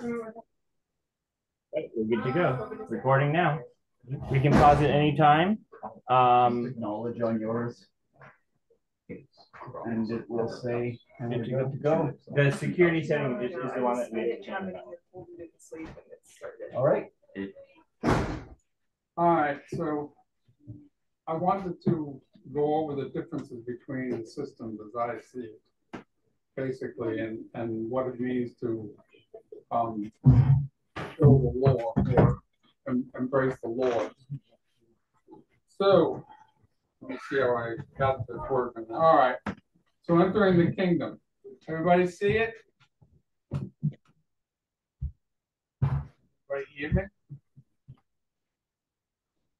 Okay, We're good to go. Recording now. We can pause at any time. Um, Acknowledge on yours. And it will say, and we're good to go. the security setting is, is the one that we. All right. All right, so I wanted to go over the differences between the systems as I see it, basically, and, and what it means to um, show the law or em- embrace the Lord. So, let me see how I got this working. All right, so entering the kingdom. Everybody see it? Everybody hear me?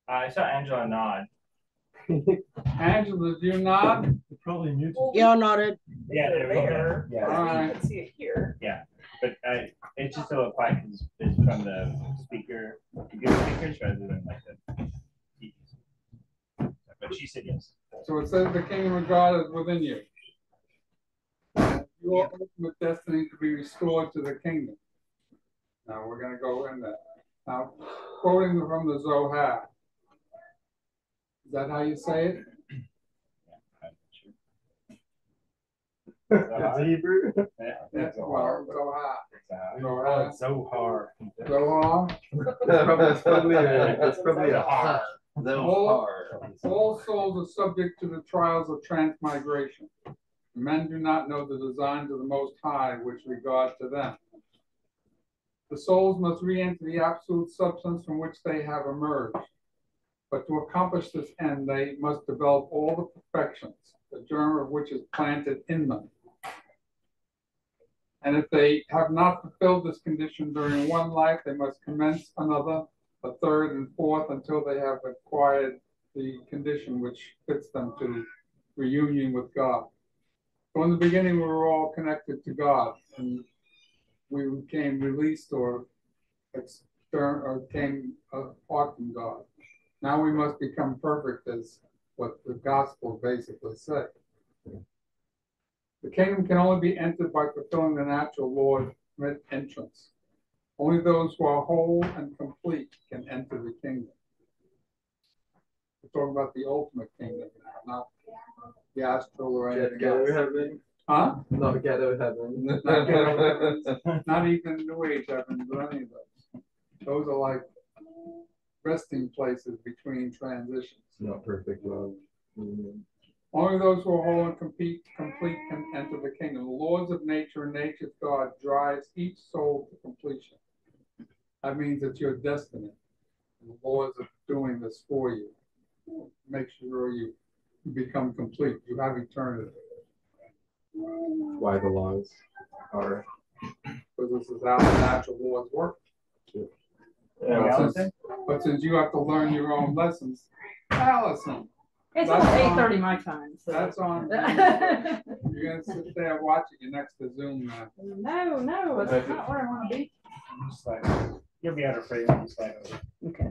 I saw Angela nod. Angela, do you nod? Probably new. Yeah, I nodded. Yeah, there we go. Yeah. All right. You can see it here. But uh, it's just a little quiet because it's from the speaker, computer speakers rather than like the. TVs. But she said yes. So it says the kingdom of God is within you. Your ultimate destiny to be restored to the kingdom. Now we're gonna go in there. Now, quoting from the Zohar. Is that how you say it? It's Hebrew. Yeah, well, Zohar. Oh, Zohar. it's so hard. Zohar. That's probably a, that's probably a hard. All, all souls are subject to the trials of transmigration. Men do not know the designs of the Most High which regard to them. The souls must re-enter the absolute substance from which they have emerged. But to accomplish this end, they must develop all the perfections, the germ of which is planted in them. And if they have not fulfilled this condition during one life, they must commence another, a third and fourth until they have acquired the condition which fits them to reunion with God. So in the beginning, we were all connected to God, and we became released or extern or came apart from God. Now we must become perfect, as what the gospel basically say. The kingdom can only be entered by fulfilling the natural law of entrance. Only those who are whole and complete can enter the kingdom. We're talking about the ultimate kingdom now, not the astral or anything Ghetto else. heaven. Huh? Not ghetto heaven. Not ghetto heaven. Not even New Age heavens or any of those. Those are like resting places between transitions. Not perfect love. Mm-hmm. Only those who are whole and complete, complete can enter the kingdom. The laws of nature and nature's God drives each soul to completion. That means it's your destiny. The laws of doing this for you. Make sure you you become complete. You have eternity. Why the laws are. Because this is how the natural laws work. But since, but since you have to learn your own lessons, Allison, It's That's only on- eight thirty my time, so. that's on. You're gonna sit there watching it next to Zoom now. no, no, it's not where I wanna be. Just like, you'll be out of frame. when you slide over. Okay.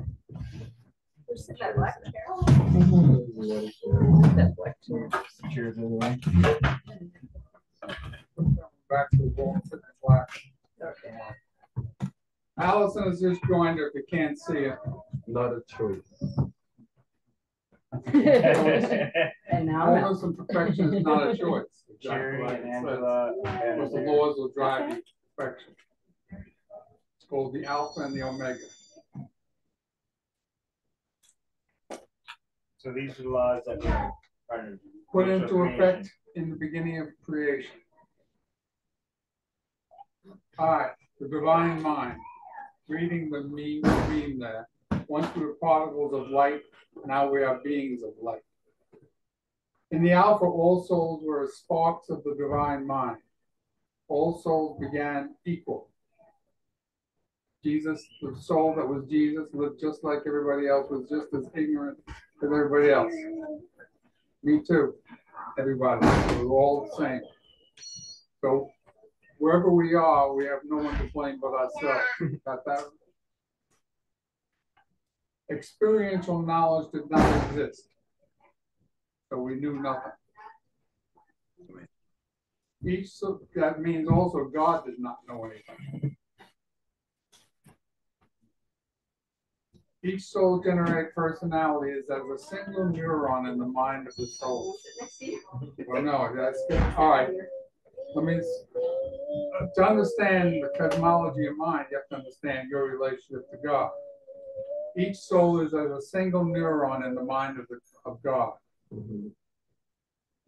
That black chair. That black chair. Cheers, everyone. Back to the wall, sit in black. Okay. Allison has just joined her if you can't see it. Not a choice. And now I'm out. Wholeness and perfection is not a choice. Exactly Jerry like and it says. Angela. Because the laws will drive you to perfection. It's called the Alpha and the Omega. So these are the laws that were part of. Put into creation. effect in the beginning of creation. All right, the divine mind. Reading the meme, meme there. Once we were particles of light, now we are beings of light. In the Alpha, all souls were sparks of the divine mind. All souls began equal. Jesus, the soul that was Jesus, lived just like everybody else, was just as ignorant as everybody else. Me too, everybody. We're all the same. So wherever we are, we have no one to blame but ourselves. Got that? Experiential knowledge did not exist. So we knew nothing. Each that means also God did not know anything. Each soul generated personality is as a single neuron in the mind of the soul. Well, no, that's good. All right. Let me to understand the cosmology of mind, you have to understand your relationship to God. Each soul is as a single neuron in the mind of the, of God. Mhm.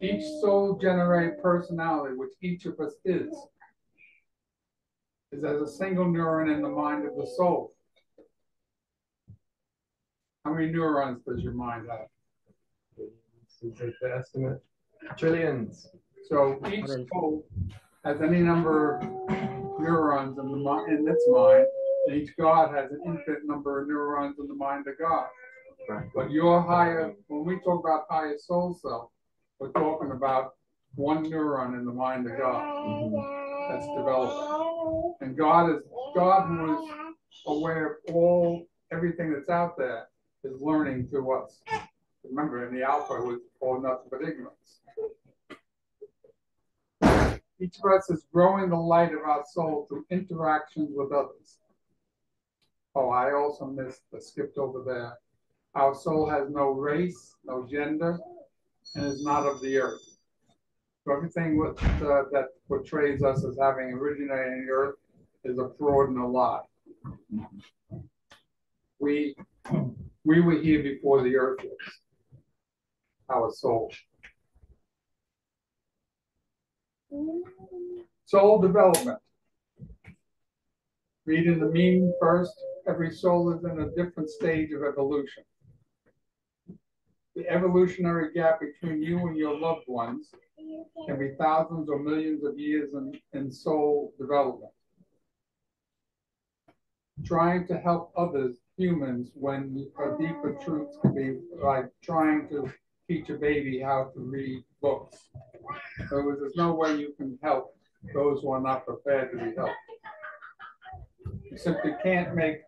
Each soul generated personality, which each of us is, is as a single neuron in the mind of the soul. How many neurons does your mind have? The estimate. Trillions. So each soul has any number of neurons in the in its mind, each God has an infinite number of neurons in the mind of God. Right. But your higher, when we talk about higher soul self, we're talking about one neuron in the mind of God that's developing. And God is God who is aware of all everything that's out there is learning through us. Remember, in the Alpha was all nothing but ignorance. Each of us is growing the light of our soul through interactions with others. Oh, I also missed, I skipped over there. Our soul has no race, no gender, and is not of the earth. So everything what, uh, that portrays us as having originated in the earth is a fraud and a lie. We, we were here before the earth was. Our soul. Soul development. Reading the meaning first, every soul is in a different stage of evolution. The evolutionary gap between you and your loved ones can be thousands or millions of years in, in soul development. Trying to help others, humans, when a deeper truth can be like trying to teach a baby how to read books. In there's no way you can help those who are not prepared to be helped. You simply can't make,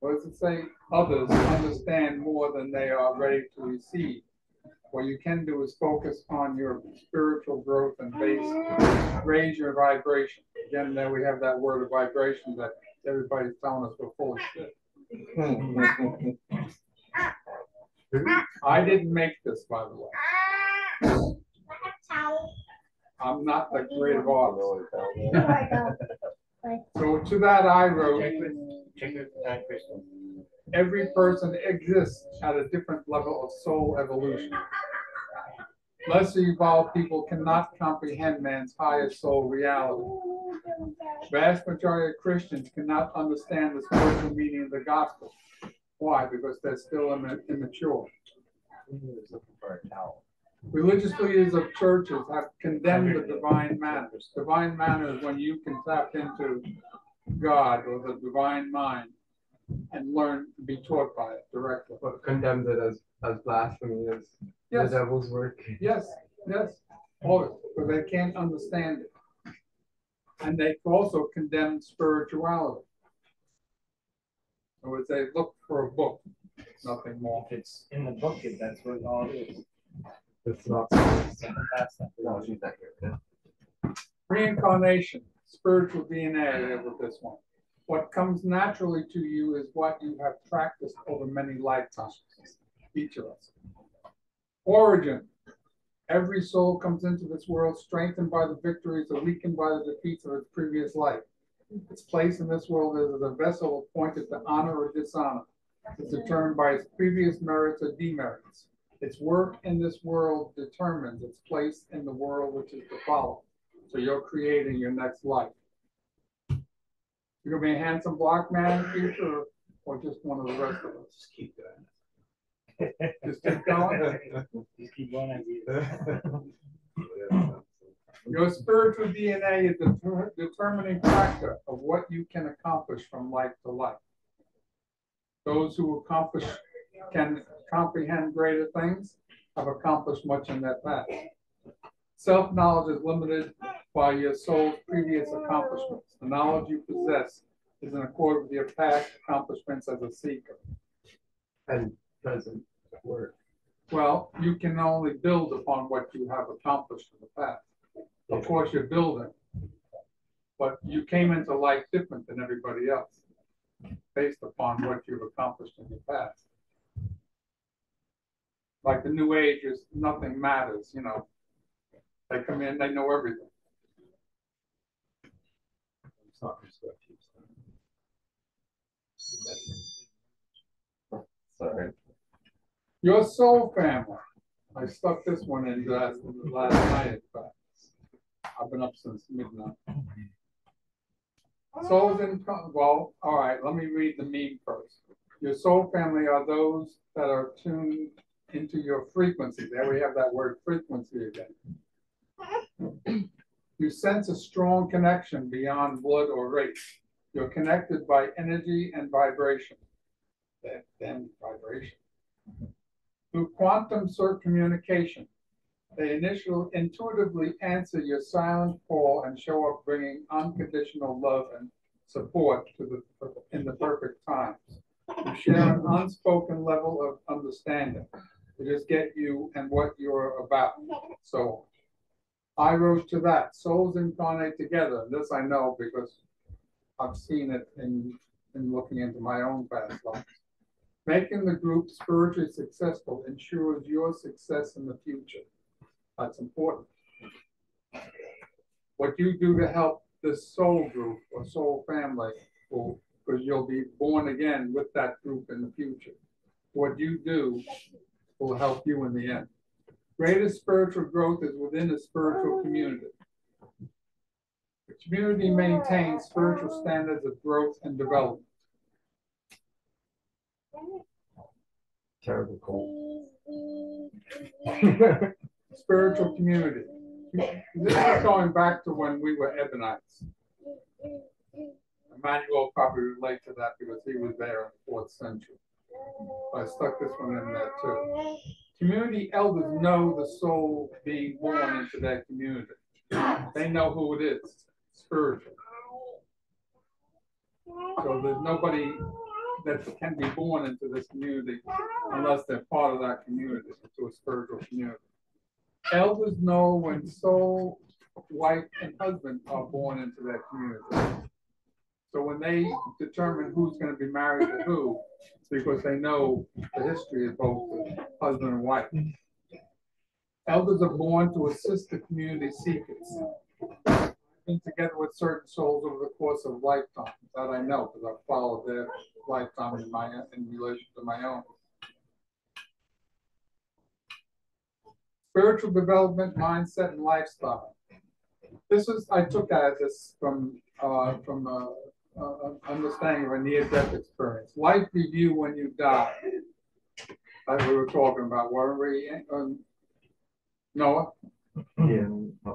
what does it say? Others understand more than they are ready to receive. What you can do is focus on your spiritual growth and base, raise your vibration. Again, there we have that word of vibration that everybody's telling us we're full of shit. I didn't make this, by the way. I'm not the creative artist. So to that I wrote, Check with, check with uh, Crystal. every person exists at a different level of soul evolution. Lesser evolved people cannot comprehend man's higher soul reality. Vast majority of Christians cannot understand the spiritual meaning of the gospel. Why? Because they're still immature. Looking for a towel. Religious leaders of churches have condemned the divine manner. Divine manner is when you can tap into God or the divine mind and learn to be taught by it directly. But condemns it as, as blasphemy, as Yes, the devil's work. yes, yes, always, but they can't understand it. And they also condemn spirituality. So they look for a book, nothing more. If it's in the book, if that's what all it is. It's not. Reincarnation, spiritual DNA, with this one. What comes naturally to you is what you have practiced over many lifetimes, each of us. Origin, every soul comes into this world strengthened by the victories or weakened by the defeats of its previous life. Its place in this world is as a vessel appointed to honor or dishonor. It's determined by its previous merits or demerits. Its work in this world determines its place in the world which is to follow. So you're creating your next life. You're gonna be a handsome black man in the future, or, or just one of the rest of us? Just keep doing it. Just keep going. Just keep going as you. Your spiritual DNA is the deter- determining factor of what you can accomplish from life to life. Those who accomplish can comprehend greater things have accomplished much in their past. Self knowledge is limited by your soul's previous accomplishments. The knowledge you possess is in accord with your past accomplishments as a seeker. And present work. Well, you can only build upon what you have accomplished in the past. Of course, you're building, but you came into life different than everybody else. based upon what you've accomplished in the past. Like the new age is nothing matters, you know. They come in, they know everything. Sorry. Your soul family. I stuck this one in last, last night, but I've been up since midnight. Souls in, well, all right, let me read the meme first. Your soul family are those that are tuned into your frequency. There we have that word frequency again. You sense a strong connection beyond blood or race. You're connected by energy and vibration. Then vibration. Through quantum circ communication, they initially intuitively answer your silent call and show up bringing unconditional love and support to the in the perfect times. You share an unspoken level of understanding just get you and what you're about. So I rose to that. Souls incarnate together. This I know because I've seen it in in looking into my own past lives. Making the group spiritually successful ensures your success in the future. That's important. What you do to help this soul group or soul family because you'll be born again with that group in the future. What you do will help you in the end. Greatest spiritual growth is within a spiritual community. The community maintains spiritual standards of growth and development. Terrible call. spiritual community. This is going back to when we were Ebionites. Emmanuel probably relate to that because he was there in the fourth century. I stuck this one in there too. Community elders know the soul being born into that community. They know who it is, spiritual. So there's nobody that can be born into this community unless they're part of that community, into a spiritual community. Elders know when soul, wife, and husband are born into that community. So when they determine who's going to be married to who, because they know the history of both the husband and wife. Elders are born to assist the community seekers. Been together with certain souls over the course of lifetime. That I know because I've followed their lifetime in my in relation to my own. Spiritual development, mindset, and lifestyle. This is I took as this from uh, from uh, uh, understanding of a near-death experience. Life review when you die. Like we were talking about, weren't we? Um, Noah, Yeah.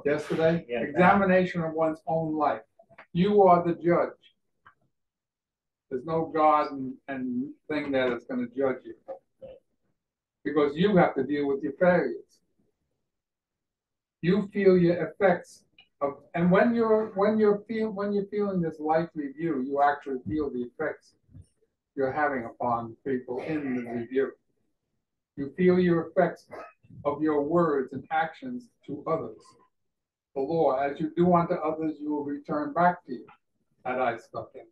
yesterday. Yeah. Examination of one's own life. You are the judge. There's no God and, and thing that is going to judge you. Because you have to deal with your failures. You feel your effects of, and when you're when you're feel when you're feeling this life review, you actually feel the effects you're having upon people in the review. You feel your effects of your words and actions to others. The law, as you do unto others, you will return back to you. That I stuck in.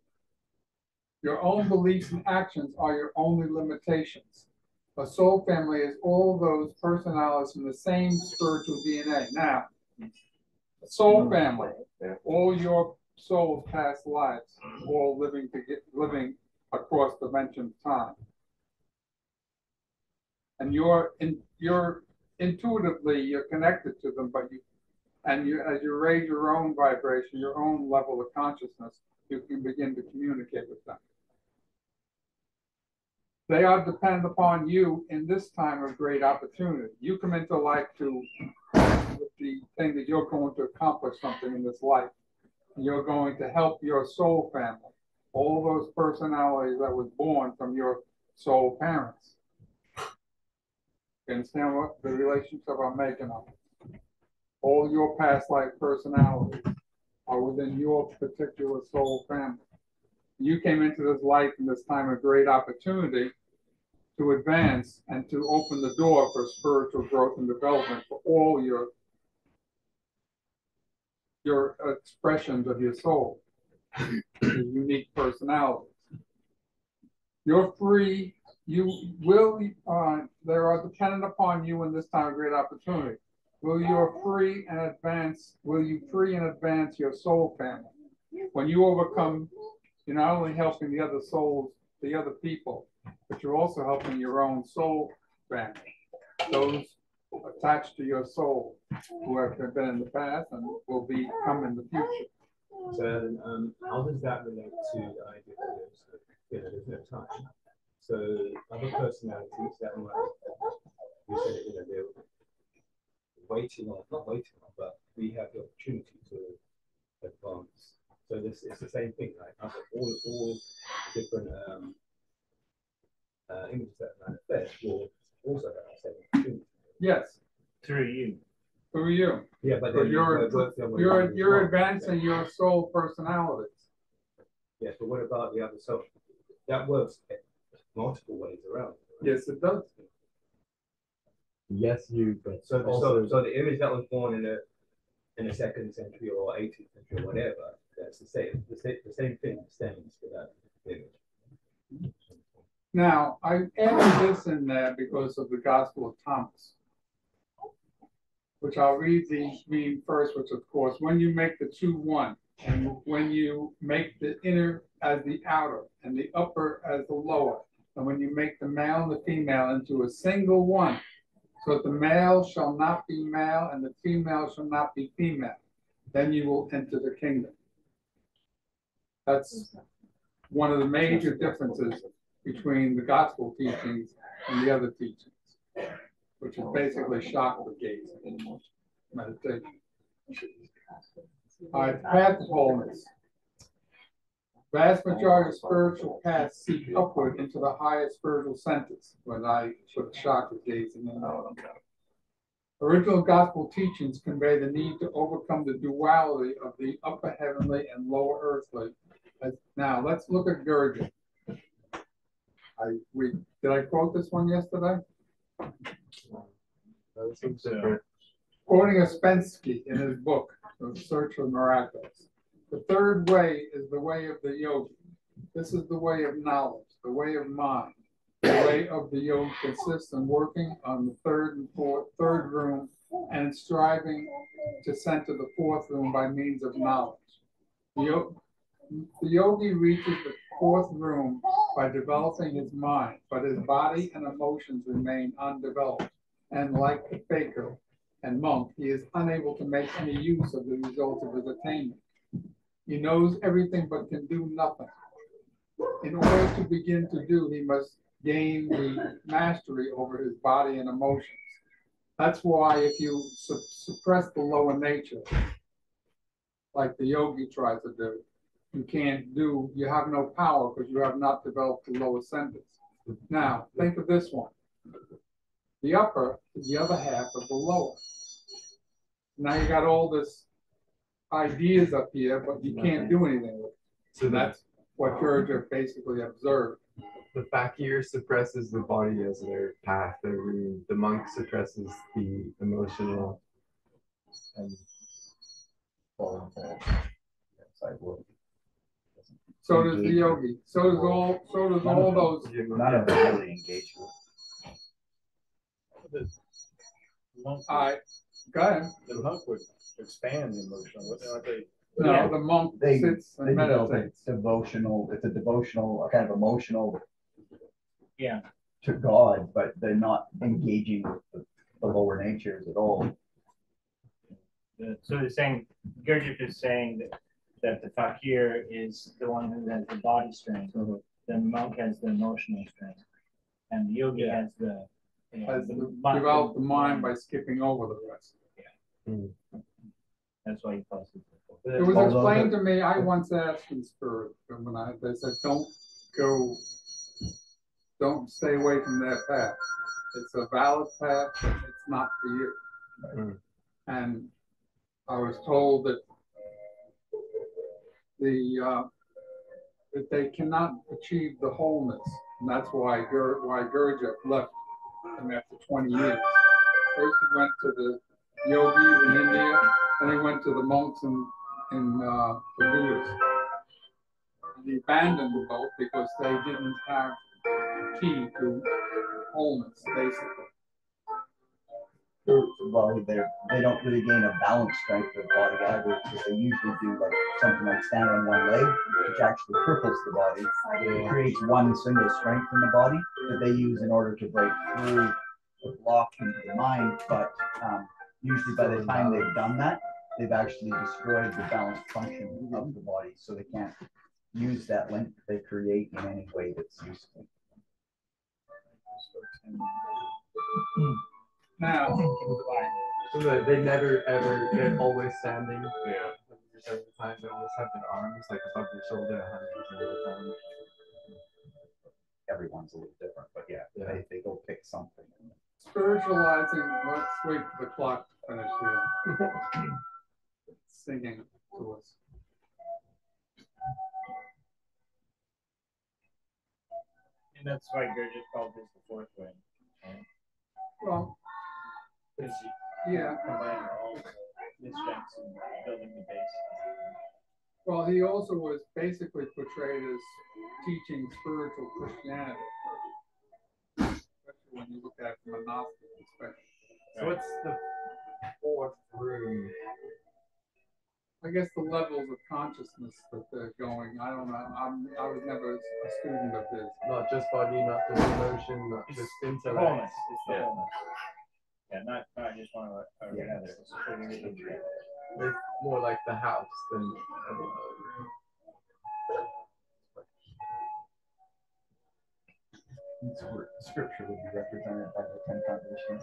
Your own beliefs and actions are your only limitations. A soul family is all those personalities from the same spiritual DNA. Now, soul mm. family, Yeah. all your souls past lives, all living to get living across dimension time. And you're in you're intuitively you're connected to them, but you and you as you raise your own vibration, your own level of consciousness, you can begin to communicate with them. They are dependent upon you in this time of great opportunity. You come into life to with the thing that you're going to accomplish something in this life. You're going to help your soul family, all those personalities that was born from your soul parents. You understand what the relationship I'm making it? All your past life personalities are within your particular soul family. You came into this life in this time of great opportunity to advance and to open the door for spiritual growth and development for all your your expressions of your soul, your unique personalities. You're free, you will, uh, they are dependent upon you in this time of great opportunity. Will you free and advance, will you free and advance your soul family? When you overcome, you're not only helping the other souls, the other people, but you're also helping your own soul family. Those attached to your soul who have been in the past and will be come in the future. So, um, how does that relate to the idea that there's, you know, there's no time? So, other personalities that might, you said, you know, they're waiting on, not waiting on, but we have the opportunity to advance. So this it's the same thing, right? After all all different um, uh, images that manifest will also have the same opportunity. Yes, Through you. Through you? Yeah, but But then you're- work them with You're, you're as well. advancing your soul personalities. Yes, but what about the other self? That works multiple ways around. Yes, it does. Yes, you, but So, also, so, so the image that was born in the in the second century or 18th century or whatever, that's the same. The same, the same thing stands for that image. Now, I added this in there because of the Gospel of Thomas. Which I'll read the reading first, which of course, when you make the two one, and when you make the inner as the outer, and the upper as the lower, and when you make the male and the female into a single one, so that the male shall not be male and the female shall not be female, then you will enter the kingdom. That's one of the major differences between the gospel teachings and the other teachings, which is basically chakra gazing in meditation. All right, path of wholeness. Vast majority of spiritual paths seek upward into the highest spiritual centers, when I put chakra gazing in there. Original gospel teachings convey the need to overcome the duality of the upper heavenly and lower earthly. Now, let's look at Gurdjieff. I, we, did I quote this one yesterday? So- Quoting Ouspensky in his book, The Search for Miracles. The third way is the way of the yogi. This is the way of knowledge, the way of mind. The way of the yogi consists in working on the third and fourth, third room and striving to center the fourth room by means of knowledge. The, the yogi reaches the fourth room by developing his mind, but his body and emotions remain undeveloped. And like the fakir and monk, he is unable to make any use of the results of his attainment. He knows everything but can do nothing. In order to begin to do, he must gain the mastery over his body and emotions. That's why if you su- suppress the lower nature, like the yogi tries to do, you can't do, you have no power because you have not developed the lower centers. Now, think of this one. The upper is the other half of the lower. Now you got all this ideas up here, but you can't do anything with it. So that's what Gurdjieff basically observed. the fakir suppresses the body as their path, and the monk suppresses the emotional and fall into outside world. So does the yogi. So does all, so does all those. None of them really engage with. All right, go ahead. The monk would expand the emotional, what are they? No, Yeah. the monk They, sits they and develop meditates. devotional, it's a devotional, a kind of emotional Yeah, to God, but they're not engaging with the, the lower natures at all. so they're saying, Gurdjieff is saying that, that the fakir is the one who has the body strength. The monk has the emotional strength. And the yogi Yeah. has the. you know, Has the to mi- the mind by skipping over the rest. Yeah, That's why he calls it. It was explained to me, I once asked in spirit, when I, they said, don't go, don't stay away from that path. It's a valid path, but it's not for you. Mm. And I was told that the, uh, that they cannot achieve the wholeness. And that's why why Gurdjieff left him after twenty years. First he went to the yogis in India, then he went to the monks in, in, uh, the Buddhists. And he abandoned the both because they didn't have the key to wholeness, basically. Well, they're, they don't really gain a balance strength of the body either, because they usually do like something like stand on one leg, which actually cripples the body. It creates one single strength in the body that they use in order to break through the block into the mind, but, um, usually by the time they've done that, they've actually destroyed the balance function of the body, so they can't use that link that they create in any way that's useful. Now, So they, they never ever, they're always standing. Yeah. Every time they always have their arms like above their shoulder, a hundred percent of the time. Everyone's a little different, but yeah, they, they go pick something. spiritualizing, let's wait for the clock to finish here. Singing to us. And that's why Gurdjieff called this the fourth way. Well, Because yeah, combine all the strengths and building the base. well, he also was basically portrayed as teaching spiritual Christianity. Especially when you look at it from a Gnostic perspective. So what's the fourth room? I guess the levels of consciousness that they're going, I don't know, I'm, I was never a student of this. Not just body, not just emotion, not It's just The intellect. wholeness, it's the Yeah. wholeness. Yeah, not, not just one or or the Yeah. other. It's fully integrated. It's more like the house than. Scripture would be represented by the ten foundations.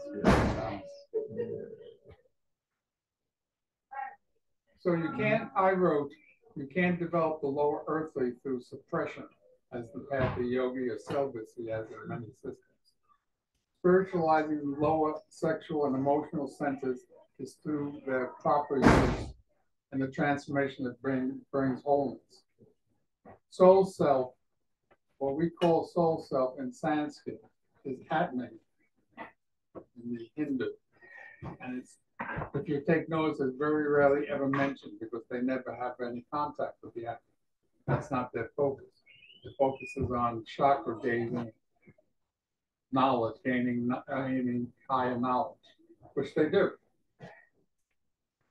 So you can't, I wrote, you can't develop the lower earthly through suppression as the path of yogi or celibacy as in many systems. Spiritualizing the lower sexual and emotional centers is through their proper use and the transformation that bring, brings wholeness. Soul self, what we call soul self in Sanskrit, is Atman in the Hindu. And it's if you take notice, it's very rarely ever mentioned because they never have any contact with the actor. That's not their focus. The focus is on chakra gazing, knowledge, gaining, uh, gaining higher knowledge, which they do.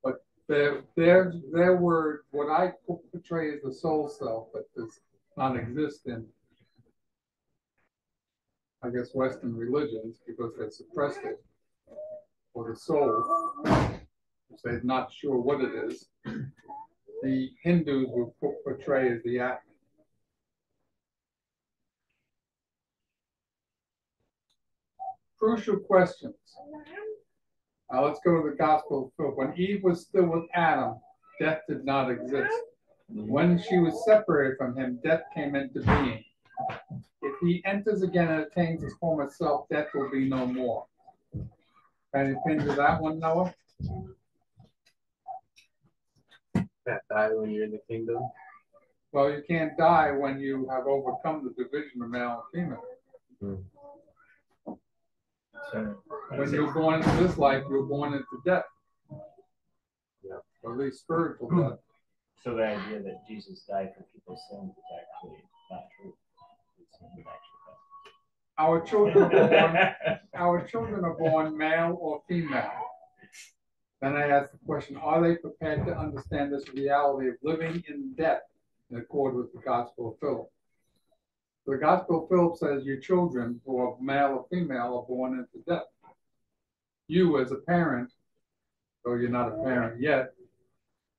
But their their their word, what I portray as the soul self, that does not exist in, I guess, Western religions because they suppressed it, or the soul which they're not sure what it is, the Hindus will portray as the Atman. Crucial questions. Now let's go to the Gospel of Philip. When Eve was still with Adam, death did not exist. When she was separated from him, death came into being. If he enters again and attains his former self, death will be no more. Anything to that one, Noah? Can't die when you're in the kingdom. Well, you can't die when you have overcome the division of male and female. Hmm. So, When you're born into this life, you're born into death. Yeah. Or at least spiritual death. so the idea that Jesus died for people's sins is actually not true. Actually Our children are born, our children are born male or female. Then I ask the question, are they prepared to understand this reality of living in death in accord with the gospel of Philip? The gospel of Philip says your children, who are male or female, are born into death. You, as a parent, though you're not a parent yet,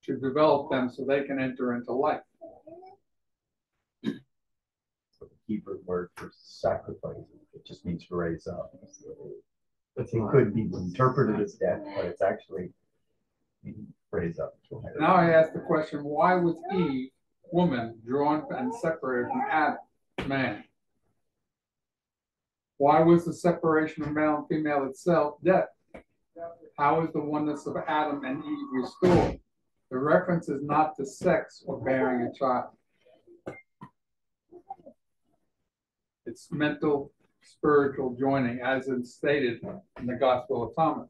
should develop them so they can enter into life. So the Hebrew word for sacrifice, it just means to raise up. It could be interpreted as death, but it's actually raise up. Now I ask the question, why was Eve, woman, drawn and separated from Adam, man? Why was the separation of male and female itself death? How is the oneness of Adam and Eve restored? The reference is not to sex or bearing a child. It's mental, spiritual joining, as is stated in the Gospel of Thomas.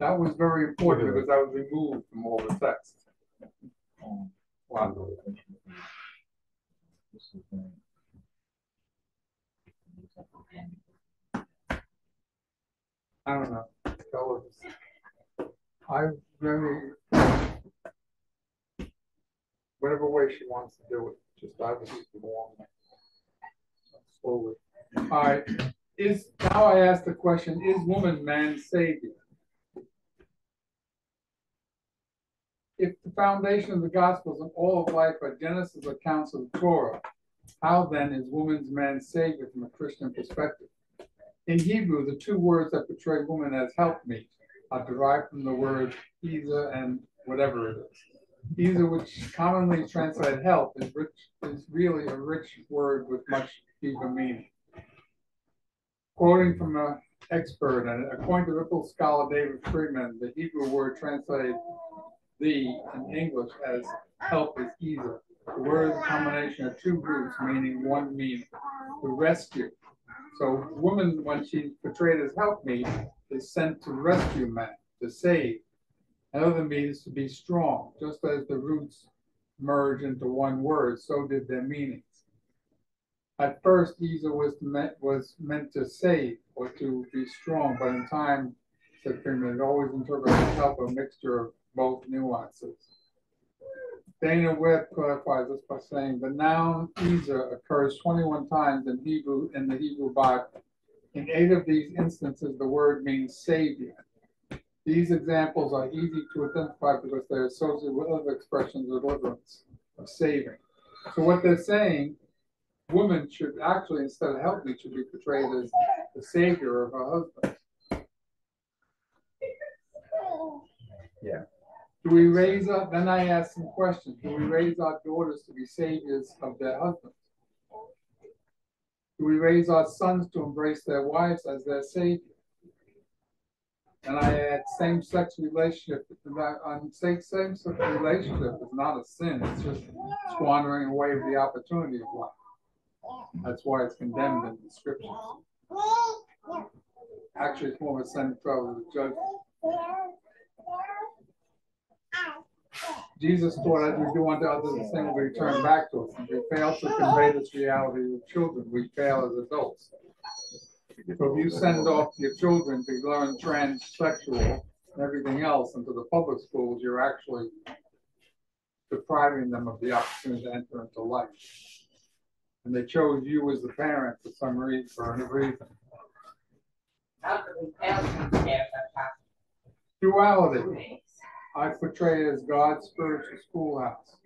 That was very important because that was removed from all the text. Um, wow. I don't know. Tell us. I really, whatever way she wants to do it, just I was just along. Slowly. All right, is, now I ask the question, is woman man's savior? If the foundation of the Gospels and all of life are Genesis accounts of the Torah, how then is woman's man's savior from a Christian perspective? In Hebrew, the two words that portray woman as helpmeet are derived from the word Eza and whatever it is. Eza, which commonly translated help, is rich is really a rich word with much deeper meaning. Quoting from an expert and according to biblical scholar David Friedman, the Hebrew word translated the in English as help is either. The word is a combination of two roots meaning one meaning, to rescue. So woman, when she's portrayed as helpmeet, is sent to rescue man, to save. Another means to be strong, just as the roots merge into one word, so did their meanings. At first, Eza was meant was meant to save or to be strong, but in time, said Freeman, it always interpreted as help a mixture of both nuances. Dana Webb clarifies this by saying the noun Eza occurs 21 times in Hebrew in the Hebrew Bible. In eight of these instances, the word means savior. These examples are easy to identify because they're associated with other expressions of deliverance, of saving. So what they're saying, woman should actually, instead of help me, should be portrayed as the savior of her husband. Yeah. Do we raise up, then I ask some questions, do we raise our daughters to be saviors of their husbands? Do we raise our sons to embrace their wives as their savior? And I add same-sex relationship, that um, same-sex relationship is not a sin, it's just squandering away the opportunity of life. That's why it's condemned in the scriptures. Actually, it's more of a sin trouble with judgment. Jesus taught as we do unto others the same will return back to us. If we fail to convey this reality to children, we fail as adults. So if you send off your children to learn transsexual and everything else into the public schools, you're actually depriving them of the opportunity to enter into life. And they chose you as the parent for some reason, for any reason. Duality. I portray it as God's spiritual schoolhouse.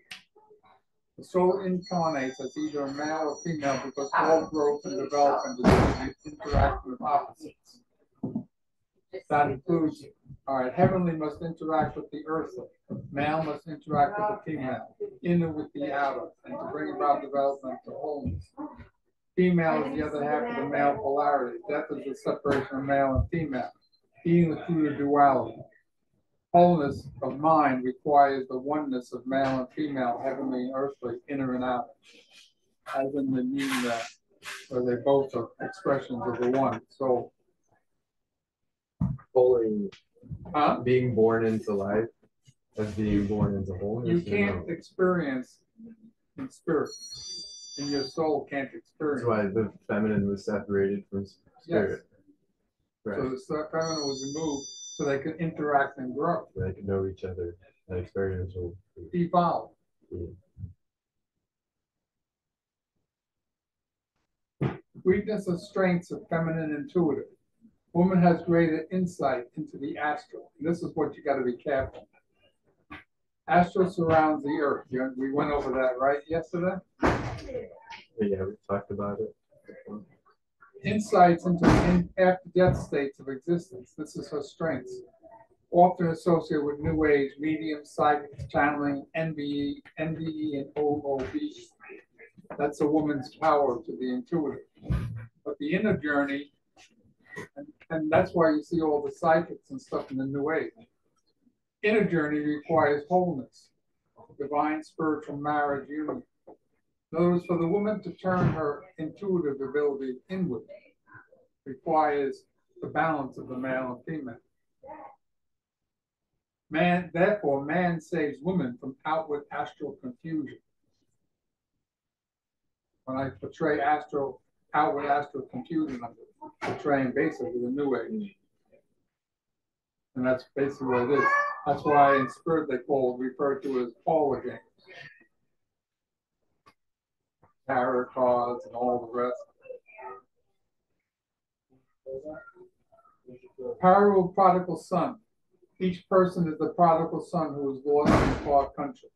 The soul incarnates as either a male or female because all growth and development is interaction with opposites. That includes, all right, heavenly must interact with the earthly, male must interact with the female, inner with the outer, and to bring about development to wholeness. Female is the other half of the male polarity. Death is the separation of male and female, being the true duality wholeness of mind requires the oneness of male and female, heavenly and earthly, inner and outer, as in the mean that, where they both are expressions of the one. So, Fully huh? being born into life as being born into wholeness. You can't no? experience in spirit, and your soul can't experience. That's why the feminine was separated from spirit. So Right. the feminine was removed so they can interact and grow, they can know each other and experiential. evolve. Weakness and strengths of feminine intuitive. Woman has greater insight into the astral. And this is what you got to be careful. Astral surrounds the earth. We went over that right yesterday. Yeah, we talked about it. Insights into death states of existence. This is her strengths. Often associated with New Age, medium, psychic, channeling, NBE, NDE, and OOB. That's a woman's power to the intuitive. But the inner journey, and, and that's why you see all the psychics and stuff in the New Age. Inner journey requires wholeness, divine spiritual marriage union. In other words, for the woman to turn her intuitive ability inward requires the balance of the male and female. Man, therefore, man saves woman from outward astral confusion. When I portray astral outward astral confusion, I'm portraying basically the new age. And that's basically what it is. That's why in spirit they call referred to as Paula games. Tarot cards and all the rest. Parable of prodigal son. Each person is the prodigal son who was lost in a far country.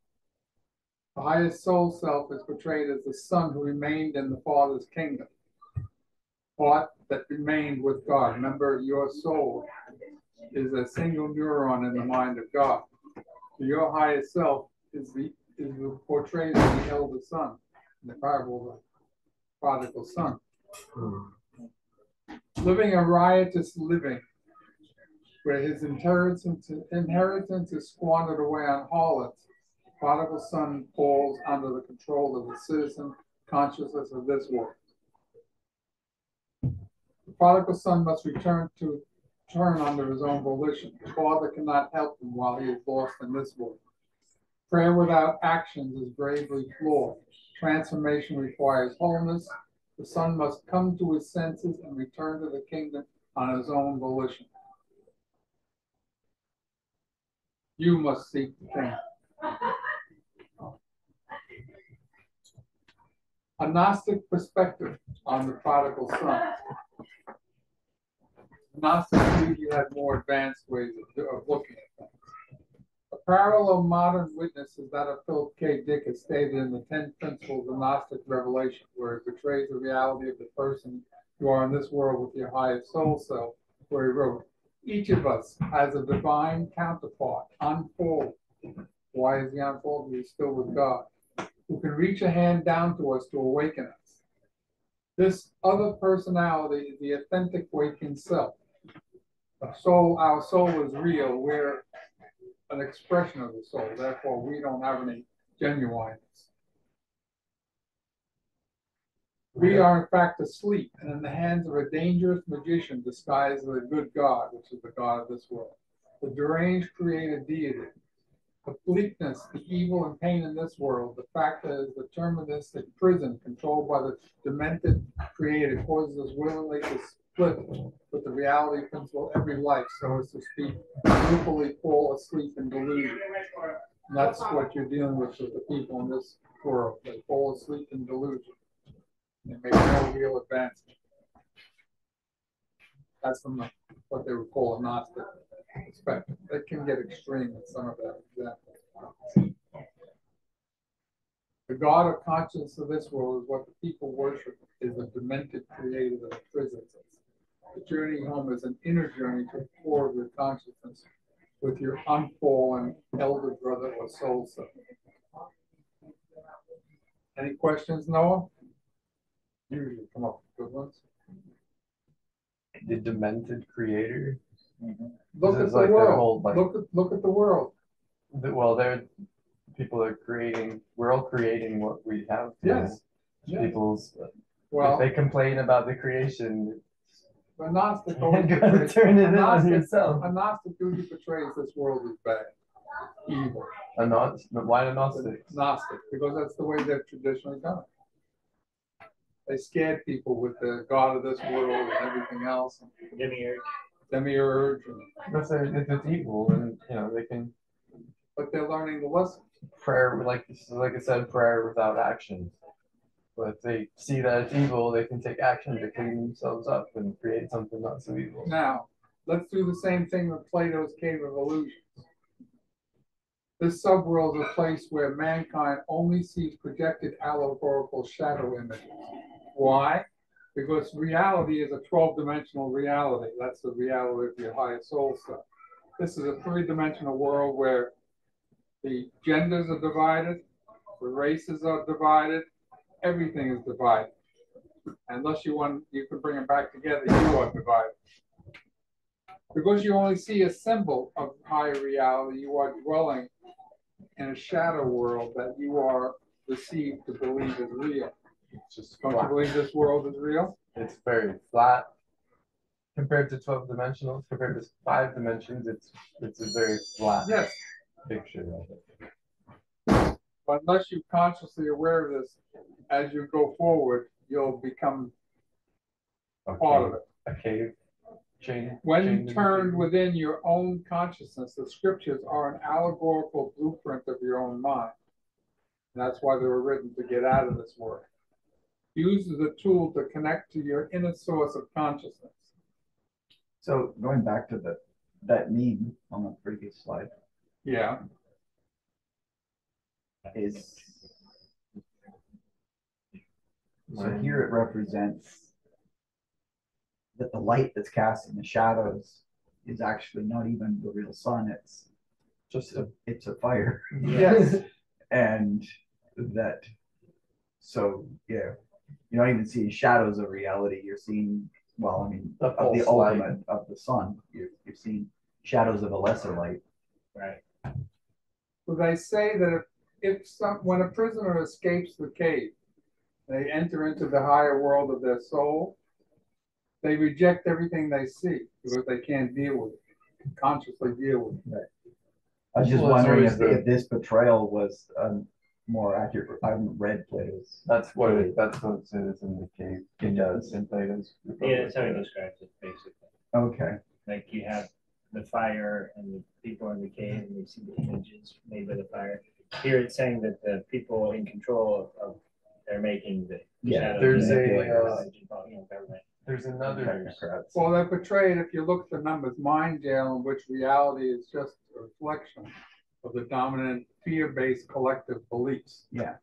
The highest soul self is portrayed as the son who remained in the Father's kingdom. Part that remained with God. Remember, your soul is a single neuron in the mind of God. Your highest self is the is portrayed as the elder son the parable of the prodigal son. Hmm. Living a riotous living where his inheritance, inheritance is squandered away on harlots, prodigal son falls under the control of the citizen consciousness of this world. The prodigal son must return to turn under his own volition. The father cannot help him while he is lost in this world. Prayer without actions is gravely flawed. Transformation requires wholeness. The son must come to his senses and return to the kingdom on his own volition. You must seek the kingdom. A Gnostic perspective on the prodigal son. Gnostics usually had more advanced ways of, of looking parallel modern witness is that of Philip K. Dick as stated in the Ten Principles of Gnostic Revelation, where it portrays the reality of the person you are in this world with your highest soul self, where he wrote, each of us has a divine counterpart, unfold. Why is he unfold? He's still with God, who can reach a hand down to us to awaken us. This other personality is the authentic waking self. The soul, our soul is real. We're an expression of the soul. Therefore, we don't have any genuineness. We are in fact asleep and in the hands of a dangerous magician disguised as a good God, which is the God of this world. The deranged created deity. The bleakness, the evil and pain in this world, the fact that it is the deterministic prison controlled by the demented creator causes us willingly to split with the reality principle every life, so as to speak, willfully fall asleep and delusion. And that's what you're dealing with with the people in this world. They fall asleep in delusion. They make no real advancement. That's from the, what they would call a Gnostic perspective. It can get extreme in some of that examples. The God of conscience of this world is what the people worship, is a demented creator that imprisons us. The journey home is an inner journey to explore your consciousness with your unfallen elder brother or soul self. Any questions, Noah? Usually come up with good ones. The demented creator. Mm-hmm. Look at the like world. whole, like- Look at look at the world. The- Well, they're people are creating. We're all creating what we have. Yes. Yes. People's. Well, if they complain about the creation, a Gnostic you always gotta portrays- turn a it in on Gnostic- yourself. A Gnostic usually portrays this world as bad, evil. A not, why a Gnostic? Gnostic, because that's the way they've traditionally done it. They scared people with the God of this world and everything else, and Demiurge. demiurge, and, Because they're- if it's evil, and you know they can but they're learning the lesson. prayer like like I said, prayer without action. But if they see that it's evil, they can take action to clean themselves up and create something not so evil. Now, let's do the same thing with Plato's Cave of Illusions. This subworld is a place where mankind only sees projected allegorical shadow images. Why? Because reality is a 12 dimensional reality. That's the reality of your higher soul self. This is a three dimensional world where the genders are divided, the races are divided, everything is divided. Unless you want, you can bring them back together, you are divided. Because you only see a symbol of higher reality, you are dwelling in a shadow world that you are deceived to believe is real. It's just Don't you believe this world is real? It's very flat compared to twelve dimensionals. Compared to five dimensions, it's it's a very flat Yes, picture of it. But unless you're consciously aware of this, as you go forward, you'll become a part of it. A cave chain. When chained in the turned within your own consciousness, the scriptures are an allegorical blueprint of your own mind. And that's why they were written to get out of this world. Used as a tool to connect to your inner source of consciousness. So going back to the, that meme on the previous slide Yeah, is. So here it represents. That the light that's cast in the shadows is actually not even the real sun, it's Just a, it's a fire. yes, And that, so, yeah, you're not even seeing shadows of reality, you're seeing, well, I mean, The of the light. ultimate of the sun, you're, you're seeing shadows of a lesser light. Right. So I say that if, if some, when a prisoner escapes the cave, they enter into the higher world of their soul. They reject everything they see because they can't deal with it, consciously deal with it. I was just Well, wondering if, the- if this portrayal was, um, more accurate, I haven't read Plato's. that's what it, that's what it says in the cave. It does in Plato's. Yeah, that's how he describes it, basically. Okay, Like you have the fire and the people in the cave and you see the images made by the fire. Here it's saying that the people in control of, they're making the. Yeah, there's a, uh, government. There's another. Well, they portray it, if you look at the numbers, mind jail, in which reality is just a reflection of the dominant fear-based collective beliefs. Yeah.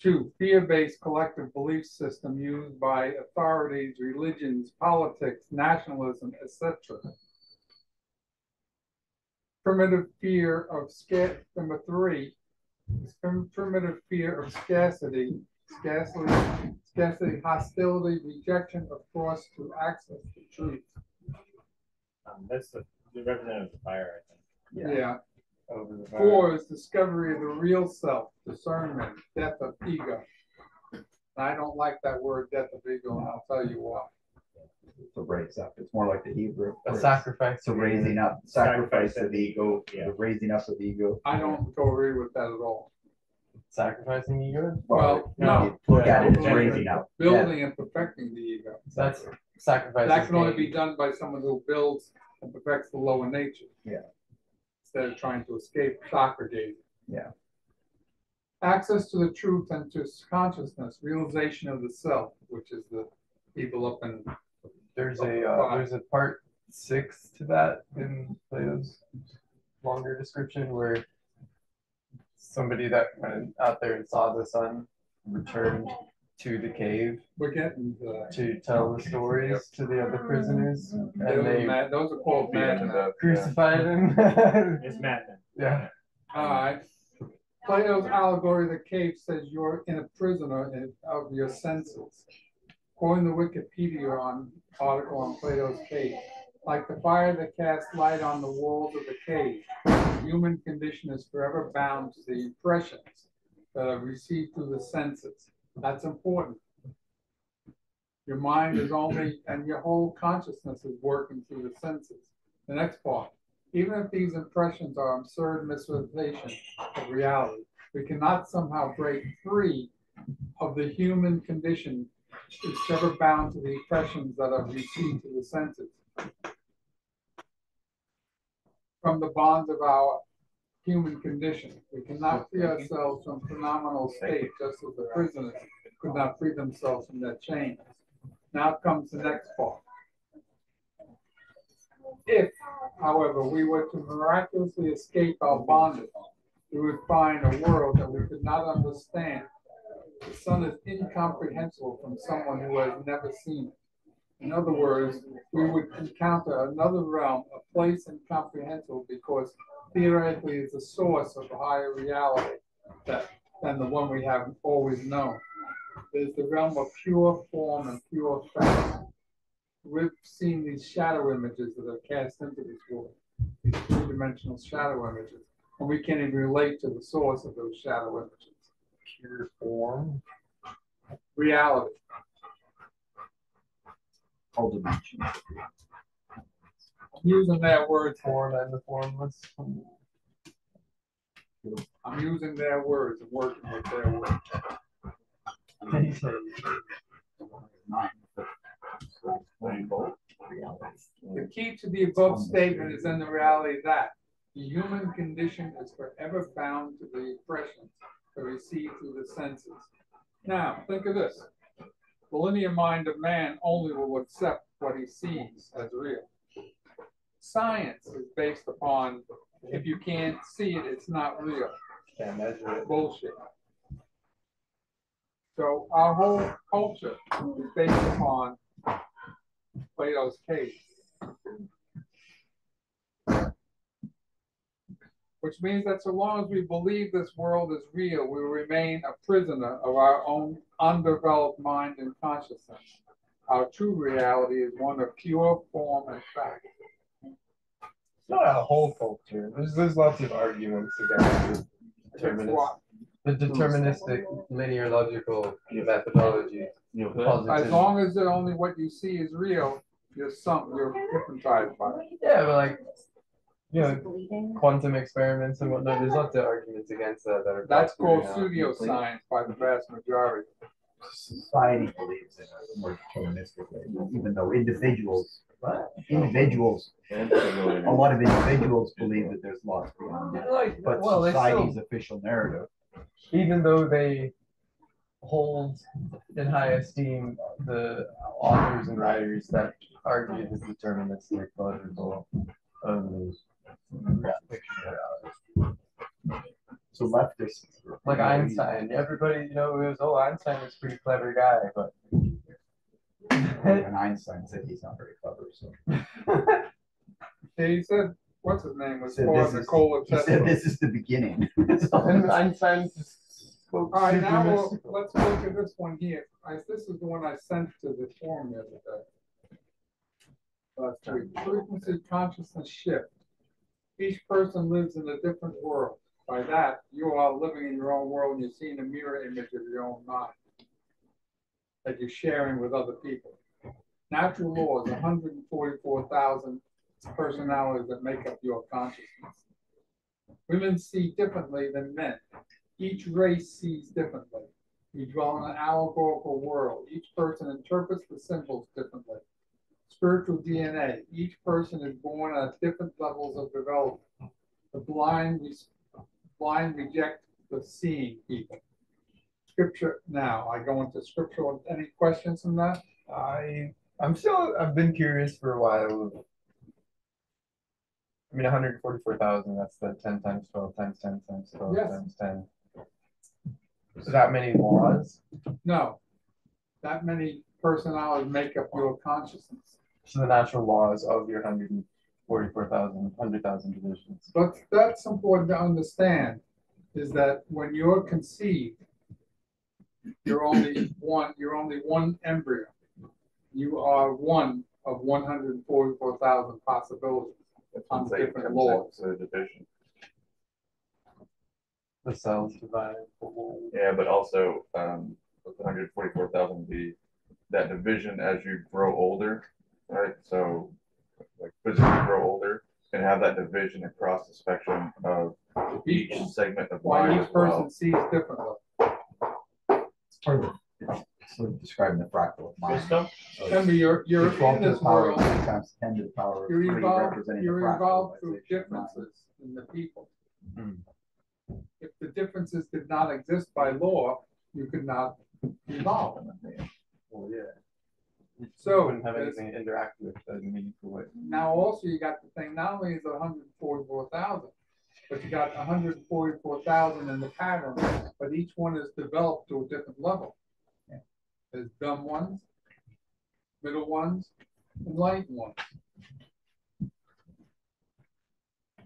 Two, fear-based collective belief system used by authorities, religions, politics, nationalism, etc. Primitive fear of scare, number three, prim- primitive fear of scarcity, scarcity, scarcity, hostility, rejection of force to access the truth. Um, that's the, the representative of the fire, I think. Yeah, Yeah. Four is discovery of the real self, discernment, death of ego. And I don't like that word, death of ego, and I'll tell you why. To raise up, it's more like the Hebrew. A sacrifice. So raising up, Sacrifice sacrifice of ego, yeah. the raising up of ego. I don't agree with that at all. Sacrificing ego? Well, no. no, you Look at it as raising up. Yeah. building and perfecting the ego. That's sacrifice. That can only be done by someone who builds and perfects the lower nature. Yeah. Instead of trying to escape chakra gazing. Yeah. Access to the truth and to consciousness, realization of the self, which is the people up in, There's a, uh, there's a part six to that in Plato's longer description where somebody that went out there and saw the sun returned to the cave we're getting to that. to tell the stories to the other prisoners Those and are they mad- those are called madmen. crucified him. It's madman. yeah. Alright. Plato's allegory of the cave says you're in a prisoner in- of your senses. Quoting the Wikipedia on article on Plato's cave, like the fire that casts light on the walls of the cave, the human condition is forever bound to the impressions that are received through the senses. That's important. Your mind is only, and your whole consciousness is working through the senses. The next part, even if these impressions are absurd misrepresentation of reality, we cannot somehow break free of the human condition is ever bound to the impressions that are received through the senses. From the bonds of our human condition, we cannot free ourselves from phenomenal state, just as the prisoners could not free themselves from their chains. Now comes the next part. If, however, we were to miraculously escape our bondage, we would find a world that we could not understand. The sun is incomprehensible from someone who has never seen it. In other words, we would encounter another realm, a place incomprehensible because theoretically it's the source of a higher reality that, than the one we have always known. There's the realm of pure form and pure fact. We've seen these shadow images that are cast into this world, these three-dimensional shadow images, and we can't even relate to the source of those shadow images. Pure form. Reality. Dimensions. Using their words, Form and the formless. I'm using their words and working with their words. The key to the above statement is in the reality that the human condition is forever bound to the impressions that receive through the senses. Now, think of this. The linear mind of man only will accept what he sees as real. Science is based upon if you can't see it, it's not real. Can't measure it. Bullshit. So our whole culture is based upon Plato's cave. Which means that so long as we believe this world is real, we remain a prisoner of our own undeveloped mind and consciousness. Our true reality is one of pure form and fact. It's not a whole culture. There's there's lots of arguments against the deterministic, the deterministic linear logical methodology. As long as only what you see is real, you're some, you're hypnotized by it. Yeah, but like, you know, quantum experiments and whatnot. There's lots of arguments against that that are. That's called prospering now. pseudoscience by the vast majority. Society believes in a more deterministic way, even though individuals, individuals, a lot of individuals believe that there's lots beyond that. But well, they society's still, official narrative, even though they hold in high esteem the authors and writers that argue the deterministic logical of the so leftists. like Einstein. Everybody, you know, it was oh Einstein was a pretty clever guy, but And Einstein said he's not very clever, so. He said, what's his name, was Said for this is- He said this is the beginning. and Einstein just spoke All right, now we'll, let's look at this one here. I, this is the one I sent to the forum the other day. Last week, frequency consciousness shift. Each person lives in a different world. By that, you are living in your own world and you're seeing a mirror image of your own mind that you're sharing with other people. Natural laws, hundred and forty-four thousand personalities that make up your consciousness. Women see differently than men. Each race sees differently. We dwell in an allegorical world. Each person interprets the symbols differently. Spiritual DNA. Each person is born at different levels of development. The blind, blind reject the seeing people. Scripture. Now I go into scriptural. Any questions on that? I I'm still I've been curious for a while. I mean, 144,000. That's the 10 times 12 times 10 times 12 Yes. times 10. So that many laws. No. That many personalities make up your consciousness. So the natural laws of your 144,000, 100,000 divisions. But that's important to understand, is that when you're conceived, you're only one, you're only one embryo. You are one of one hundred and forty-four thousand possibilities on different laws. division. The cells divide. Yeah, but also, um, with hundred forty-four thousand, the, that division as you grow older, right? So, like physically grow older and have that division across the spectrum of each segment of Why mind each as well. person sees differently. Part of it. It's sort of describing the fractal of mind. Crystal? So Remember, you're, you're 12 in to the this power of world, three Times ten to the power of you're three evolved, representing the you're fractal. involved through organization of differences in the people. Hmm. If the differences did not exist by law, you could not evolve. Well, yeah. So, wouldn't have anything to interact with in a meaningful way. Now also you got the thing, not only is it hundred and forty-four thousand, but you got hundred and forty-four thousand in the pattern, but each one is developed to a different level. There's dumb ones, middle ones, enlightened ones.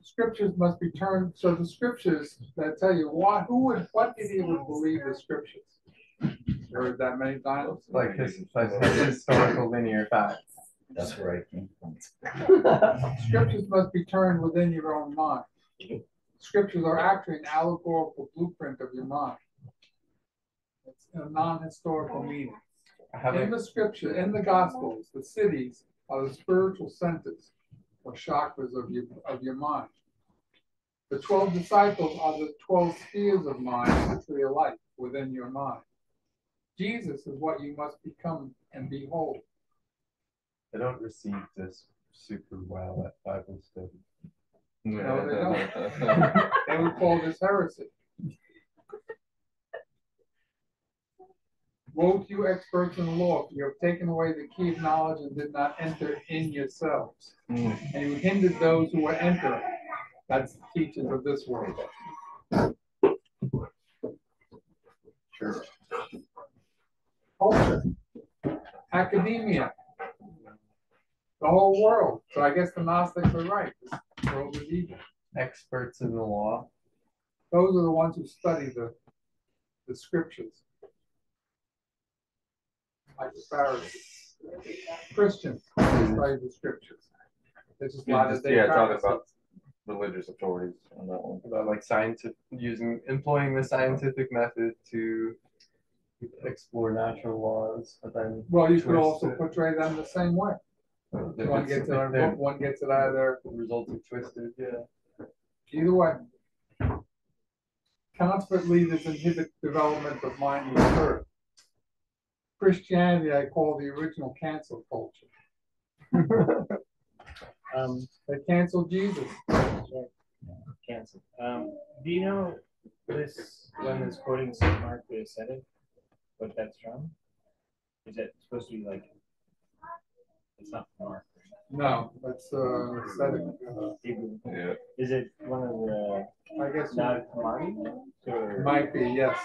Scriptures must be turned, so the scriptures that tell you why, who would, what idiot would believe the scriptures? You Heard that many times? Like his, like his historical linear facts. That's where I came from. Scriptures must be turned within your own mind. Scriptures are actually an allegorical blueprint of your mind. It's a non-historical meaning. In the scripture, in the gospels, the cities are the spiritual centers or chakras of your, of your mind. The twelve disciples are the twelve spheres of mind, which we are like within your mind. Jesus is what you must become and behold. they don't receive this super well at Bible study. No, they don't. They would call this heresy. Woe to you experts in the law, for you have taken away the key of knowledge and did not enter in yourselves. Mm. And you hindered those who were entering. That's the teachers of this world. Sure. Culture, academia, the whole world. So I guess the Gnostics are right. This world is evil. Experts in the law. Those are the ones who study the, the scriptures. Like the Pharisees. Christians study the scriptures. There's just a lot of Yeah, talk about religious authorities on that one. about like scientific using employing the scientific method to explore natural laws, but then Well, you could twist also it. portray them the same way. uh, if One it's- gets it, if out one gets it out of there, results are twisted. Yeah. either way. Counterfeit leaders inhibit development of mind and spirit. Christianity, I call the original cancel culture. Um, They canceled Jesus. canceled. Um, do you know this one is quoting St. Mark the Ascetic? What that's from? Is it supposed to be like? It's not Mark. No, that's, uh, aesthetic, uh, Yeah, Is it one of the I guess not it or? might be, yes.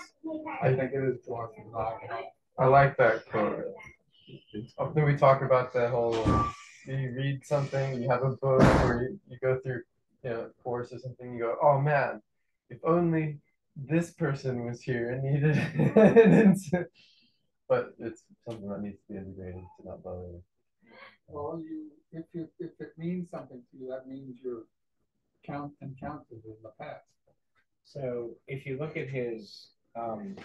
I think it is drawn from Nag. I like that quote. Often we talk about the whole you read something, you have a book, or you, you go through you know, a course or something, you go, oh man, if only this person was here and needed it. but it's something that needs to be integrated to not bother you. Well, you, if you, if it means something to you, that means you're count, encountered in the past. So if you look at his um,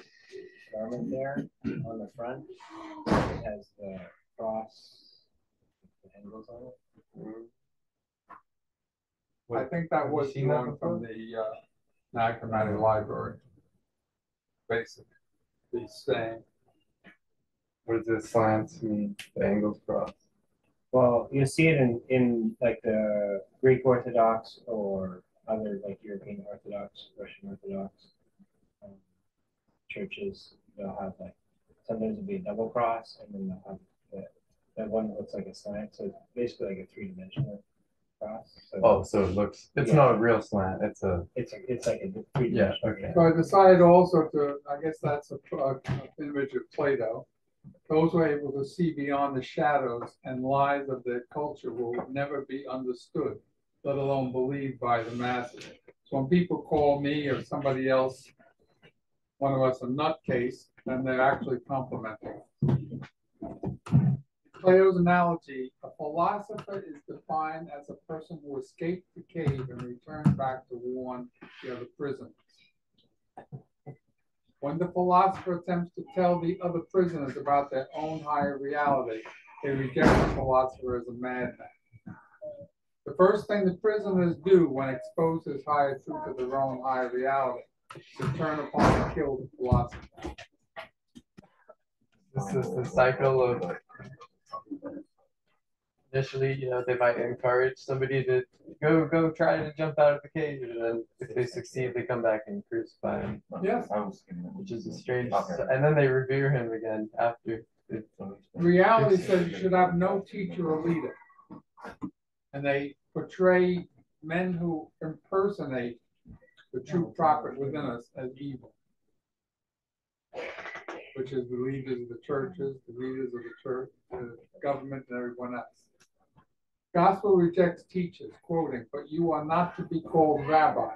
garment there on the front, it has the cross, the handles on it. I think that was seen that drawn from the, uh, Hammadi Library. Basically, the saying, What does the slants mean? The angles cross. Well, you see it in, in like the Greek Orthodox or other like European Orthodox, Russian Orthodox um, churches. They'll have like sometimes it'll be a double cross, and then they'll have the, that one looks like a slant. So it's basically like a three dimensional cross. So Oh, so it looks, it's Yeah. not a real slant, it's a, it's a, it's like a three Yeah, dimensional. okay. so I decided also to, I guess that's a, a, an image of Plato. Those who are able to see beyond the shadows and lies of their culture will never be understood, let alone believed by the masses. So when people call me or somebody else, one of us a nutcase, then they're actually complimenting. Plato's analogy, a philosopher is defined as a person who escaped the cave and returned back to warn the other prisoners. When the philosopher attempts to tell the other prisoners about their own higher reality, they reject the philosopher as a madman. The first thing the prisoners do when exposed to this higher truth of their own higher reality is to turn upon and kill the philosopher. this is the cycle of initially, you know, they might encourage somebody to go go try to jump out of the cage, and then if they succeed, they come back and crucify him, Yes. I was thinking that which is a strange. Okay. And then they revere him again after. Reality says you should have no teacher or leader. And they portray men who impersonate the true prophet within us as evil. Which is the leaders of the churches, the leaders of the church, the government, and everyone else. Gospel rejects teachers, quoting, but you are not to be called rabbi.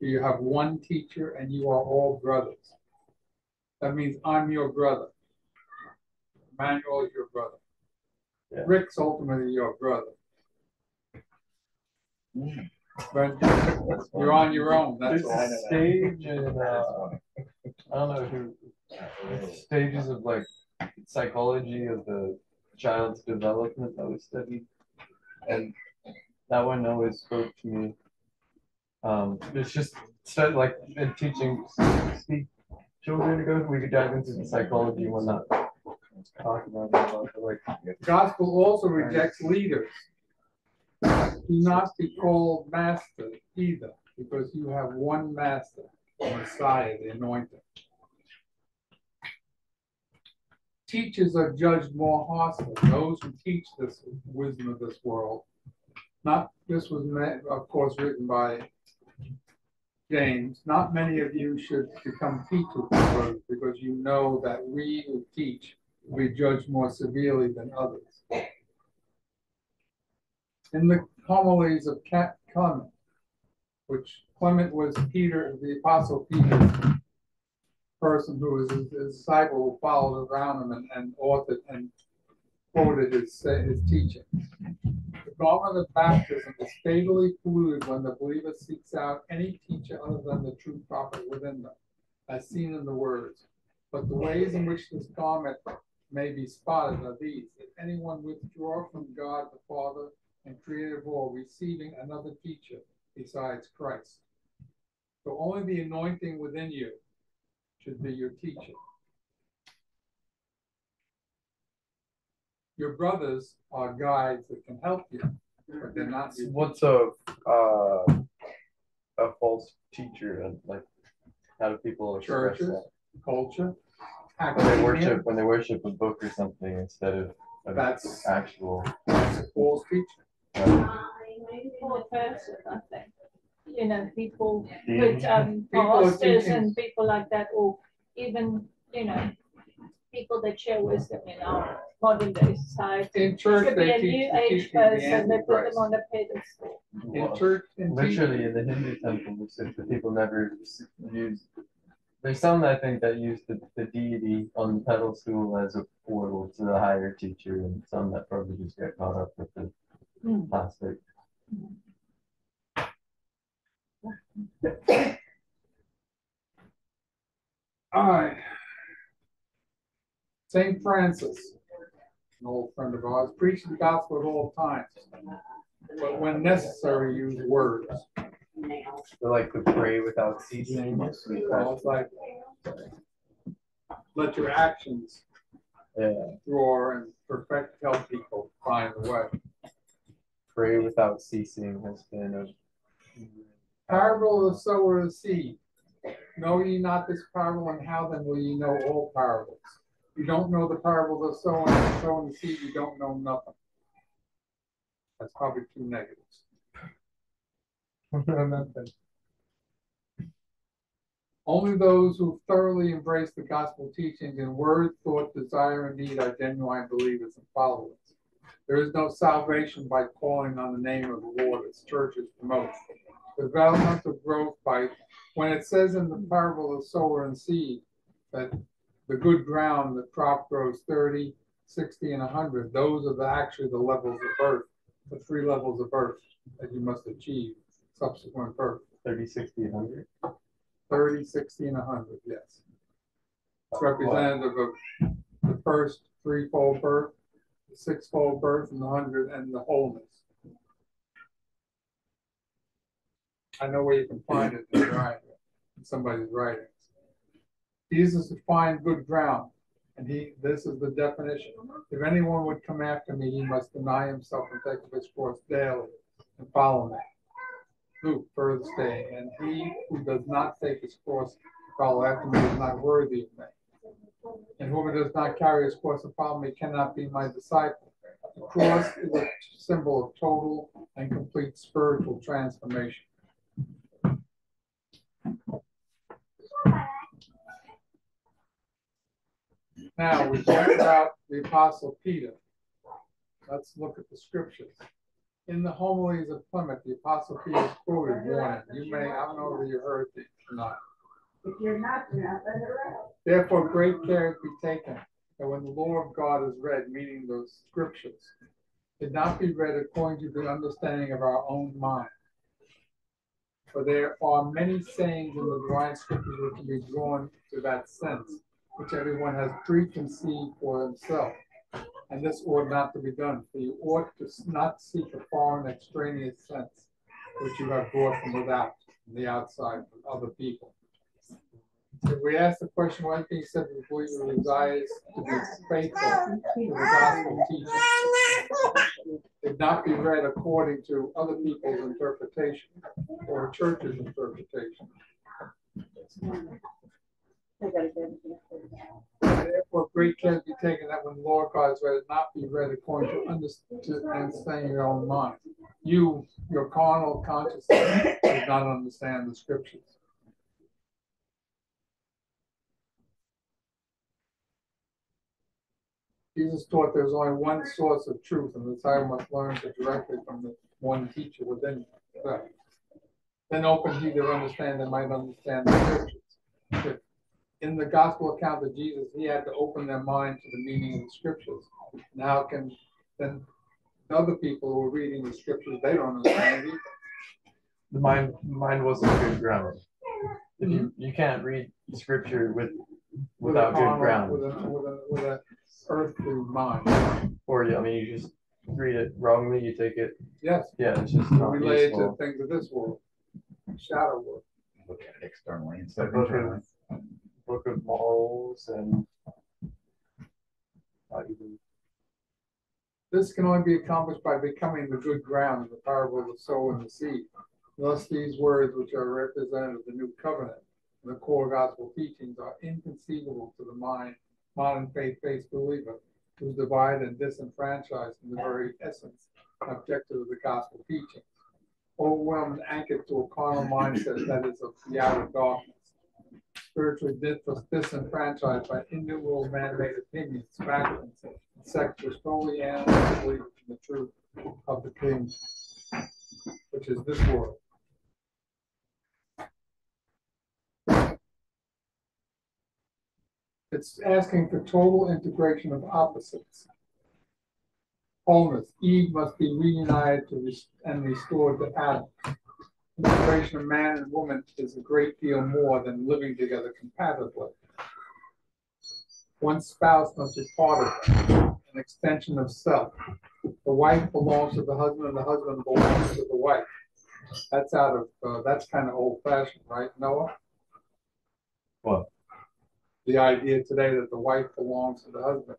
You have one teacher and you are all brothers. That means I'm your brother. Emmanuel is your brother. Yeah. Rick's ultimately your brother. But you're on your own, that's There's all. stage in uh, I don't know who stages of like psychology of the child's development that was studied, and that one always spoke to me. Um, it's just like in teaching speak children to go. We could dive into the psychology and whatnot. talk about about the like. Gospel also rejects leaders. Not be called master either, because you have one master, the Messiah, the anointed. Teachers are judged more harshly, those who teach this wisdom of this world. Not, this was, meant, of course, written by James. Not many of you should become teachers, because you know that we who teach we judge more severely than others. In the homilies of Clement, which Clement was Peter, the apostle Peter's person who was his, disciple who followed around him and, and authored and quoted his, his teaching. The garment of baptism is fatally polluted when the believer seeks out any teacher other than the true prophet within them, as seen in the words. But the ways in which this garment may be spotted are these. If anyone withdraw from God the Father and creator of all, receiving another teacher besides Christ. So only the anointing within you should be your teacher. Your brothers are guides that can help you, but they're not. What's a uh, a false teacher and like how do people express Churches, that? culture. When they worship when they worship a book or something instead of an That's actual. false teaching. uh, Or person, I think. You know, people Yeah. with um pastors and people like that, or even, you know, people that share wisdom in our modern day society. In church, Could be they a teach new the age teaching person, they put them on a pedestal. In church, in Literally teaching, in the Hindu temple, it's that the people never use. There's some I think that use the, the deity on the pedestal as a portal to the higher teacher, and some that probably just get caught up with the Hmm. plastic. All right. Saint Francis, an old friend of ours, preached the gospel at all times, but when necessary, use words. So like to pray without ceasing. Well, it's like, let your actions Yeah, draw and perfect, help people find the way. pray without ceasing has been a. Parable of the sower of the seed. Know ye not this parable, and how then will ye know all parables? You don't know the parable of sowing and sowing the seed, you don't know nothing. That's probably two negatives. Only those who thoroughly embrace the gospel teachings in word, thought, desire, and deed are genuine believers and followers. There is no salvation by calling on the name of the Lord as churches promote. Developmental growth by, when it says in the parable of sower and seed that the good ground, the crop grows 30, 60, and 100, those are the, actually the levels of birth, the three levels of birth that you must achieve subsequent birth. 30, 60, 100. 30, 60, and 100, yes. It's representative of the first threefold birth, the sixfold birth, and the hundred, and the wholeness. I know where you can find it in writing, in somebody's writings. Jesus defined good ground, and he, this is the definition. If anyone would come after me, he must deny himself and take up his cross daily and follow me. Luke, further saying, and he who does not take his cross and follow after me is not worthy of me. And whoever does not carry his cross and follow me cannot be my disciple. The cross is a symbol of total and complete spiritual transformation. Now, we talked about the apostle Peter. Let's look at the scriptures. In the homilies of Plymouth, the apostle Peter is quoted warning. You may, I don't know if you heard it or not. If you're not, you're not letting it out. Therefore, great care be taken that when the law of God is read, meaning the scriptures, it not be read according to the understanding of our own mind. For there are many sayings in the divine scriptures which can be drawn to that sense, which everyone has preconceived for himself. And this ought not to be done, for you ought to not seek a foreign extraneous sense, which you have brought from without, from the outside, from other people. If we ask the question, why he said the believer desires to be faithful to the gospel teaching. It not be read according to other people's interpretation or church's interpretation. I gotta get it. Therefore, great care be taken that when the Lord God is read, it not be read according to understanding your own mind. You, your carnal consciousness, does not understand the scriptures. Jesus taught there's only one source of truth, and the child must learn it directly from the one teacher within them. Then open he their understanding, might understand the scriptures. If in the gospel account of Jesus, he had to open their mind to the meaning of the scriptures. And how can then other people who are reading the scriptures, they don't understand it either. The mind mind wasn't good ground. If mm-hmm. you you can't read scripture with With without good carnal- ground, With a, with a, with a earthly mind. or you I mean you just read it wrongly, you take it. Yes, Yeah, it's just not related to things of this world, shadow world. Look at it externally instead of book internally. of book of morals and not even This can only be accomplished by becoming the good ground, the parable of the soul and the seed. Thus, these words, which are representative of the new covenant, and the core gospel teachings, are inconceivable to the mind, modern faith-based believer, who's divided and disenfranchised in the very essence and objective of the gospel teaching, Overwhelmed and anchored to a carnal mindset that is of the outer darkness. Spiritually dis- disenfranchised by innumerable man-made opinions, factions, and fully analyze believe in the truth of the king, which is this world. It's asking for total integration of opposites. Wholeness, Eve must be reunited and restored to Adam. Integration of man and woman is a great deal more than living together compatibly. One spouse must be part of an extension of self. The wife belongs to the husband, and the husband belongs to the wife. That's out of, uh, that's kind of old fashioned, right, Noah? What? The idea today that the wife belongs to the husband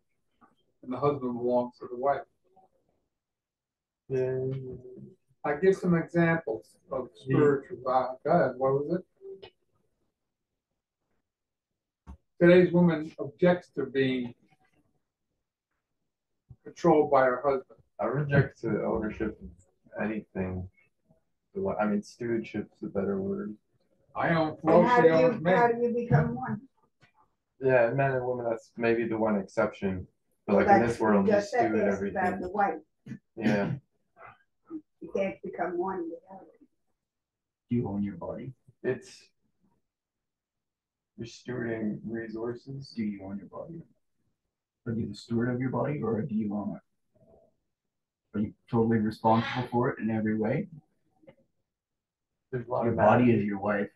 and the husband belongs to the wife. yeah, I give some examples of spiritual, uh, go ahead, what was it? Today's woman objects to being controlled by her husband. I reject the ownership of anything. I mean, stewardship's a better word. I own And how do you, how do you become one? Yeah, men and women, that's maybe the one exception. But Well, like in this world, you you just said steward this About everything. the wife, Yeah, you can't become one without it. Do you own your body? it's you're stewarding resources. Do you own your body? Are you the steward of your body or do you own it? Are you totally responsible for it in every way? There's a lot Your of body is your wife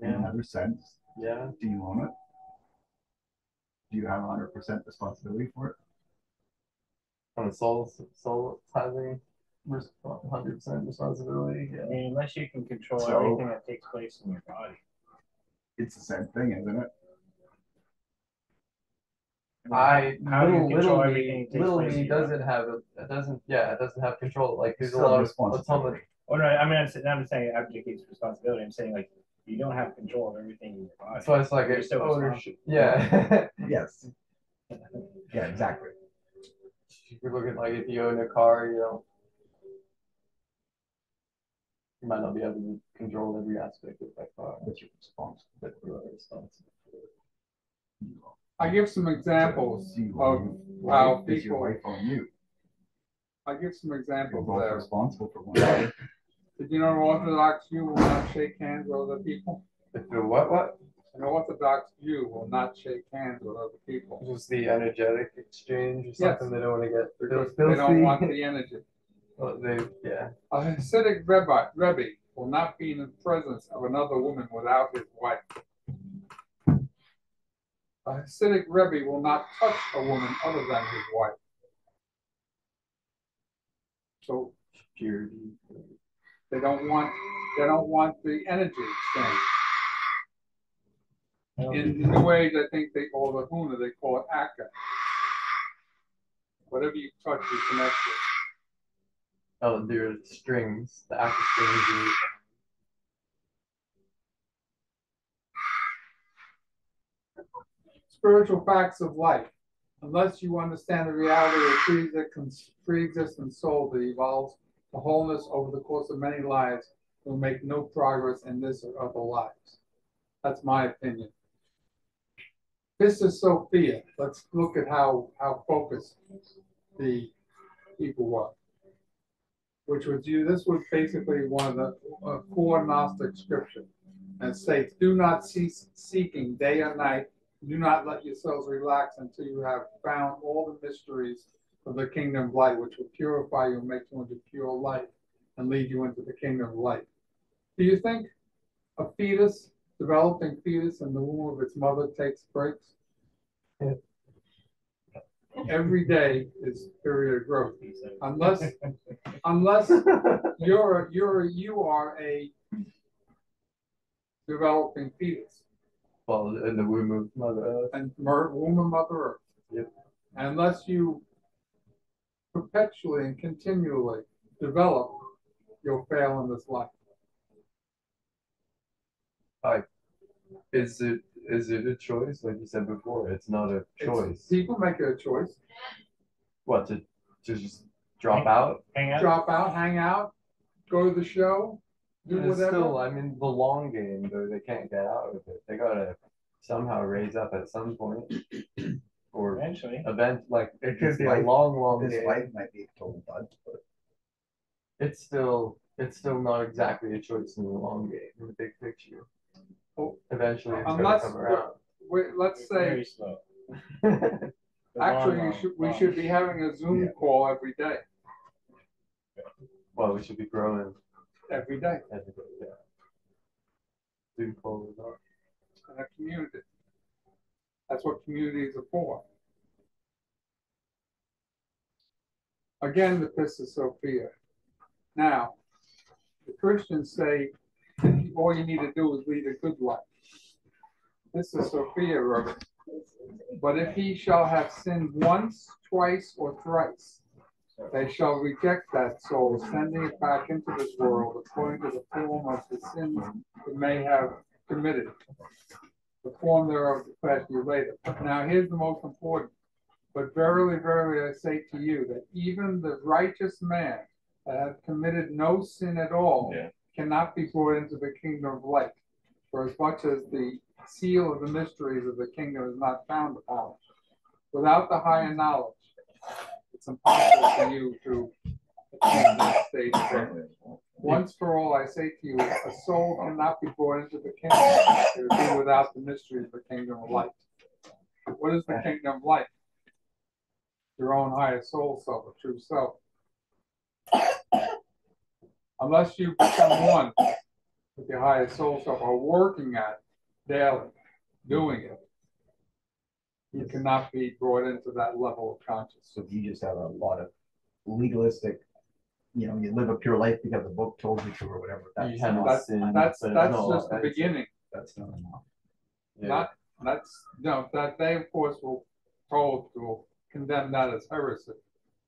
in Yeah, another sense. yeah. Do you own it? Do you have hundred percent responsibility for it? On a soul, soul having hundred percent responsibility. I mean, unless you can control So- everything that takes place in your body. It's the same thing, isn't it? I How do you little control little everything takes little place me doesn't have a it doesn't yeah it doesn't have control like there's a Still lot of responsibility. autonomous Oh, no, I mean, I'm saying, I'm saying abdicates responsibility. I'm saying like, you don't have control of everything in your body. so it's like You're a still ownership yeah Yes. Yeah, exactly. if you're looking like if you own a car you know you might not be able to control every aspect of that car But you're responsible. but responsible for it. You I give some examples Do of how wife? Does your people, wife own you? I give some You're examples both there. responsible for one another. Did you know Orthodox Jew will not shake hands with other people? the what what An Orthodox Jew will not shake hands with other people just the energetic exchange or something they don't want to get because they don't want the energy. Well, they yeah A Hasidic Rebbe, Rebbe will not be in the presence of another woman without his wife. A Hasidic Rebbe will not touch a woman other than his wife. So purity they don't want, they don't want the energy exchange. In, in the way I think they call the huna, they call it aka. Whatever you touch, you connect with. Oh, there are strings, the Aka strings. spiritual facts of life. Unless you understand the reality of pre-existent soul that evolves to wholeness over the course of many lives, will make no progress in this or other lives. That's my opinion. Pistis Sophia. Let's look at how, how focused the people were. Which was you, this was basically one of the uh, core Gnostic scripture. And states, do not cease seeking day or night do not let yourselves relax until you have found all the mysteries of the kingdom of light, which will purify you and make you into pure light and lead you into the kingdom of light. Do you think a fetus, developing fetus in the womb of its mother takes breaks? Every day is period of growth. Unless unless you're a, you're a, you are a developing fetus Well, in the womb of Mother Earth. and womb of Mother Earth. Yep. Unless you perpetually and continually develop, you'll fail in this life. Is it is it a choice? Like you said before, it's not a It's- choice. People make it a choice. What to to just drop out? Hang out. Drop out, hang out, go to the show, do It's whatever. still, I mean, the long game though. They can't get out of it. They gotta somehow raise up at some point, or Eventually. event like it could His be a long, long This game. life might be a total dud, but It's still it's still not exactly a choice in the long game, in the big picture. Oh. Eventually, it's gonna Unless, come around. wait, let's say, Very slow. actually, you Long, should, we long, should be having a Zoom Yeah. call every day, well, we should be growing every day every day. Yeah. Do forward up. in a community. That's what communities are for. Again, the Pistis Sophia. Now, the Christians say all you need to do is lead a good life. Pistis Sophia wrote. But if he shall have sinned once, twice, or thrice, they shall reject that soul, sending it back into this world according to the form of the sins it may have committed. The form thereof declares you later. Now, here's the most important. But verily, verily, I say to you that even the righteous man that hath committed no sin at all Yeah. cannot be brought into the kingdom of light. For as much as the seal of the mysteries of the kingdom is not found upon it. Without the higher knowledge, it's impossible for you to attain that state. Once for all, I say to you, a soul cannot be brought into the kingdom be without the mystery of the kingdom of light. What is the kingdom of light? Your own higher soul self, a true self. Unless you become one with your higher soul self or working at it daily, doing it, you cannot be brought into that level of consciousness. so you just have a lot of legalistic, you know, you live a pure life because the book told you to or whatever. You That's haven't not, That's, sinned, that's, but that's no, just the that's- beginning. that's not enough. Yeah. Not, that's, no, that they of course will told to condemn that as heresy.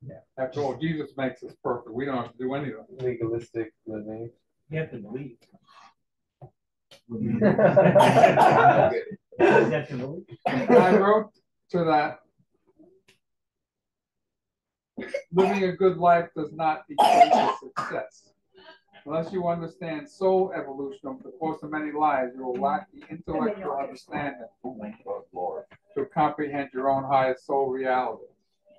Yeah. After all, Jesus makes us perfect. We don't have to do anything. legalistic living. You have to believe. You you- have to believe. I wrote to that. Living a good life does not equate to success. Unless you understand soul evolution over the course of many lives, you will lack the intellectual understanding to comprehend your own highest soul reality.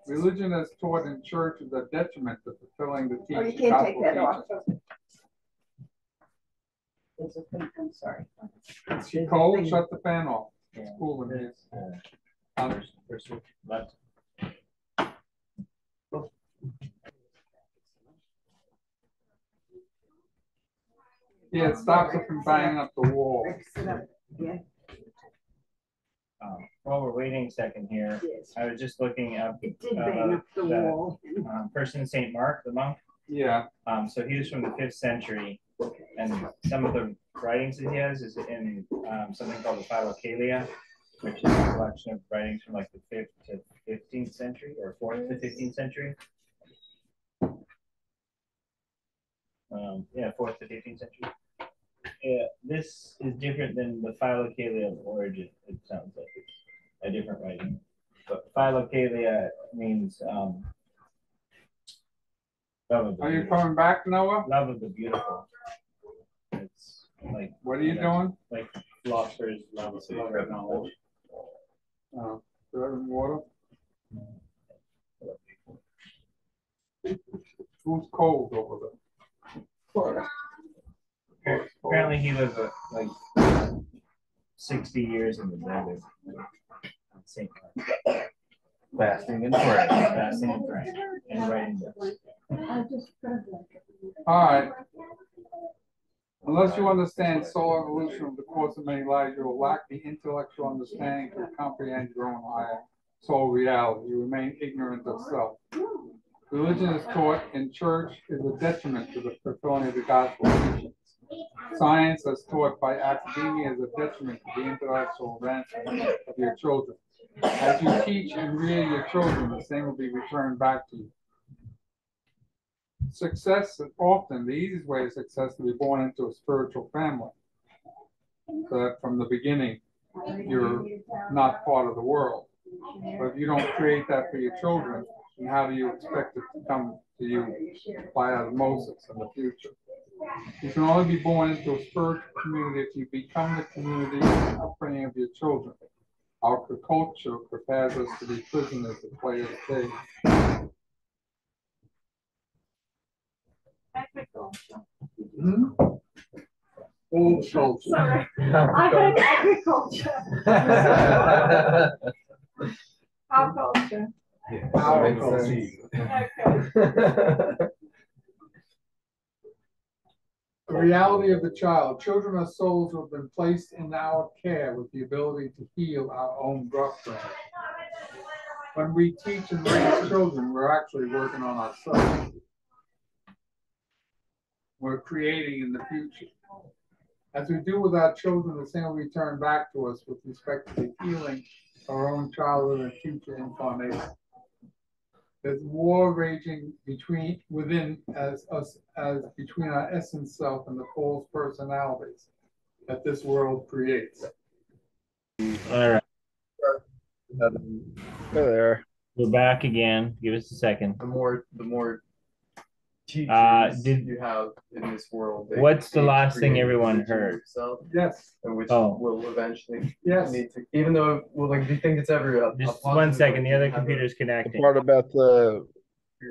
Religion as taught in church is a detriment to fulfilling the Oh, you teaching. can't take that gospel off. It's a thing, I'm sorry. It's cold, shut the fan off. It's Yeah. cool in here. Um, first switch left. Yeah, it stops it from banging up the wall. Yeah, Um, while we're waiting a second here, yes. I was just looking up, It did bang up the Uh, that- wall. um, person Saint Mark, the monk. Yeah, Um, so he was from the fifth century, and some of the writings that he has is in um, something called the Philokalia, which is a collection of writings from like the fifth to fifteenth century or fourth to fifteenth century. Um, yeah, fourth to fifteenth century. Yeah, this is different than the Philokalia of Origen. It sounds like it's a different writing. But Philokalia means um, love of the Are you coming back, Noah? Love of the beautiful. It's like What are you doing? like philosophers love love of knowledge. Uh, bread and water? Who's cold over there? Apparently, he lived uh, like sixty years in the desert. St. Fasting and praying. Fasting and praying and writing books. All right. Unless you understand soul evolution of the course of many lives, you will lack the intellectual understanding to comprehend your own higher soul reality. You remain ignorant of self. Religion is taught in church is a detriment to the fulfilling of the gospel teachings. Science, as taught by academia, is a detriment to the intellectual advancement of your children. As you teach and rear your children, the same will be returned back to you. Success is often the easiest way of success to be born into a spiritual family. So that from the beginning, you're not part of the world. But if you don't create that for your children, how do you expect it to come to you by osmosis in the future? You can only be born into a spiritual community if you become the community and upbringing of your children. Our culture prepares us to be prisoners of players' day. Agriculture. Hmm? Sorry, I heard agriculture, our culture. Our culture. Okay. The reality of the child. Children are souls who have been placed in our care with the ability to heal our own draft. When we teach and raise children, we're actually working on ourselves. We're creating in the future. As we do with our children, the same will return back to us with respect to the healing of our own childhood and future incarnation. There's war raging between within as us as between our essence self and the false personalities that this world creates. All right, there. we're back again. Give us a second. The more, the more teachers Uh, did- you have in this world. they What's the last thing everyone heard? themselves, Yes, And which Oh. will eventually yes. need to, even though, well, like, do you think it's ever a? a Just one positive, second. like, The other to have a- computer's The connecting. part about the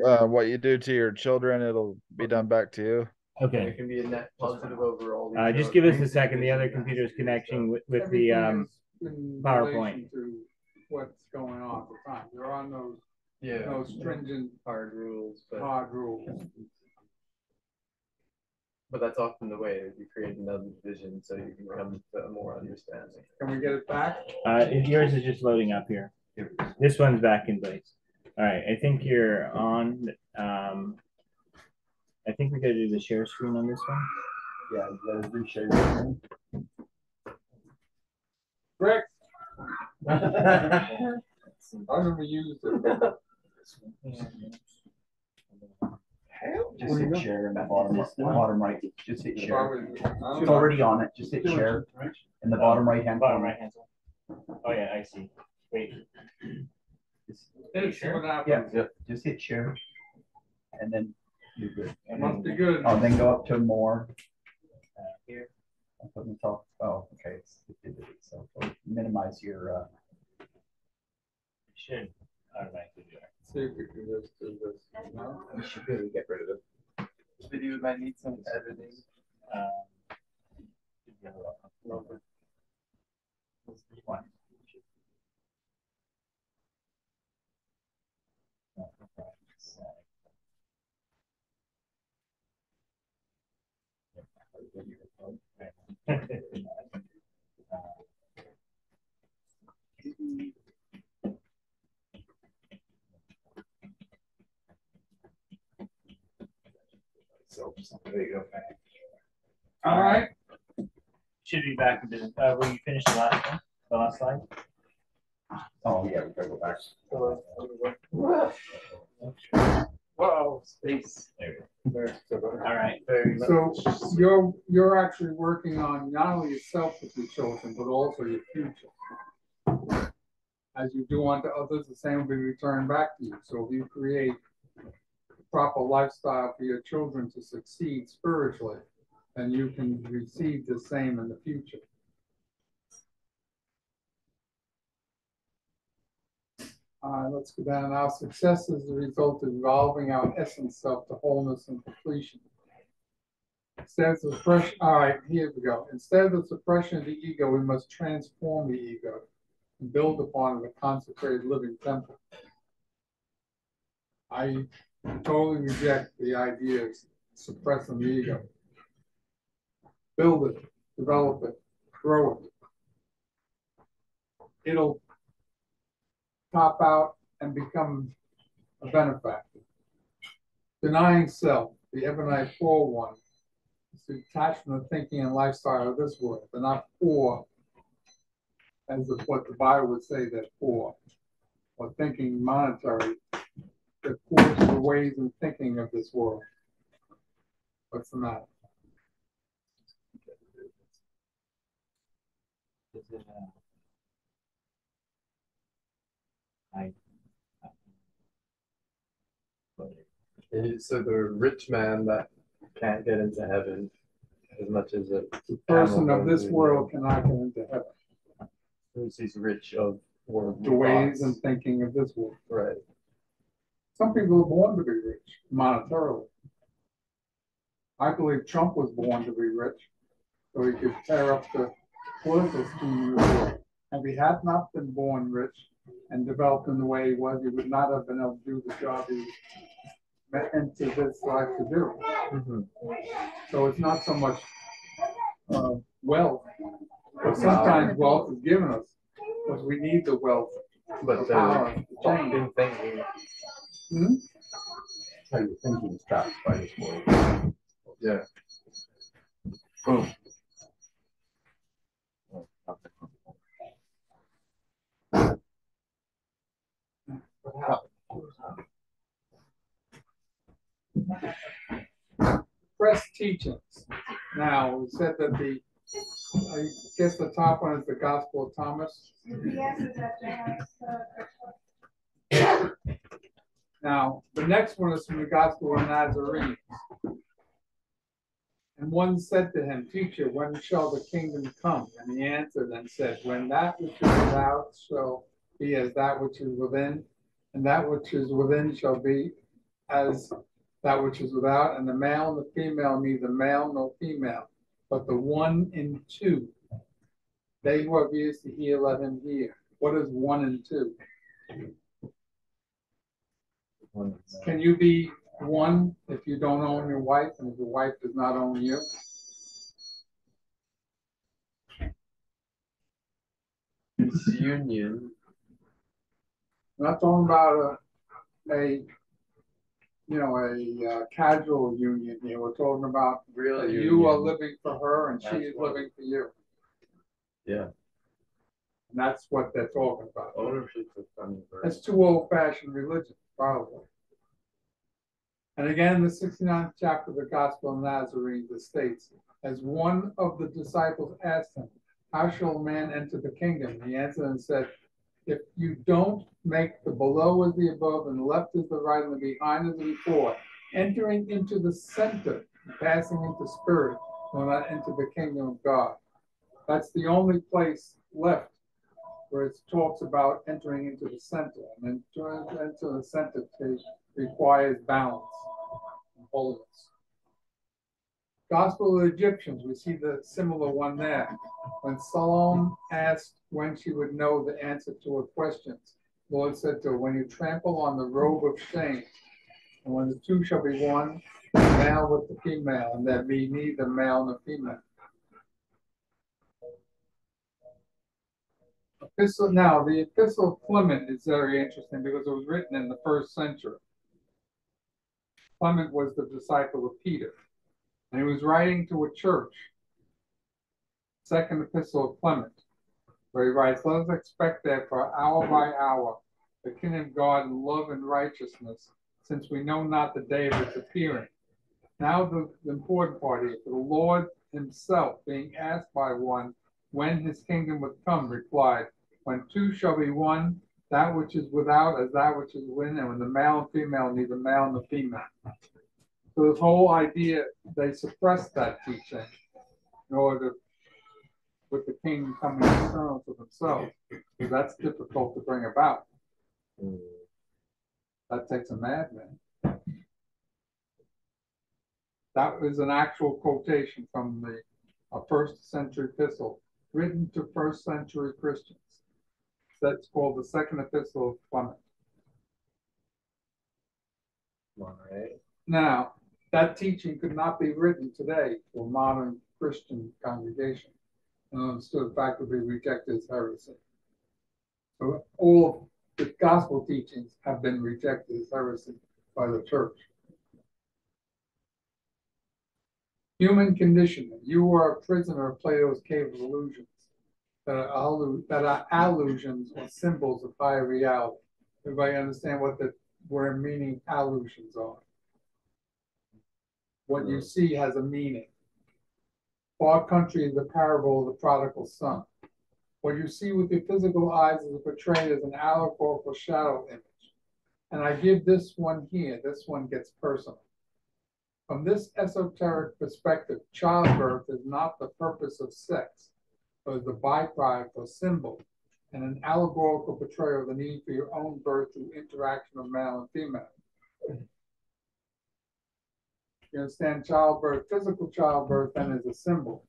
uh, what you do to your children, it'll be done back to you. Okay. It can be a net positive overall. Uh, just give us a second. The other computer's connecting with, with the um. Everything is in PowerPoint. To what's going on at the time. There are no, Yeah, no stringent hard rules, but, hard rules. But that's often the way, you create another vision so you can come to a more understanding. Can we get it back? Uh, yours is just loading up here. This one's back in place. All right, I think you're on. Um, I think we gotta do the share screen on this one. Yeah, you gotta reshare your screen. Rick, I never used it. Just hit share in the bottom, bottom right, just hit share. Probably- I don't It's already on it, just hit share in the bottom right hand Bottom corner. right hand side. Oh yeah, I see. Wait. Hit it, see what Yeah, just hit share. And then you're good. It Must be good. Oh, then go up to more. Uh, here. Up on the top. Oh, okay, it's, it did it itself. Minimize your, uh, Should automatically do it. See if we can just do this. No? you should to get rid of it. This video might need some editing. Um, So, there you go. All right, should be back in business. Uh, will you finish the last one, the last slide? Oh, yeah, we gotta go back. Whoa, space. There we go. All right, So you're, you're actually working on not only yourself with your children, but also your future. As you do unto others, the same will be returned back to you. So if you create a proper lifestyle for your children to succeed spiritually, and you can receive the same in the future. Uh, let's go down. Our success is the result of evolving our essence self to wholeness and completion. Instead of suppression, all right, here we go. Instead of the suppression of the ego, we must transform the ego and build upon it a consecrated living temple. I totally reject the idea of suppressing the ego. Build it, develop it, grow it. It'll top out and become a benefactor. Denying self, the Ebionite four one, is the detachment of thinking and lifestyle of this world. They're not for, as the, what the Bible would say they're for, or thinking monetary. They're for the ways and thinking of this world. What's the matter? Is it, uh, I. So the rich man that can't get into heaven as much as a person of this world cannot get into heaven. who's he's rich of worldly The ways and thinking of this world. Right. Some people are born to be rich monetarily. I believe Trump was born to be rich, so he could tear up the political scheme of the world. If he had not been born rich and developed in the way he was, he would not have been able to do the job he met into this life to do. Mhm. So it's not so much uh, wealth. But sometimes wealth is given us, because we need the wealth, But the power the to change. Thought in thinking, Hmm? How your thinking is trapped by this world. yeah. Boom. Press teachings. Now, we said that the, I guess the top one is the Gospel of Thomas. Yes, is that the Now, the next one is from the Gospel of Nazirenes. And one said to him, Teacher, when shall the kingdom come? And he answered and said, When that which is without shall be as that which is within, and that which is within shall be as that which is without, and the male and the female, neither male nor female, but the one in two. They who have ears to hear, let him hear. What is one and two? Can you be one if you don't own your wife and if your wife does not own you? It's union. I'm not talking about a, a, you know, a uh, casual union here. We're talking about really you are living for her and she is what- living for you. Yeah. And that's what they're talking about. Funny. That's too old fashioned religion, probably. And again, in the 69th chapter of the Gospel of Nazirene, it states, as one of the disciples asked him, How shall man enter the kingdom? He answered and said, If you don't make the below as the above, and the left as the right, and the behind as the before, entering into the center, passing into spirit, will not enter the kingdom of God. That's the only place left where it talks about entering into the center. And entering into the center requires balance and holiness. Gospel of the Egyptians, we see the similar one there. When Salome asked when she would know the answer to her questions, Lord said to her, When you trample on the robe of shame, and when the two shall be one, the male with the female, and there be neither male nor female. Epistle now, the Epistle of Clement is very interesting because it was written in the first century. Clement was the disciple of Peter, and he was writing to a church. Second epistle of Clement, where he writes, Let us expect therefore hour by hour the kingdom of God in love and righteousness, since we know not the day of its appearing. Now the, the important part here, the Lord himself, being asked by one when his kingdom would come, replied, When two shall be one, that which is without as that which is within, and when the male and female need the male and the female. So this whole idea, they suppressed that teaching in order to, with the king coming external to themselves, because that's difficult to bring about. That takes a madman. That was an actual quotation from the a first century epistle written to first century Christians. That's called the second epistle of Clement. Alright. Now, that teaching could not be written today for modern Christian congregation. And understood fact would be rejected as heresy. So all the gospel teachings have been rejected as heresy by the church. Human condition. You are a prisoner of Plato's cave of illusions that are, allu- that are allusions or symbols of higher reality. Everybody understand what the word meaning allusions are? What you see has a meaning. Far country is the parable of the prodigal son. What you see with your physical eyes is portrayed as an allegorical shadow image. And I give this one here, this one gets personal. From this esoteric perspective, childbirth is not the purpose of sex, is the byproduct or symbol and an allegorical portrayal of the need for your own birth through interaction of male and female. You understand childbirth, physical childbirth then is a symbol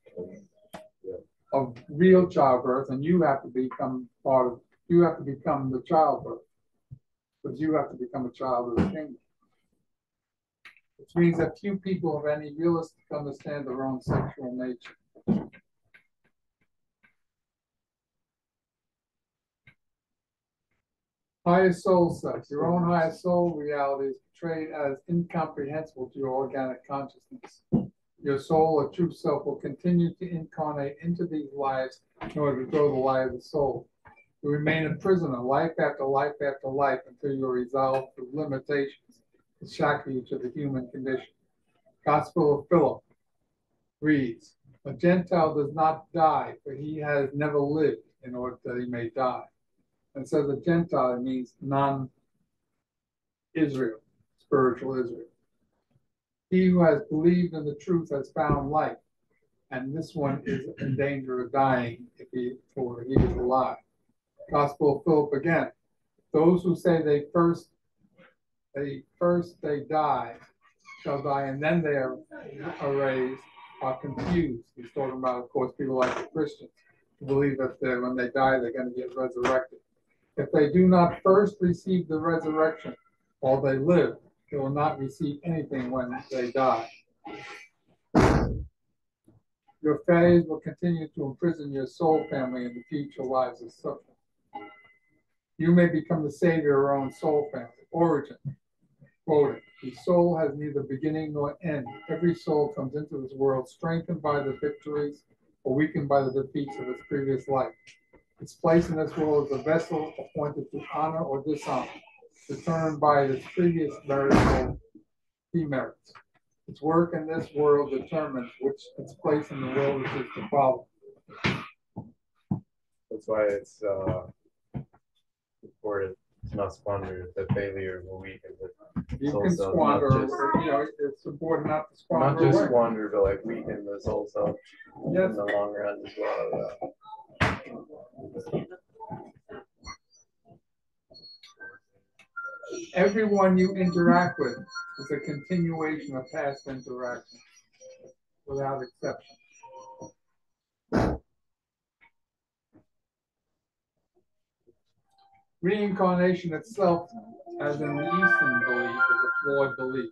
of real childbirth, and you have to become part of, you have to become the childbirth. But you have to become a child of the kingdom. Which means that few people have any realistic understand their own sexual nature. Highest soul sex, your own highest soul reality is portrayed as incomprehensible to your organic consciousness. Your soul or true self will continue to incarnate into these lives in order to grow the light of the soul. You remain a prisoner life after life after life until you are resolved through limitations to shackle you to the human condition. Gospel of Philip reads, A Gentile does not die, for he has never lived in order that he may die. And so the Gentile means non Israel, spiritual Israel. He who has believed in the truth has found life, and this one is in danger of dying if he for he is alive. Gospel of Philip again. Those who say they first they first they die shall die and then they are, raised are confused. He's talking about, of course, people like the Christians who believe that when they die they're going to get resurrected. If they do not first receive the resurrection while they live, they will not receive anything when they die. Your failures will continue to imprison your soul family in the future lives of suffering. You may become the savior of your own soul family. Origen. Quoted. The soul has neither beginning nor end. Every soul comes into this world strengthened by the victories or weakened by the defeats of its previous life. Its place in this world is a vessel appointed to honor or dishonor, determined by its previous merits or demerits. Its work in this world determines which its place in the world is to follow. That's why it's uh reported to not squander the failure will weaken the You can squander, just, you know, it's important not to not squander just away. squander, but like weaken the soul self Yes. in the long run as well. yeah. Everyone you interact with is a continuation of past interaction, without exception. Reincarnation itself, as in the Eastern belief, is a flawed belief.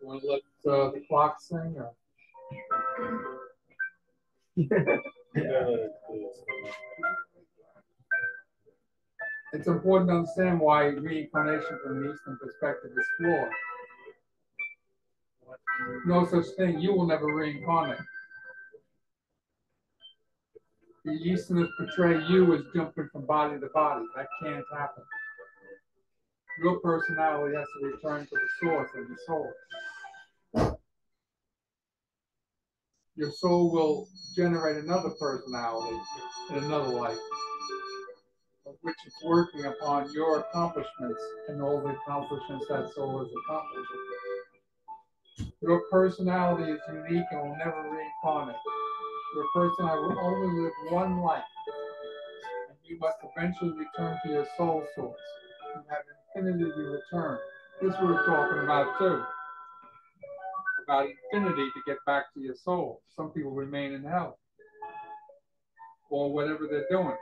You want to let uh, the clock sing? Or? It's important to understand why reincarnation from the Eastern perspective is flawed. No such thing. You will never reincarnate. the Easterners portray you as jumping from body to body. That can't happen. Your personality has to return to the source of the soul. Your soul will generate another personality in another life, which is working upon your accomplishments and all the accomplishments that soul has accomplished. Your personality is unique and will never reincarnate. Your personality will only live one life. And you must eventually return to your soul source and have infinity to return. This we're talking about too. About infinity to get back to your soul. Some people remain in hell. Or whatever they're doing.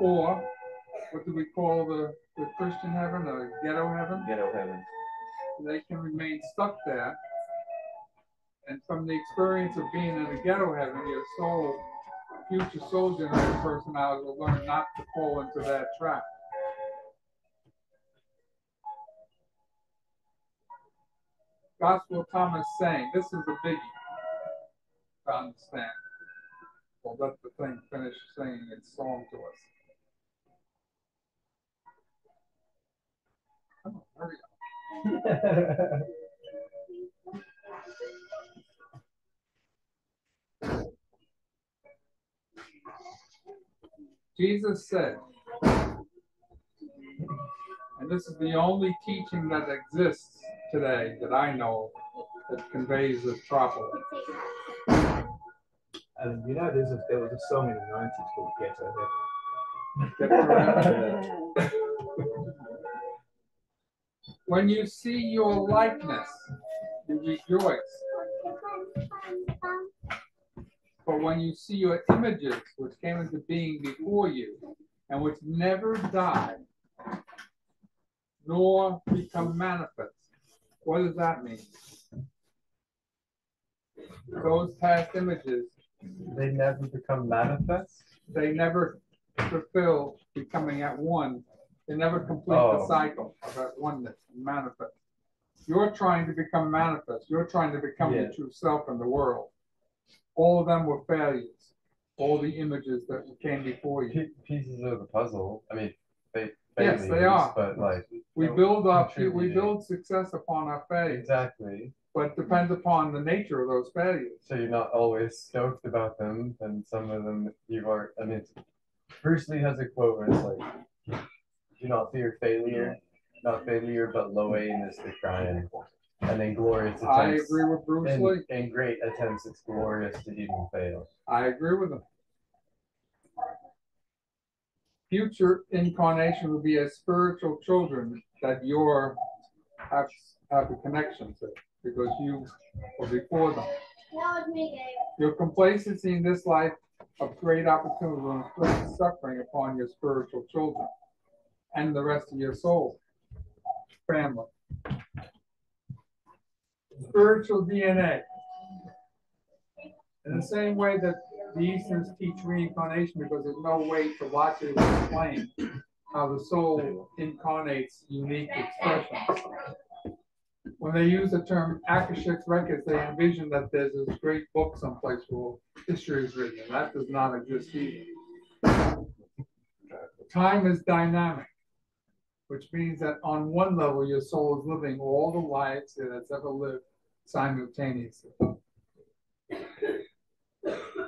Or what do we call the, the Christian heaven or ghetto heaven? Ghetto heaven. they can remain stuck there. And from the experience of being in a ghetto heaven, your soul, future soul generated personality will learn not to fall into that trap. Gospel Thomas saying, this is a biggie to understand. We'll let the thing finish singing its song to us. Come on, hurry up. Jesus said, and this is the only teaching that exists today that I know that conveys this properly. And you know, there's a, there was a song in the nineties called Ghetto Heaven. Get around. When you see your likeness, you rejoice. But when you see your images, which came into being before you, and which never die, nor become manifest, what does that mean? Those past images, They never become manifest? they never fulfill becoming at one. They never complete the Oh. cycle of that oneness and manifest. You're trying to become manifest. You're trying to become Yeah. the true self in the world. All of them were failures. All the images that came before you. P- pieces of the puzzle. I mean, they. Yes, they are. But like. We build up, we build success upon our failures, Exactly. but depends upon the nature of those failures. So you're not always stoked about them, and some of them you are. I mean, Bruce Lee has a quote where it's like, "Do not fear failure, not failure, but low aim is the crime." And then glorious I agree with Bruce Lee. in great attempts, it's glorious to even fail. I agree with him. Future incarnation will be as spiritual children that you're have, have a connection to because you were before them. Your complacency in this life of great opportunity will inflict suffering upon your spiritual children and the rest of your soul, family. Spiritual DNA. In the same way that the Easterns teach reincarnation because there's no way to logically explain how the soul incarnates unique expressions. When they use the term Akashic records, they envision that there's this great book someplace where history is written, and that does not exist either. Time is dynamic, which means that on one level, your soul is living all the lives that it's ever lived simultaneously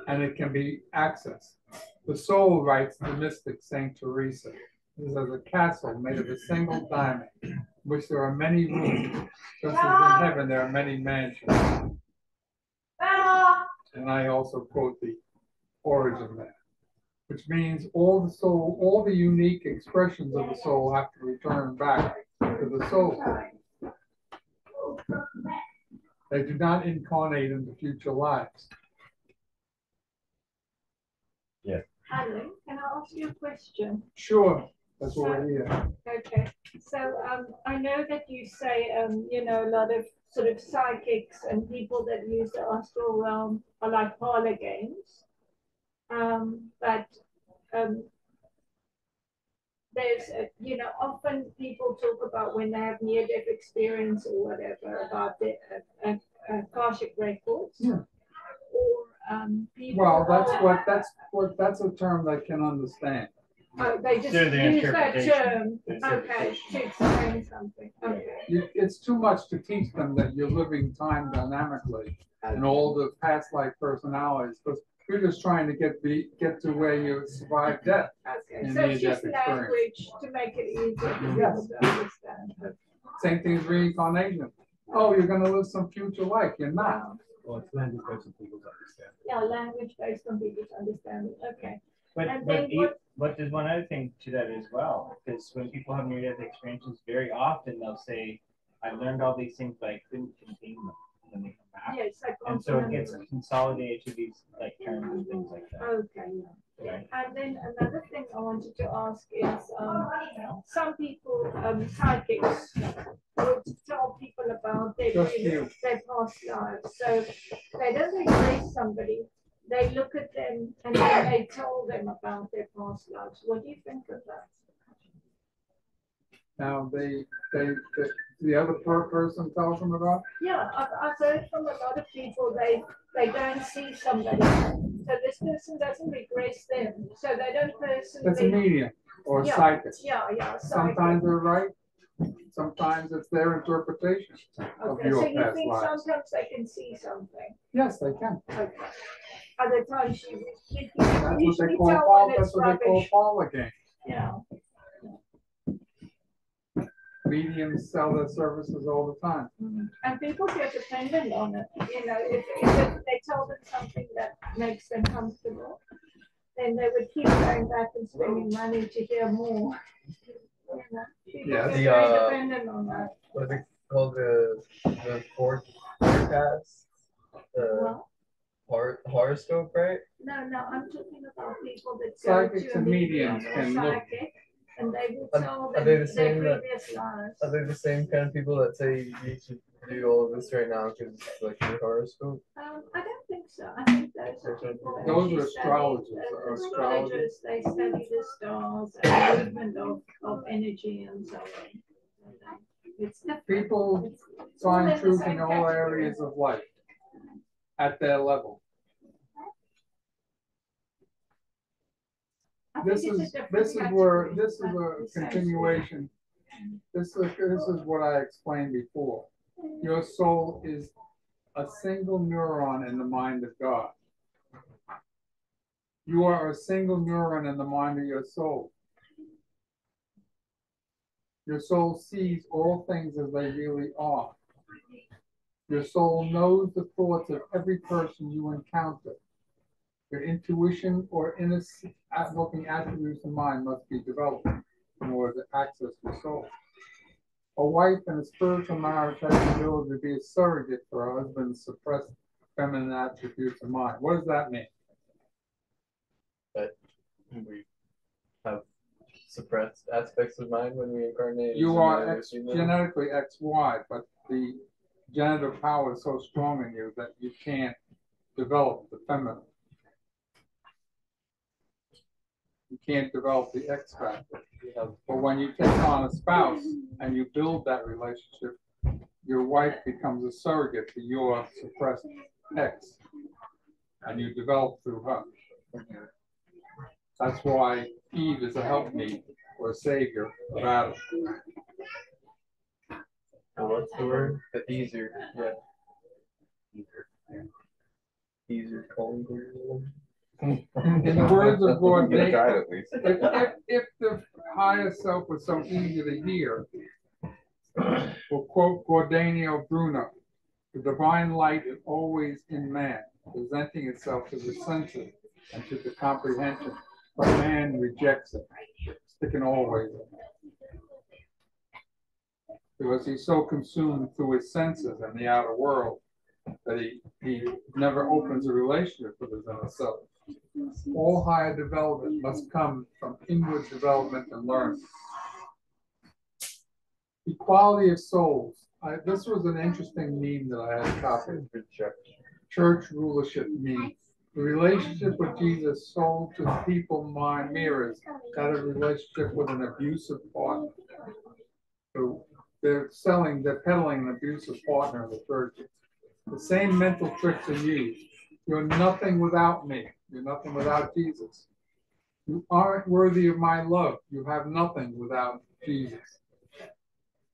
and it can be accessed. The soul, writes the mystic Saint Teresa, is as a castle made of a single diamond, in which there are many rooms, just as in heaven there are many mansions. And I also quote the Origen there, which means all the soul, all the unique expressions of the soul have to return back to the soul. They do not incarnate into future lives. Alan, can I ask you a question? Sure, that's what we're here. Okay, so um, I know that you say, um, you know, a lot of sort of psychics and people that use the astral realm are like parlor games. Um, but um, there's, uh, you know, often people talk about when they have near death experience or whatever about the uh, uh, uh, Akashic records. Yeah. Or um, people. Well, that's what, that's what, that's a term they can understand. Oh, they just Do the use that term. Okay, to explain something. Okay. You, it's too much to teach them that you're living time dynamically and all the past life personalities, because you're just trying to get be, get to where you survive death. Okay, so it's near-death just experience. language to make it easier for Yes. to understand. Same thing as reincarnation. Oh, you're gonna live some future life, you're not. Or it's language based on people's understanding. Yeah, language based on people's understanding, okay. But, And but, what- but there's one other thing to that as well, because when people have near death experiences, very often they'll say, I learned all these things, but I couldn't contain them when they come back. Yes, I And so it gets consolidated to these like terms and things like that. Okay, yeah. Right. And then another thing I wanted to ask is, um, some people, um, psychics would tell people about their, Just previous- you. their past lives. So they don't embrace somebody, they look at them and they tell them about their past lives. What do you think of that? Now, they, they, the, the other per- person tells them about, Yeah, I've, I've heard from a lot of people, they, they don't see somebody. So this person doesn't regress them, so they don't it's a medium or Yeah. psychic. Yeah, yeah. psychic. Sometimes they're right, sometimes it's their interpretation of Okay, so you past think lives. sometimes they can see something? Yes, they can. Okay. Other times you, you That's can what usually they call, when that's what they call parlor game. Yeah, Mediums sell their services all the time. and people get dependent on it, you know, if, if it- they tell them something that makes them comfortable, then they would keep going back and spending money to hear more. You know, People Yeah, get the, very uh, dependent on that. What is it called? The the four- forecast, the Well, hor- horoscope, right? No, no, I'm talking about people that go Psychics to a and medium mediums or can look. Psychic, and they will Are- tell are them they the same that- previous lives. Are they the same kind of people that say you should do all of this right now because it's like your horoscope? Um, I don't think so. I think those are people. Those actually are study- astrologers, uh, Astrologers, they study the stars and movement of, of energy and so on. It's different. People It's- it's Find in truth in all category. areas of life at their level. I This is, this is where, this is a continuation. This is, this is what I explained before. Your soul is a single neuron in the mind of God. You are a single neuron in the mind of your soul. Your soul sees all things as they really are. Your soul knows the thoughts of every person you encounter. Your intuition or looking attributes of mind must be developed in order to access your soul. A wife in a spiritual marriage has the ability to be a surrogate for her husband's suppressed feminine attributes of mind. What does that mean? That we have suppressed aspects of mind when we incarnate. You are ex- genetically XY, but the genital power is so strong in you that you can't develop the feminine. You can't develop the X factor. But when you take on a spouse and you build that relationship, your wife becomes a surrogate for your suppressed X. And you develop through her. That's why Eve is a helpmeet or a savior of Adam. What's the word? The easier, yeah. Easier calling. In the words of Gordon, Get a if, guide at least. if, if the higher self was so easy to hear, we'll quote Giordano Bruno, the divine light is always in man, presenting itself to the senses and to the comprehension, but man rejects it, sticking always in Because he's so consumed through his senses and the outer world that he, he never opens a relationship with his inner self. All higher development must come from inward development and learning. Equality of souls. I, this was an interesting meme that I had copied. Church rulership meme. The relationship with Jesus sold to people mind mirrors that a relationship with an abusive partner. So they're selling, they're peddling an abusive partner in the church. The same mental tricks are used. You're nothing without me. You're nothing without Jesus. You aren't worthy of my love. You have nothing without Jesus.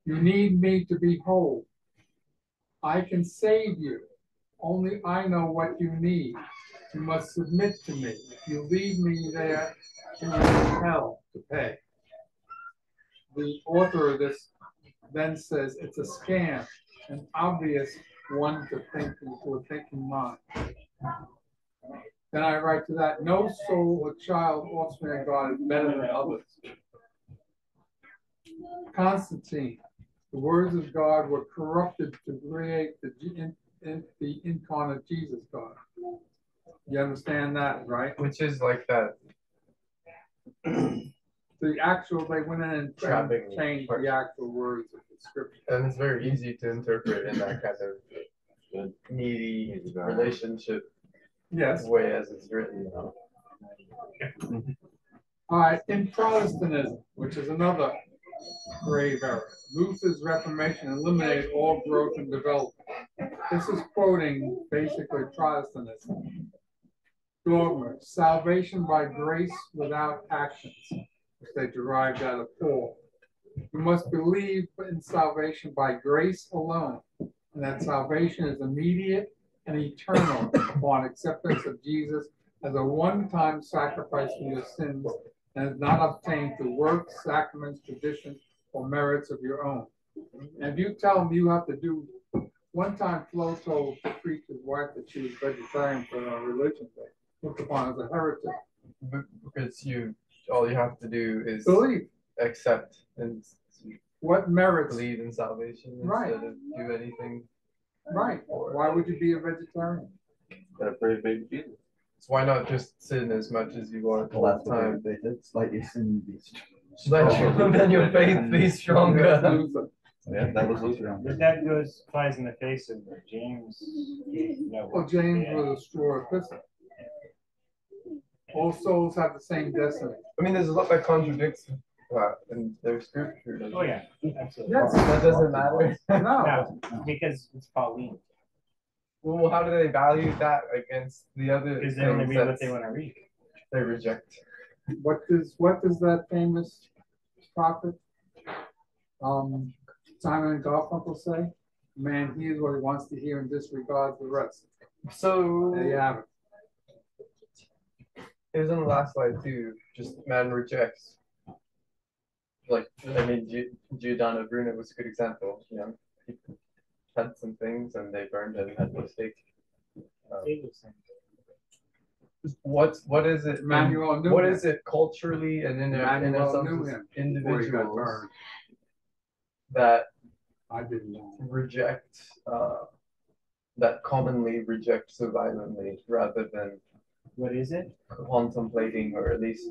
You need me to be whole. I can save you. Only I know what you need. You must submit to me. If you leave me there, you will hell to pay. The author of this then says it's a scam, an obvious one to think to a thinking mind. Then I write to that, no soul or child offspring of God is better than others. Constantine, the words of God were corrupted to create the, in, in, the incarnate Jesus God. You understand that, right? Which is like that. The actual, they went in and Trapping changed, changed part. the actual words of the scripture. And it's very easy to interpret in that kind of needy relationship Yes. way as it's written. All right, in Protestantism, which is another grave error, Luther's Reformation eliminated all growth and development. This is quoting basically Protestantism. Dogma, salvation by grace without actions, which they derived out of Paul. You must believe in salvation by grace alone, and that salvation is immediate and eternal upon acceptance of Jesus as a one-time sacrifice for your sins and is not obtained through works, sacraments, traditions, or merits of your own. And if you tell them you have to do, one time Flo told the preacher's wife that she was vegetarian for a religion, they looked upon as a heretic. Because you, all you have to do is Believe, accept and what merits, believe in salvation Right. instead of do anything. Right, why would you be a vegetarian? Gotta praise baby Jesus. So why not just sin as much as you want Well, all that's the what time? they, they did, slightly sin beast. Let your, then your faith be stronger. Yeah, that was Luther. But that goes, flies in the face of James. you know, Well, James yeah. was a straw epistle. All souls have the same destiny. I mean, there's a lot that contradicts that in their scripture. doesn't Oh, yeah, absolutely. Yes. That doesn't matter. No, No, because it's Pauline, Well, how do they value that against the other because they only things read what that they wanna read. they reject? what does, what does that famous prophet, um, Simon and Garfunkel say? Man hears what he wants to hear and disregards the rest. So There you have it. it was on the last slide too. Just man rejects. Like I mean, Gi- Giordano Bruno was a good example. You know, he had some things and they burned and had no stake. Um, What's what is it? Emmanuel knew What him. is it culturally and in a, in a Emmanuel sense knew as him before he got individuals that I didn't know. reject uh, that commonly reject so violently rather than What is it? contemplating or at least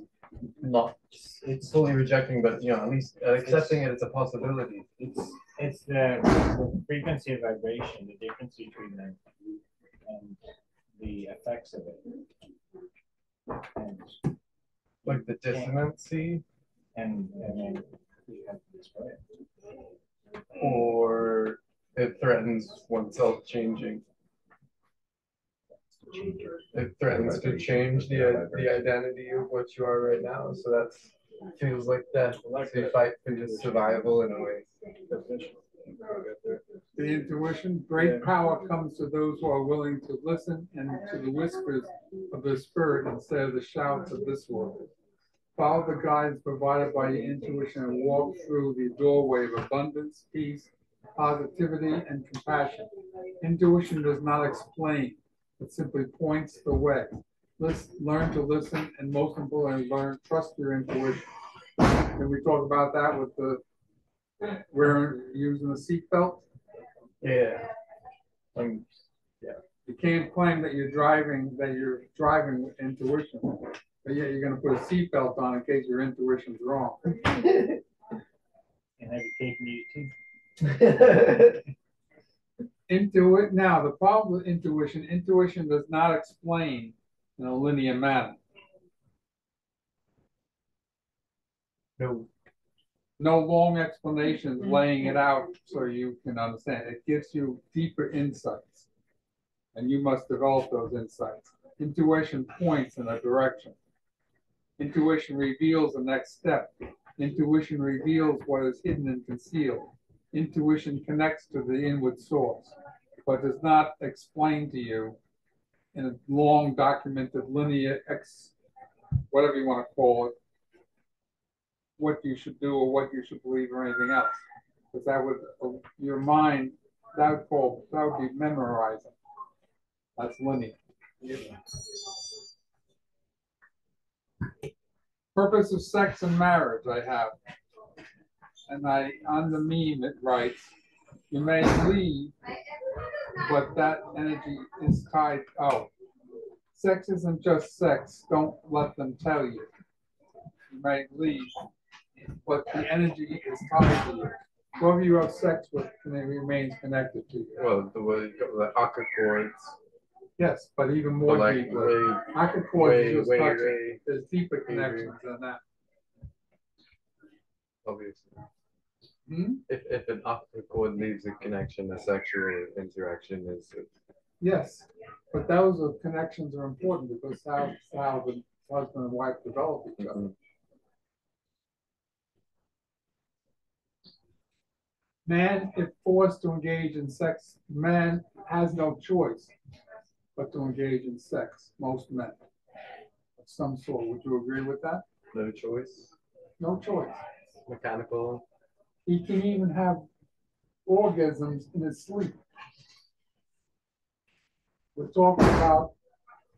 not It's, fully rejecting, but you know, at least accepting it as a possibility. it's, it's the, the frequency of vibration, the difference between them and the effects of it. And, Like the dissonancy and, and then you have to destroy it. or it threatens oneself changing. It threatens to change the the identity of what you are right now. So that's feels like death. So you fight for your survival in a way. The intuition, great power comes to those who are willing to listen and to the whispers of the spirit instead of the shouts of this world. Follow the guidance provided by your intuition and walk through the doorway of abundance, peace, positivity, and compassion. Intuition does not explain, it simply points the way. Let's learn to listen, and most importantly, learn, trust your intuition. Can we talk about that with the, we're using the seatbelt? Yeah. Um, You can't claim that you're driving, that you're driving with intuition, but yet you're gonna put a seatbelt on in case your intuition's wrong. And have you taken you too? Intuit, now, the problem with intuition, intuition does not explain in a linear manner. no. No long explanations mm-hmm. laying it out so you can understand. It gives you deeper insights. and you must develop those insights. Intuition points in a direction. Intuition reveals the next step. Intuition reveals what is hidden and concealed. Intuition connects to the inward source, but does not explain to you in a long documented linear X, whatever you want to call it, what you should do or what you should believe or anything else. Because that would, uh, your mind, that would call, that would be memorizing. That's linear. Purpose of sex and marriage I have. And I, on the meme, it writes, you may leave, but that energy is tied out. Sex isn't just sex, don't let them tell you. You may leave, but the energy is tied to you. Whoever you have sex with and it remains connected to you. Well, the way the aka cords, Yes, but even but more like deeply. way, I could call way, just way, touching. way, There's deeper connections than that. obviously. Hmm? If if an aka cord leaves a connection, a sexual interaction is Yes, but those are connections are important because how, how the husband and wife develop each other. Mhm. Man, if forced to engage in sex, man has no choice but to engage in sex, most men of some sort. Would you agree with that? no choice, No choice. mechanical. He can even have orgasms in his sleep. We're talking about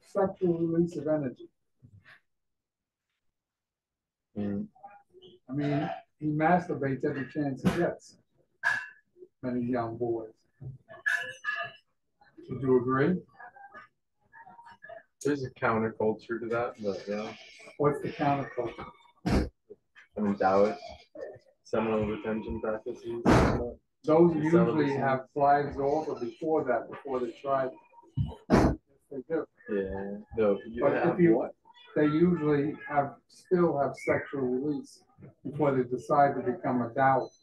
sexual release of energy. Mm. I mean, he masturbates every chance he gets. Many young boys. Would you agree? There's a counterculture to that, but yeah, What's the counterculture? I mean Taoist, seminal retention practices. Those usually Celibacy. have flags off or before that, before they try. They do. Yeah, no, you But if you- what? They usually have, still have sexual release before they decide to become a Taoist.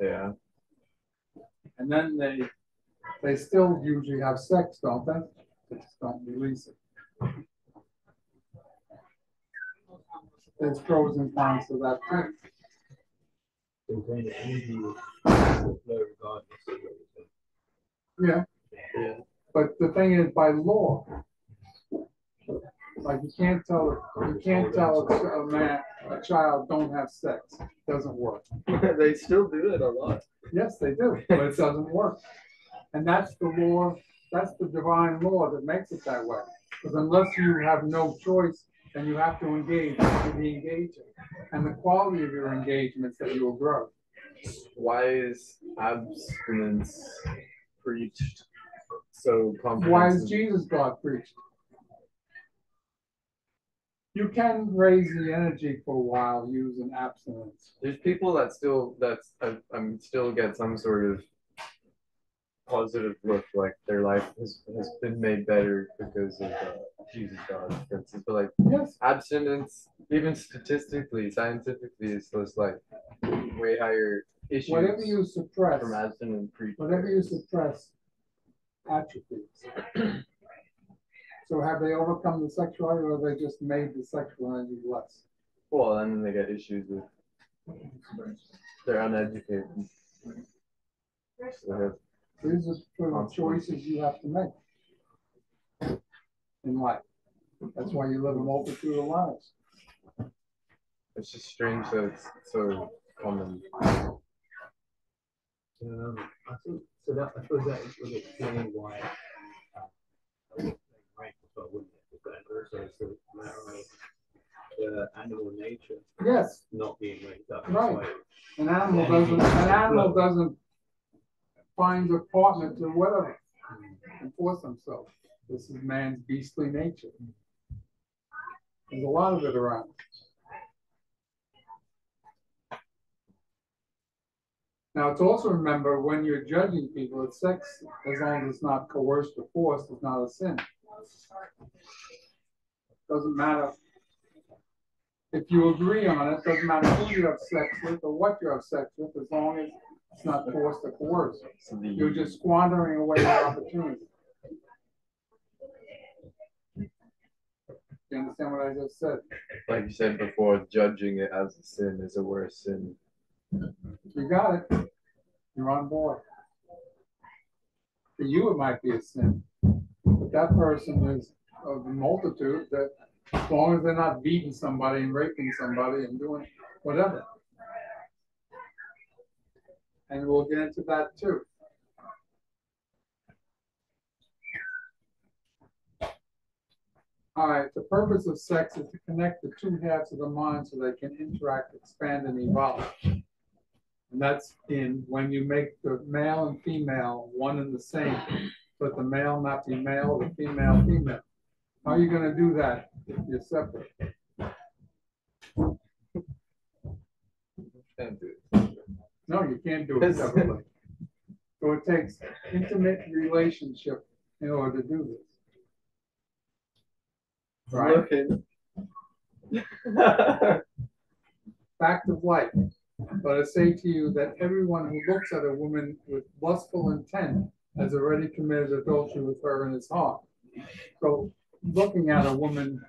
Yeah, And then they, they still usually have sex, don't they? They just don't release it. There's pros and cons to that too. So then the energy will flow regardless of what. Yeah, yeah. but the thing is by law. Like you can't tell, you can't oh, tell a a man, a child, don't have sex. Doesn't work. they still do it a lot. Yes, they do, but it doesn't work. And that's the law, that's the divine law that makes it that way. Because unless you have no choice, then you have to engage, to be engaging. And the quality of your engagements that you will grow. Why is abstinence preached so Why is Jesus God preached? You can raise the energy for a while using abstinence. There's people that still that's I, I'm um, um, still get some sort of positive look like their life has, has been made better because of uh, Jesus God, for. But like Yes, abstinence, even statistically, scientifically, is just like way higher issues whatever you suppress, from abstinence pre. whatever you suppress atrophies. So have they overcome the sexuality or have they just made the sexual energy less? Well, and then they get issues with they're uneducated. So These are sort of choices you have to make in life. That's why you live a multitude of lives. It's just strange that it's so common. Um, I think, so that, I suppose that would explain why, uh, I would say rank as well, wouldn't it? But also it's a matter of the animal nature Yes, not being raised up. Right. That's an animal doesn't, an animal doesn't find a partner to whatever and force themselves. This is man's beastly nature. There's a lot of it around. Now, it's also remember when you're judging people, it's sex, as long as it's not coerced or forced, it's not a sin. It doesn't matter. If you agree on it, doesn't matter who you have sex with or what you have sex with, as long as it's not forced to coerce. You're just squandering away the opportunity. You understand what I just said? Like you said before, judging it as a sin is a worse sin. You got it. You're on board. For you, it might be a sin, but that person is of the multitude that, as long as they're not beating somebody and raping somebody and doing whatever, and we'll get into that too. All right, the purpose of sex is to connect the two halves of the mind so they can interact, expand, and evolve. And that's in when you make the male and female one and the same, but the male not be male, the female female. How are you gonna do that if you're separate? Can't do it. No, you can't do it separately. So it takes intimate relationship in order to do this. Right? Looking. Fact of life. But I say to you that everyone who looks at a woman with lustful intent has already committed adultery with her in his heart. So looking at a woman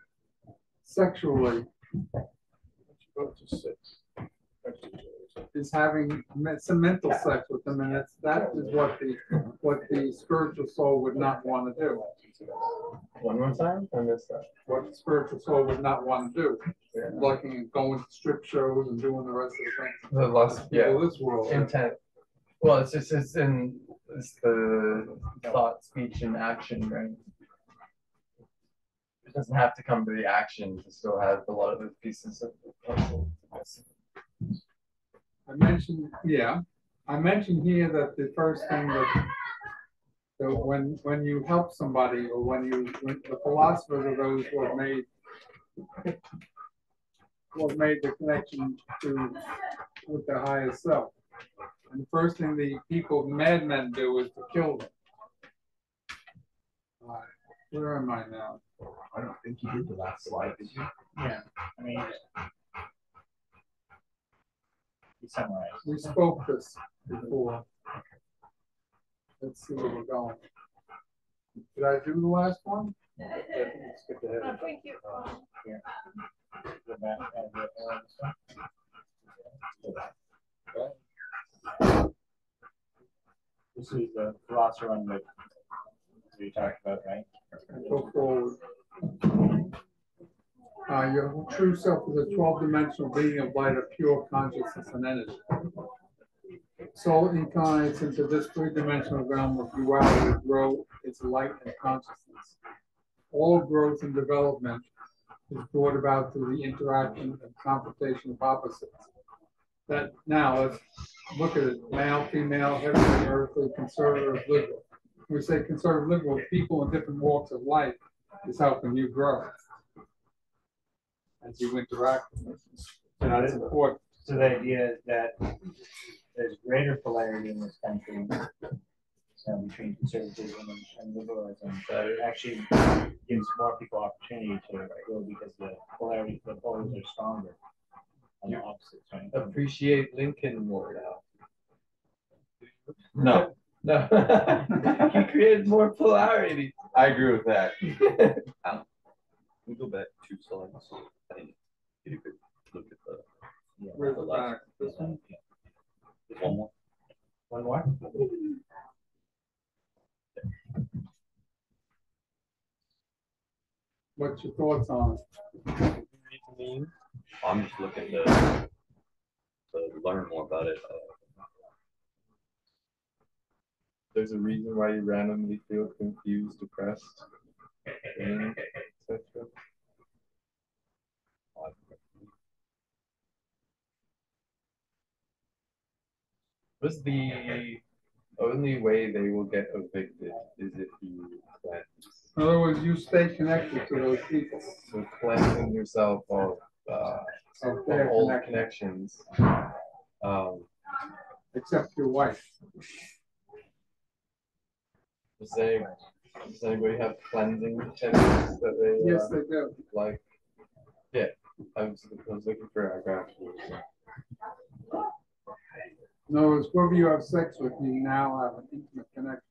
sexually is having some mental sex with them, and it's, that is what the, what the spiritual soul would not want to do. One more time, I missed that. What the spiritual soul would not want to do, Yeah. looking and going to strip shows and doing the rest of the things. The lust, yeah, People of This world. intent. Well, it's just, it's in, it's the thought, speech and action, right? It doesn't have to come to the action to still have a lot of the pieces of the puzzle. I mentioned, yeah, I mentioned here that the first thing that, that when, when you help somebody or when you, when the philosophers are those who have made who have made the connection to, with the higher self. And the first thing the people, madmen do is to kill them. Right, Where am I now? I don't think you did the last slide, did you? Yeah, I mean. You summarize. We spoke this before. Let's see where we're going. Did I do the last one? Skip ahead. You, uh, Go back and get all this is the philosopher on the, we talked about, right? Go forward. Uh, your true self is a twelve dimensional being of light of pure consciousness and energy. Soul incarnates into this three dimensional realm of duality to grow its light and consciousness. All growth and development is brought about through the interaction and confrontation of opposites. That now let's look at it, male, female, heavenly, earthly, conservative, liberal. We say conservative, liberal, people in different walks of life is helping you grow as you interact with them. And that's important. So the idea is that there's greater polarity in this country. So between conservatism and- and liberalism, that it actually gives more people opportunity to grow because the polarity, the poles are stronger. On the opposites, right? Appreciate Lincoln more No, now. No. He created more polarity. I agree with that. We go back two slides. I didn't get look at the, Where's the back? This one? one more. One more? What's your thoughts on it? I'm just looking to, to learn more about it. There's a reason why you randomly feel confused, depressed, and etc. What's the only way they will get evicted is if you cleanse. In other words, you stay connected to those people. So cleansing yourself of, uh, Of old connection, connections. Um, except your wife. does any, does anybody have cleansing techniques that they, Yes, uh, they do. like? Yeah, I was, I was looking for a graph. Other words, whoever you have sex with, you now have an intimate connection.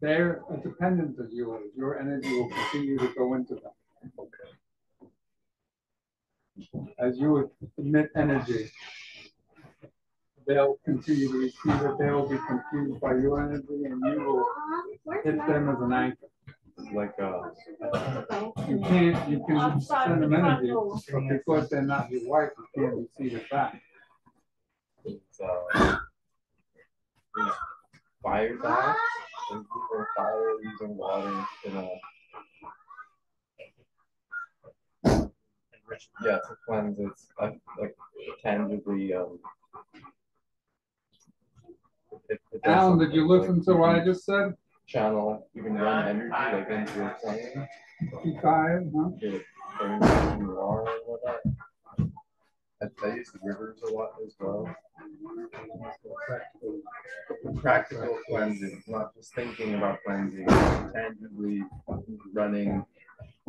They're a dependent of yours. Your energy will continue to go into them. as you emit energy, they'll continue to receive it. They will be confused by your energy, and you will hit them as an anchor. It's like uh, You can't, you can send them energy, but because they're not your wife, you can't receive it back. It's uh, these fire baths. And people fire using water in a yeah to cleanse. It's like tangibly um. It, it Alan, did you listen like, to what I just said? Channel, you can run energy like into a plane. P five, huh? get it going back in the water and whatnot. I, use the rivers a lot as well. Practical cleansing, not just thinking about cleansing, tangibly running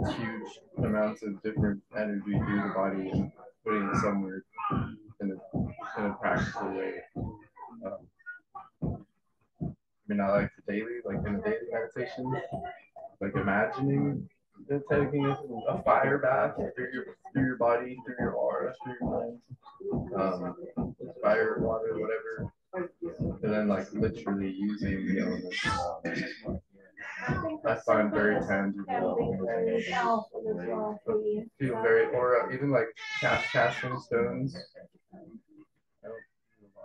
huge amounts of different energy through the body and putting it somewhere in a, in a practical way. Um, I mean, I like the daily, like in a daily meditation, like imagining taking a fire bath through your through your body, through your aura, through your mind, um, fire, water, whatever, and then like literally using the elements. I find very tangible. Very powerful as well for you. Feel very aura, even like cast, casting stones.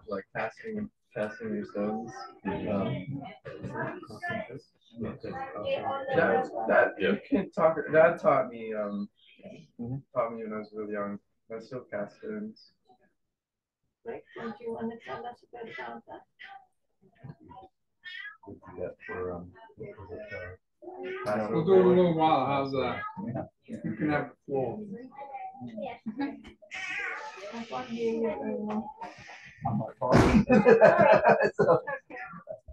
Like casting casting your stones. Um, that, that you can talk. That taught me. Um, taught me when I was really young. I still cast stones. Rick, don't you want to tell us a bit about that? We'll do that for, um, what was it, uh, We'll do it in a little while, how's that? You can have the floor. I can't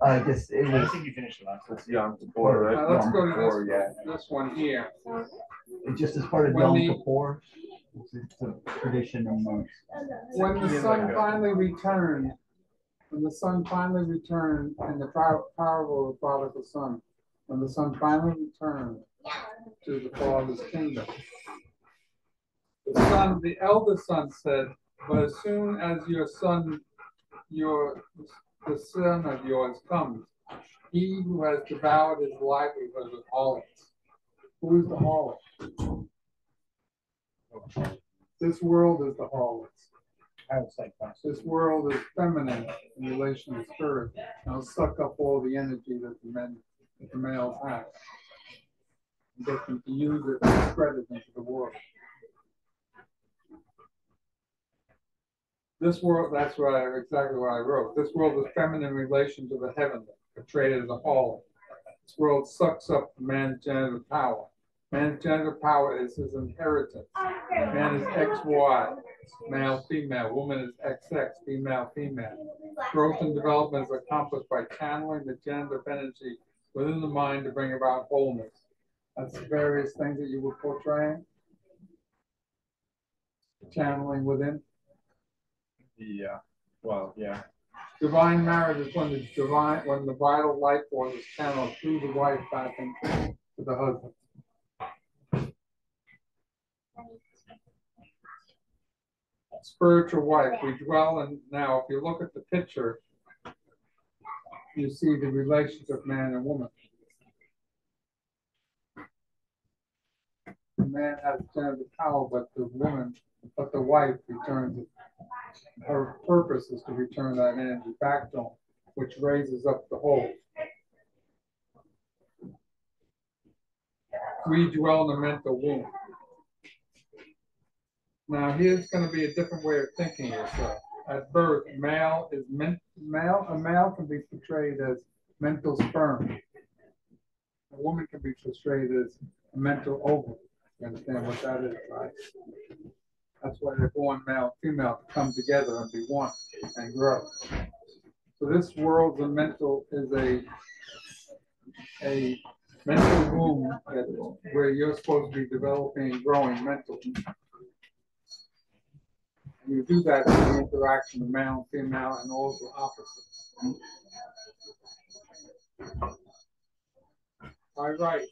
I guess it was. I think you finished the last one. That's Yom Kippur, Now, right? let's go Kippur, to yeah. this, this one here. it just as part of When Yom the- Kippur. It's it's a tradition amongst, When the sun finally returned, when the sun finally returned and the power, power of the prodigal son, when the son finally returned to the father's kingdom. The son, the eldest son said, but as soon as your son, your, the son of yours comes, he who has devoured his livelihood with harlots. Who is the harlot? This world is the harlots. I was like, that. This world is feminine in relation to spirit. and It'll suck up all the energy that the men, that the males have. And Get them to use it and spread it into the world. This world, that's what I, exactly what I wrote. This world is feminine in relation to the heavenly, portrayed as a harlot. This world sucks up man's genital power. Man's genital power is his inheritance. Man is XY, male, female, woman is XX, female, female. Growth and development is accomplished by channeling the gender energy within the mind to bring about wholeness. That's the various things that you were portraying. Channeling within. Yeah. Uh, well, yeah. Divine marriage is when the divine, when the vital life force is channeled through the wife back into the husband. Spiritual wife, we dwell in, now, if you look at the picture, you see the relationship of man and woman. The man has genital power, but the woman, but the wife returns it. Her purpose is to return that energy back to him, which raises up the whole. We dwell in the mental womb. Now, here's gonna be a different way of thinking yourself. At birth, male is men, male, a male can be portrayed as mental sperm. A woman can be portrayed as a mental ovum. You understand what that is, right? That's why they're born male, and female, to come together and be one and grow. So this world, the mental is a, a mental womb that, where you're supposed to be developing and growing mentally. And you do that through the interaction of male and female and also opposites. All right.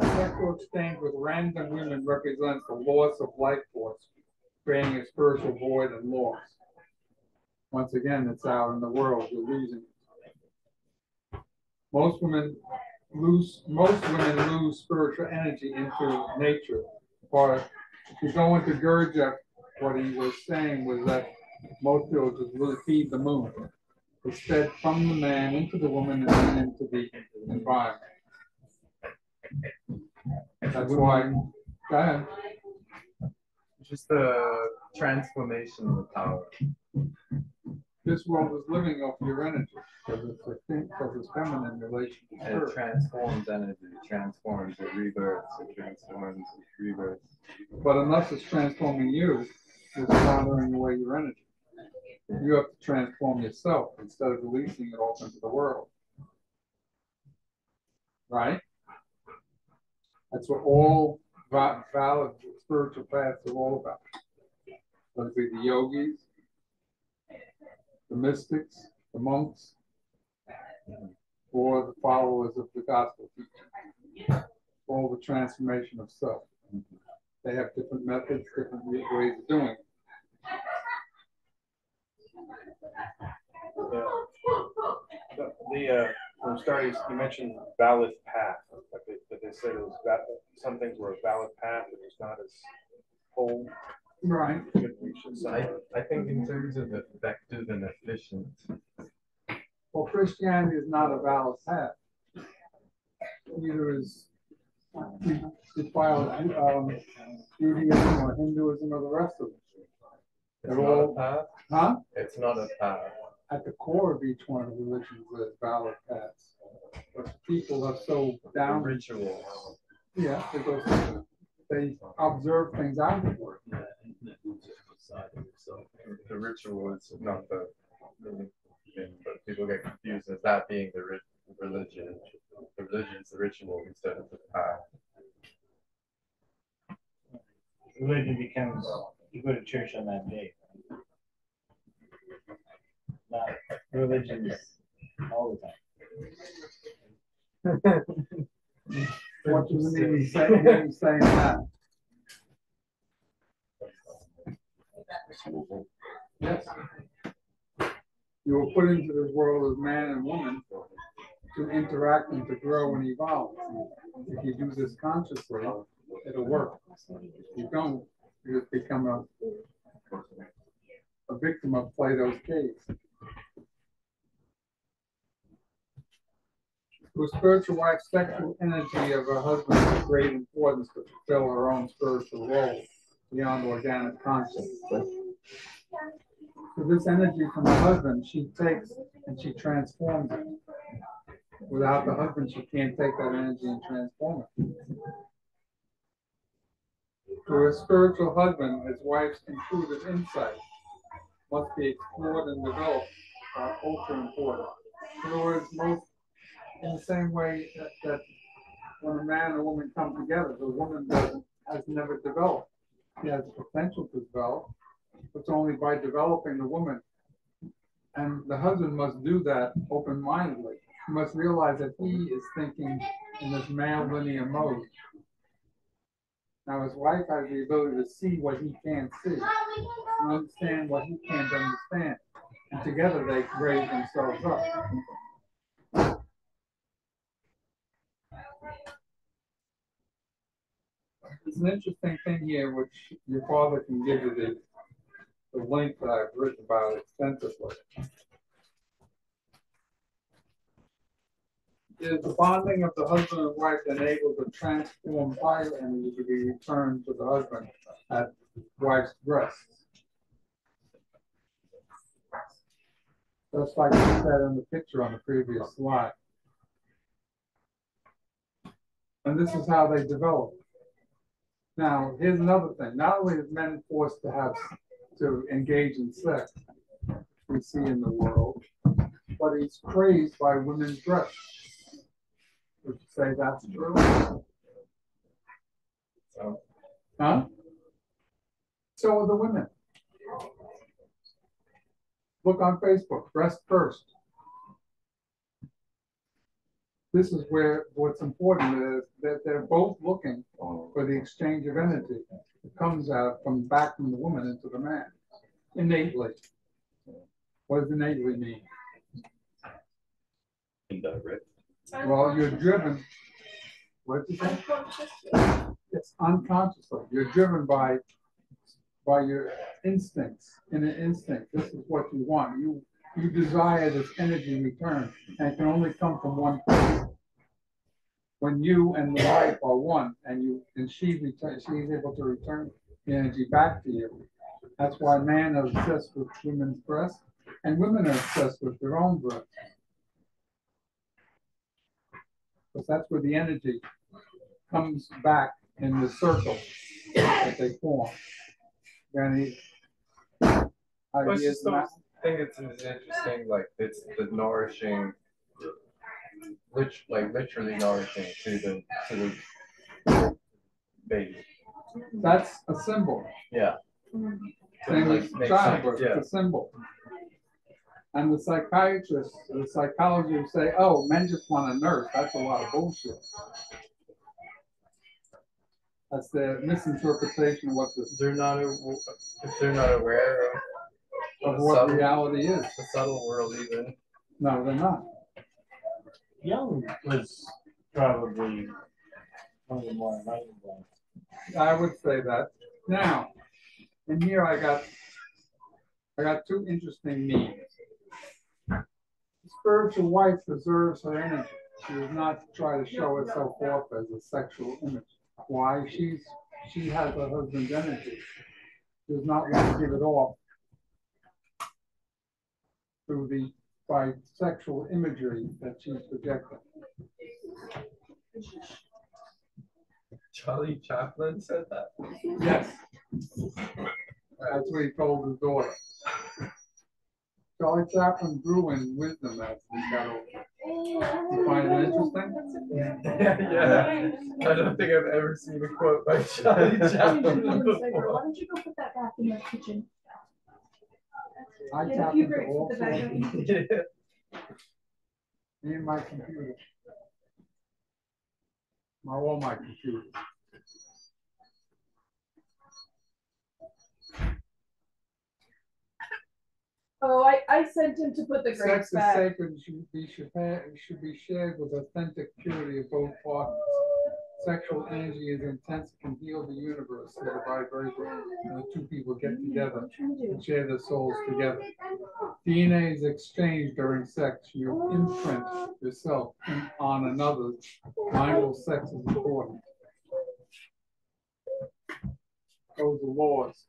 Sexual exchange with random women represents the loss of life force, creating a spiritual void and loss. Once again, it's out in the world, you're losing. Most women lose, most women lose spiritual energy into nature. But if you go into Gurdjieff, what he was saying was that most people just really feed the moon. It's fed from the man into the woman and then into the environment. That's why, go ahead. Just the transformation of power. This world is living off your energy because it's a thing, because it's feminine relation to And it transforms energy, it transforms, it rebirths, it transforms, it rebirths. But unless it's transforming you, it's squandering away your energy. You have to transform yourself instead of releasing it off into the world. Right? That's what all va- valid spiritual paths are all about. Whether it the yogis, the mystics, the monks, or the followers of the gospel teaching. All the transformation of self. They have different methods, different ways of doing it. The, the, uh, from studies, you mentioned valid path, like they, that they said it was that, some things were a valid path, it was not as whole. Right. We should I, I think in terms of effective and efficient, Well, Christianity is not a valid path. Neither is defiled um, Judaism or Hinduism or the rest of them. it's They're not a all, path, huh? it's not a path. At the core of each one of the religions, there's valid paths. But people are so The down, rituals. yeah, they go, they observe things outward. The ritual is not the, the thing, but people get confused as that being the ri- religion. The religion is the ritual instead of the path. Religion becomes, you go to church on that day. Not religion is all the time. What does it mean saying that? Yes. You were put into this world as man and woman to interact and to grow and evolve. If you do this consciously, it'll work. If you don't, you just become a a victim of Plato's cave. To a spiritual wife, sexual energy of her husband is of great importance to fulfill her own spiritual role beyond organic consciousness. This energy from the husband, she takes and she transforms it. Without the husband, she can't take that energy and transform it. To a spiritual husband, his wife's intuitive insight must be explored and developed are ultra important. In other words, most in the same way that, that when a man and a woman come together, the woman has never developed. She has the potential to develop. It's only by developing the woman. And the husband must do that open-mindedly. He must realize that he is thinking in this male linear mode. Now his wife has the ability to see what he can't see and understand what he can't understand. And together they raise themselves up. There's an interesting thing here, which your father can give you the, the link that I've written about extensively. Is the bonding of the husband and wife enables a transformed fire energy to be returned to the husband at wife's breast. Just like we said in the picture on the previous slide. And this is how they develop. Now, here's another thing. Not only is men forced to have to engage in sex, we see in the world, but he's crazed by women's dress. Would you say that's true? So, Huh? So are the women. Look on Facebook, breast first. this is where what's important is that they're both looking for the exchange of energy that comes out from back from the woman into the man innately. What does innately mean? Indirect. Well, you're driven. What did you say? Unconsciously. It's unconsciously. You're driven by by your instincts. In an instinct, this is what you want. You you desire this energy return, and it can only come from one place. When you and the wife are one, and you and she return, she's able to return the energy back to you. That's why men are obsessed with women's breasts, and women are obsessed with their own breasts. Because that's where the energy comes back in the circle that they form. Any But it's ideas? just I think it's, it's interesting, like it's the nourishing, lit, like literally nourishing to the to the baby. That's a symbol. Yeah. Same Like, as childbirth, yeah. it's a symbol. And the psychiatrists, the psychologists say, oh, men just want a nurse. That's a lot of bullshit. That's the misinterpretation of what the, They're not if they're not aware of, of what subtle, reality is. the subtle world even. No, they're not. Jung was probably one of the more enlightened ones. I would say that. Now, in here I got, I got two interesting needs. Spiritual wife preserves her energy. She does not try to show herself off as a sexual image. Why? She's, she has her husband's energy. She does not want to give it off through the, by sexual imagery that she's projecting. Charlie Chaplin said that. Yes. That's what he told his daughter. Charlie Chaplin grew in wisdom as he got older. You find it interesting? Yeah, yeah. I don't think I've ever seen a quote by Charlie Chaplin Why don't you go put that back in your kitchen? I Get tap few into all the bag of sorts of- Yeah. me and my computer. My, all my computers. Oh, I, I sent him to put the grapes Sex is back. sacred, and should be, should ha- should be shared with authentic purity of both partners. Sexual energy is intense, can heal the universe, so the vibration, and the two people get mm-hmm. together and share their souls together. DNA is exchanged during sex. You imprint yourself on another. Mindful sex is important. Those are laws.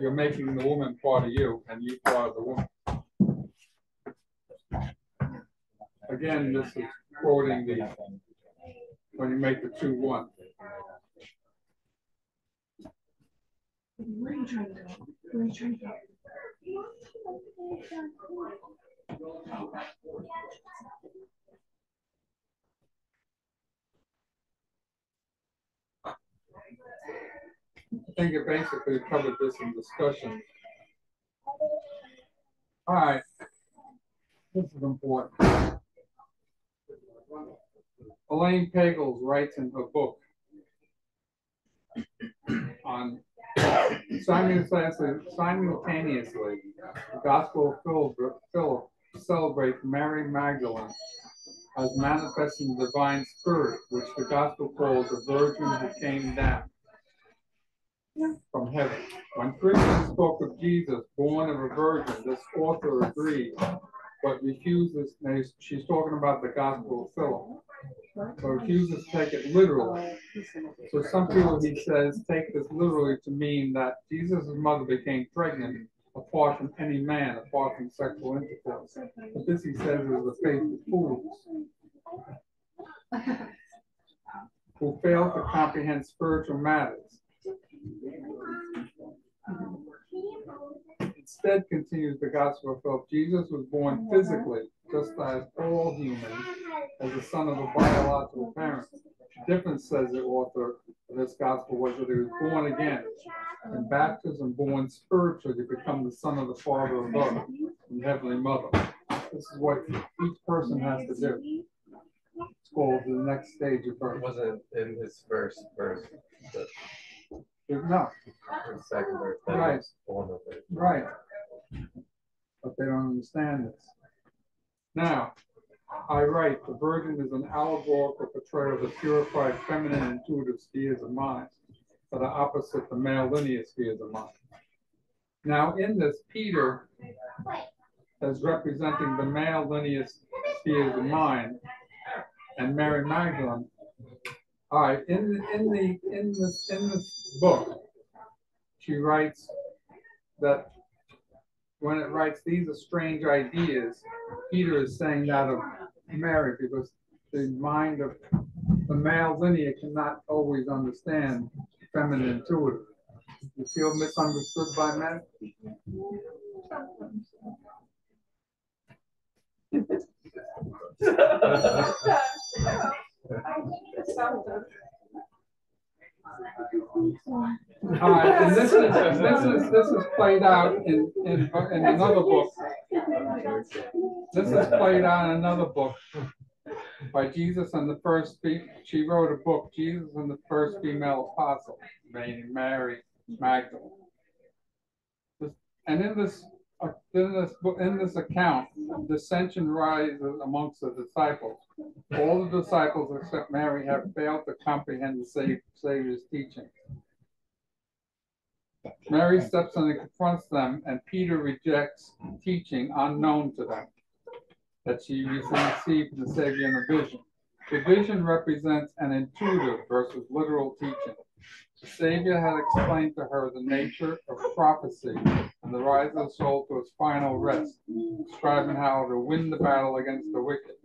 You're making the woman part of you and you part of the woman. Again, this is quoting the, when you make the two one. Where are you trying to go? Where are you trying to go? I think it basically covered this in discussion. All right. This is important. Elaine Pagels writes in her book on simultaneously, simultaneously, the Gospel of Philip, Philip celebrates Mary Magdalene as manifesting the divine spirit, which the Gospel calls the Virgin who came down from heaven. When Christians spoke of Jesus, born of a virgin, this author agrees, but refuses, now she's talking about the Gospel of Philip, but refuses to take it literally. So some people, he says, take this literally to mean that Jesus' mother became pregnant apart from any man, apart from sexual intercourse. But this, he says, is the faith of fools who fail to comprehend spiritual matters. Instead, continues the Gospel of Philip, Jesus was born physically, just as all humans, as the son of a biological parent. The difference, says the author of this Gospel, was that he was born again. In baptism, born spiritually, to become the son of the Father above, and Heavenly Mother. This is what each person has to do. It's called the next stage of It birth. wasn't in his first verse, the second Right. Right. But they don't understand this. Now, I write, the virgin is an allegorical portrayal of the purified feminine intuitive spheres of mind that are opposite the male linear spheres of mind. Now, in this, Peter as representing the male linear spheres of mind and Mary Magdalene. All right, in, in the, in this, in this book, she writes that when it writes, these are strange ideas, Peter is saying that of Mary because the mind of the male linear cannot always understand feminine intuitive. You feel misunderstood by men? And this is, this is, this is played out in, in, in another book. This is played out in another book by Jesus and the first, she wrote a book, Jesus and the first female apostle, Mary Magdalene. And in this, uh, in this, book- in this account, dissension rises amongst the disciples. All the disciples except Mary have failed to comprehend the Savior's teaching. Mary steps in and confronts them, and Peter rejects teaching unknown to them that she received from the Savior in a vision. The vision represents an intuitive versus literal teaching. The Savior had explained to her the nature of prophecy and the rise of the soul to its final rest, describing how to win the battle against the wicked.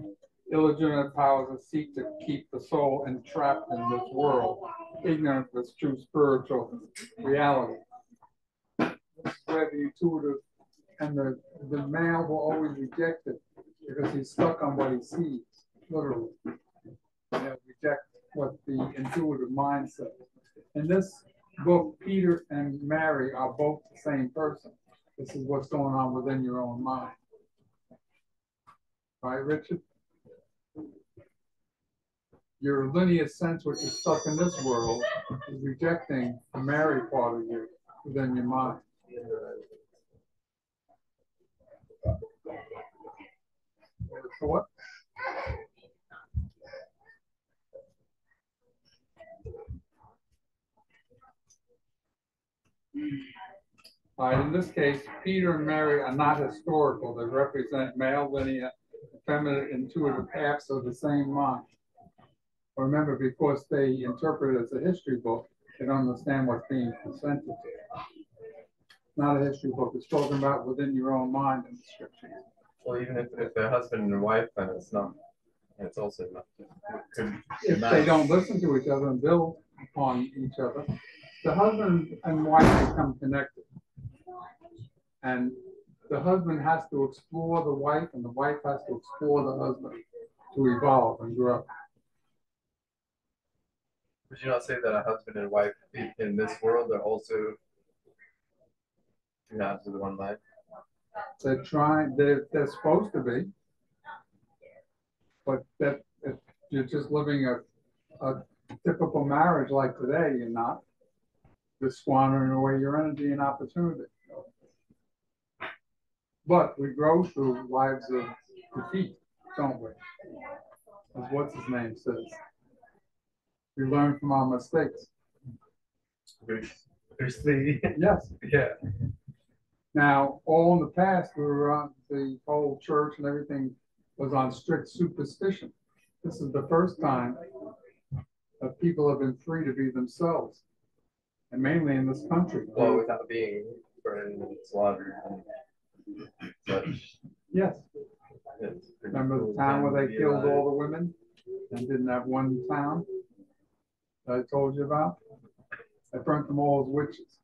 Illegitimate powers that seek to keep the soul entrapped in this world, ignorant of its true spiritual reality. This is where the intuitive and the, the male will always reject it because he's stuck on what he sees, literally. He'll reject what the intuitive mind says. In this book, Peter and Mary are both the same person. This is what's going on within your own mind. Right, Richard? Your linear sense, which is stuck in this world, is rejecting the Mary part of you within your mind. So what? All right, in this case, Peter and Mary are not historical. They represent male linear, feminine intuitive halves of the same mind. Remember, because they interpret it as a history book, they don't understand what's being presented. It's not a history book. It's talking about within your own mind in the scripture. Well, even if, if they're husband and wife, then it's not, it's also not. if not- they don't listen to each other and build upon each other, the husband and wife become connected. And the husband has to explore the wife, and the wife has to explore the husband to evolve and grow. Would you not say that a husband and wife in, this world are also halves of the one life? They're trying, they're, they're supposed to be. But that, if you're just living a, a typical marriage like today, you're not. You're squandering away your energy and opportunity. But we grow through lives of defeat, don't we? As what's his name says. We learn from our mistakes. There's, there's the, Yes. yeah. Now, all in the past, we were on the whole church and everything was on strict superstition. This is the first time that people have been free to be themselves, and mainly in this country. Well, without being burned and slaughtered and. Yes, It's remember the town time where they killed all the women and didn't have one town that I told you about? I burnt them all as witches.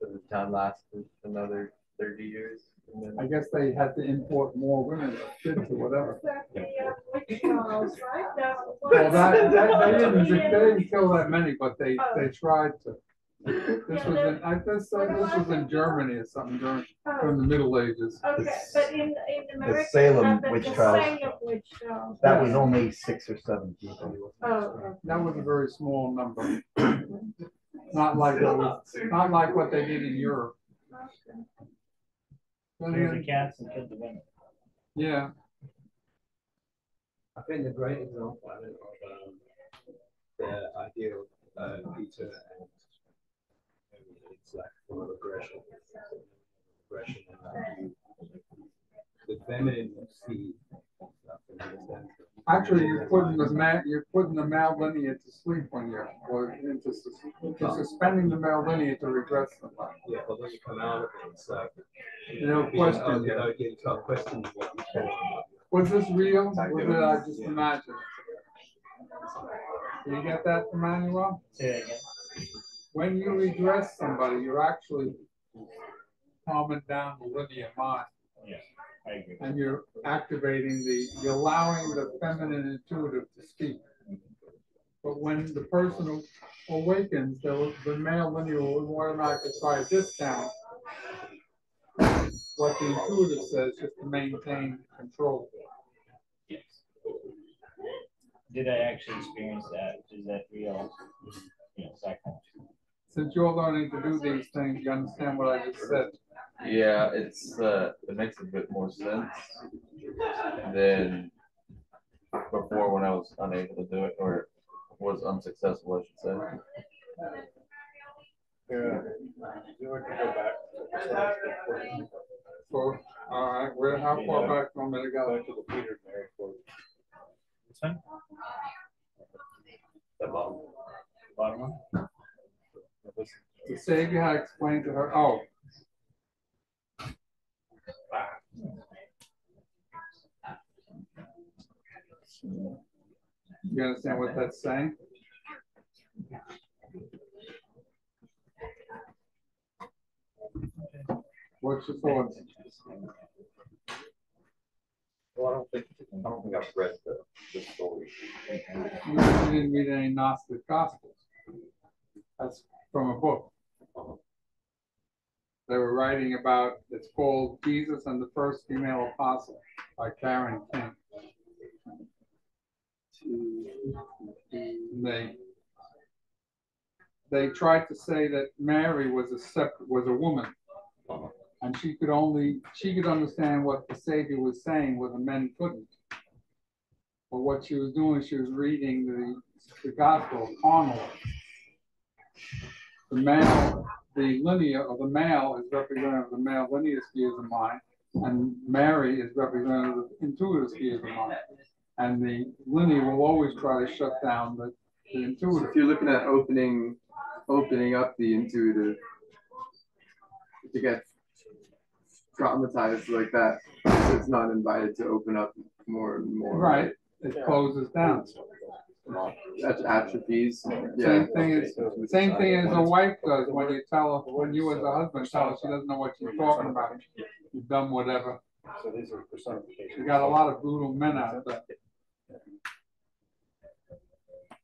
So the town lasted another thirty years. and then- I guess they had to import more women, or kids or whatever. Exactly, yeah, witch trials, right? That was- Well, that, that, they didn't, they didn't kill that many, but they, they tried to. This was in, I this, uh, this was in Germany or something during, during Oh, the Middle Ages. okay, but in, in America. Salem the- witch trials. Salem witch trials. That was only six or seven people. Oh, That was a very small number. Not like, what was- not like what they did in Europe. okay. Then the cats and killed the women. Yeah, I think a great example I think, of um, the idea of uh, Peter and it's like form of aggression, aggression and how the feminine see. stuff and understand. actually, you're putting the ma, you're putting the male lineage to sleep when you're, or into, sus- you're suspending the male lineage to regress somebody. Yeah, but when you come out of it, it's like. No question. Oh, you know, you start questioning what you thought. Was this real? Was it I just imagined? Did you get that, Emmanuel? Say that again. When you redress somebody, you're actually calming down the linear mind. Yeah, I agree. And you're activating the, you're allowing the feminine intuitive to speak. But when the person awakens, the, the male linear will automatically try to discount what the intuitive says just to maintain control. Yes. Did I actually experience that? Is that real? You know, psychology. Since you're learning to do these things, you understand what I just said. Yeah, it's, uh, it makes a bit more sense than before when I was unable to do it or was unsuccessful, I should say. Yeah, you want to go back. So, all right, where, how far back do you want to go? Back to the Peter and Mary quote. This one? The bottom. Bottom one? The Savior had explained to her, oh. You understand what that's saying? What's your thoughts? Well, I don't think, I don't think I've read the, the story. You you didn't read any Gnostic Gospels. That's from a book. They were writing about, it's called Jesus and the First Female Apostle by Karen. And They, they tried to say that Mary was a separate, was a woman. And she could only, she could understand what the Savior was saying where the men couldn't. But what she was doing, she was reading the, the gospel carnally. The male, the linear of the male is representative of the male linear spheres of mind, and Mary is representative of intuitive spheres of mind. And the linear will always try to shut down the, the So intuitive. if you're looking at opening, opening up the intuitive, if you get traumatized like that, it's not invited to open up more and more. Right, it closes down. That atrophies. Yeah. Same thing as, same thing as a wife does when you tell her, when you as a husband tell her she doesn't know what you're talking about. You've done whatever. So these are personifications. You got a lot of brutal men out there.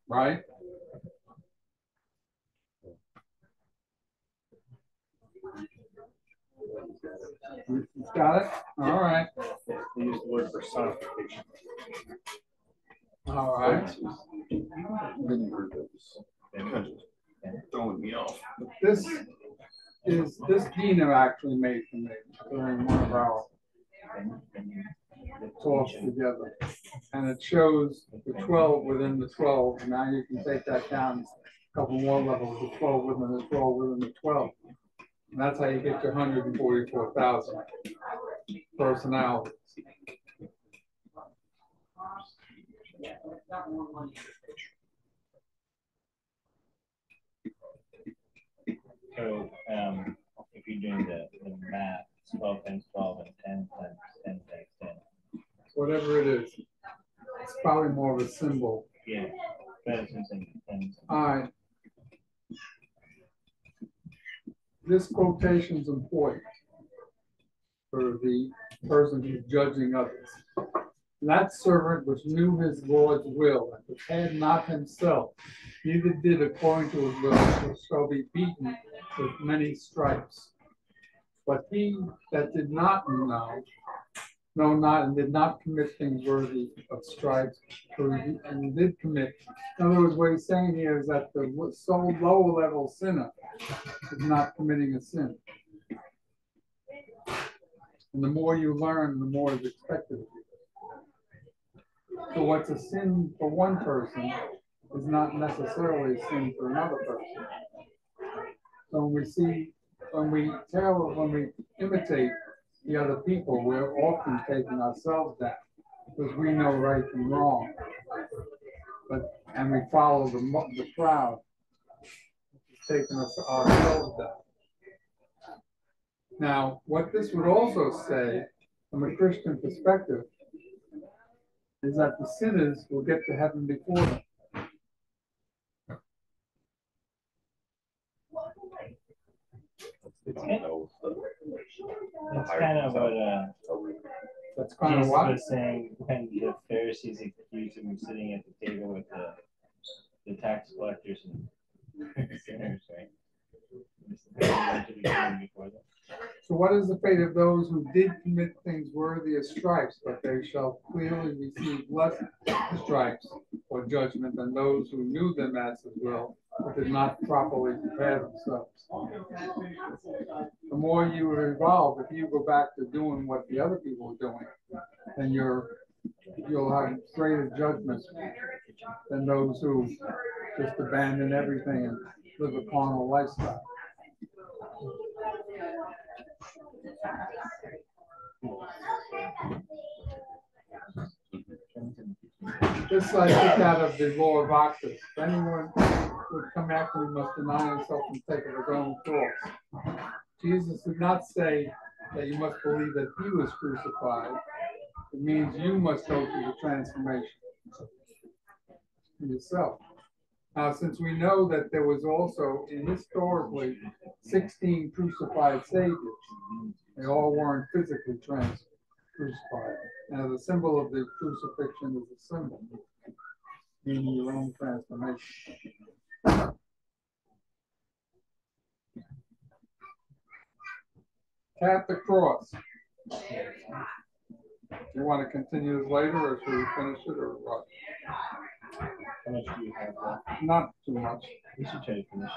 Right? Got it? All right, They use the word personification. All right. Throwing me off. This is, this Dina actually made for me during one of our talks together. And it shows the twelve within the twelve, now you can take that down a couple more levels, the twelve within the twelve within the twelve. And that's how you get your hundred and forty-four thousand personalities. So, um, if you're doing the, the math, it's twelve times twelve and ten times ten times ten. whatever it is. It's probably more of a symbol. Yeah. That's something, ten. All right. This quotation is important for the person who's judging others. That servant which knew his Lord's will, and prepared not himself, neither did according to his will, shall be beaten with many stripes. But he that did not know, know not, and did not commit things worthy of stripes, and did commit. In other words, what he's saying here is that the so low level sinner is not committing a sin. And the more you learn, the more is expected of you. So what's a sin for one person is not necessarily a sin for another person. So when we see, when we tell, when we imitate the other people, we're often taking ourselves down because we know right from wrong. But, and we follow the, the crowd, taking us ourselves down. Now, what this would also say, from a Christian perspective, is that the sinners will get to heaven before them. It's kind of, That's kind of what, uh, That's kind of Jesus what, was saying when the Pharisees accused him of sitting at the table with the, the tax collectors and sinners, right? So what is the fate of those who did commit things worthy of stripes, but they shall clearly receive less stripes or judgment than those who knew them as his will, but did not properly prepare themselves. The more you evolve, if you go back to doing what the other people are doing, then you're, you'll have greater judgment than those who just abandon everything and live a carnal lifestyle. Just like it's out of the of Oxford, if anyone would come after me must deny himself and take up his own cross. Jesus did not say that you must believe that he was crucified. It means you must go through the transformation yourself. Now, since we know that there was also historically sixteen crucified saviors, they all weren't physically trans crucified. Now, the symbol of the crucifixion is a symbol, meaning your own transformation. Tap the cross. You want to continue this later, or should we finish it, or what? How much do you have left? Not too much. We should try to finish.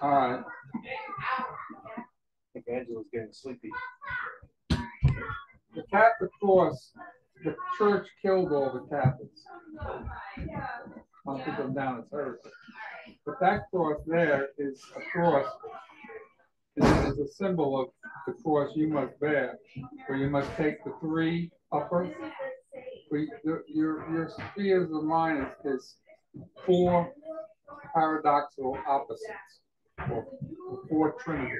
All right. I think Angela's getting sleepy. The Catholic cross, the church killed all the Catholics. Hunted them down as heretics. But that cross there is a cross, is is a symbol of the cross you must bear, where you must take the three upper. where Your, your, your spheres of mind is, is four paradoxical opposites, or four trinities.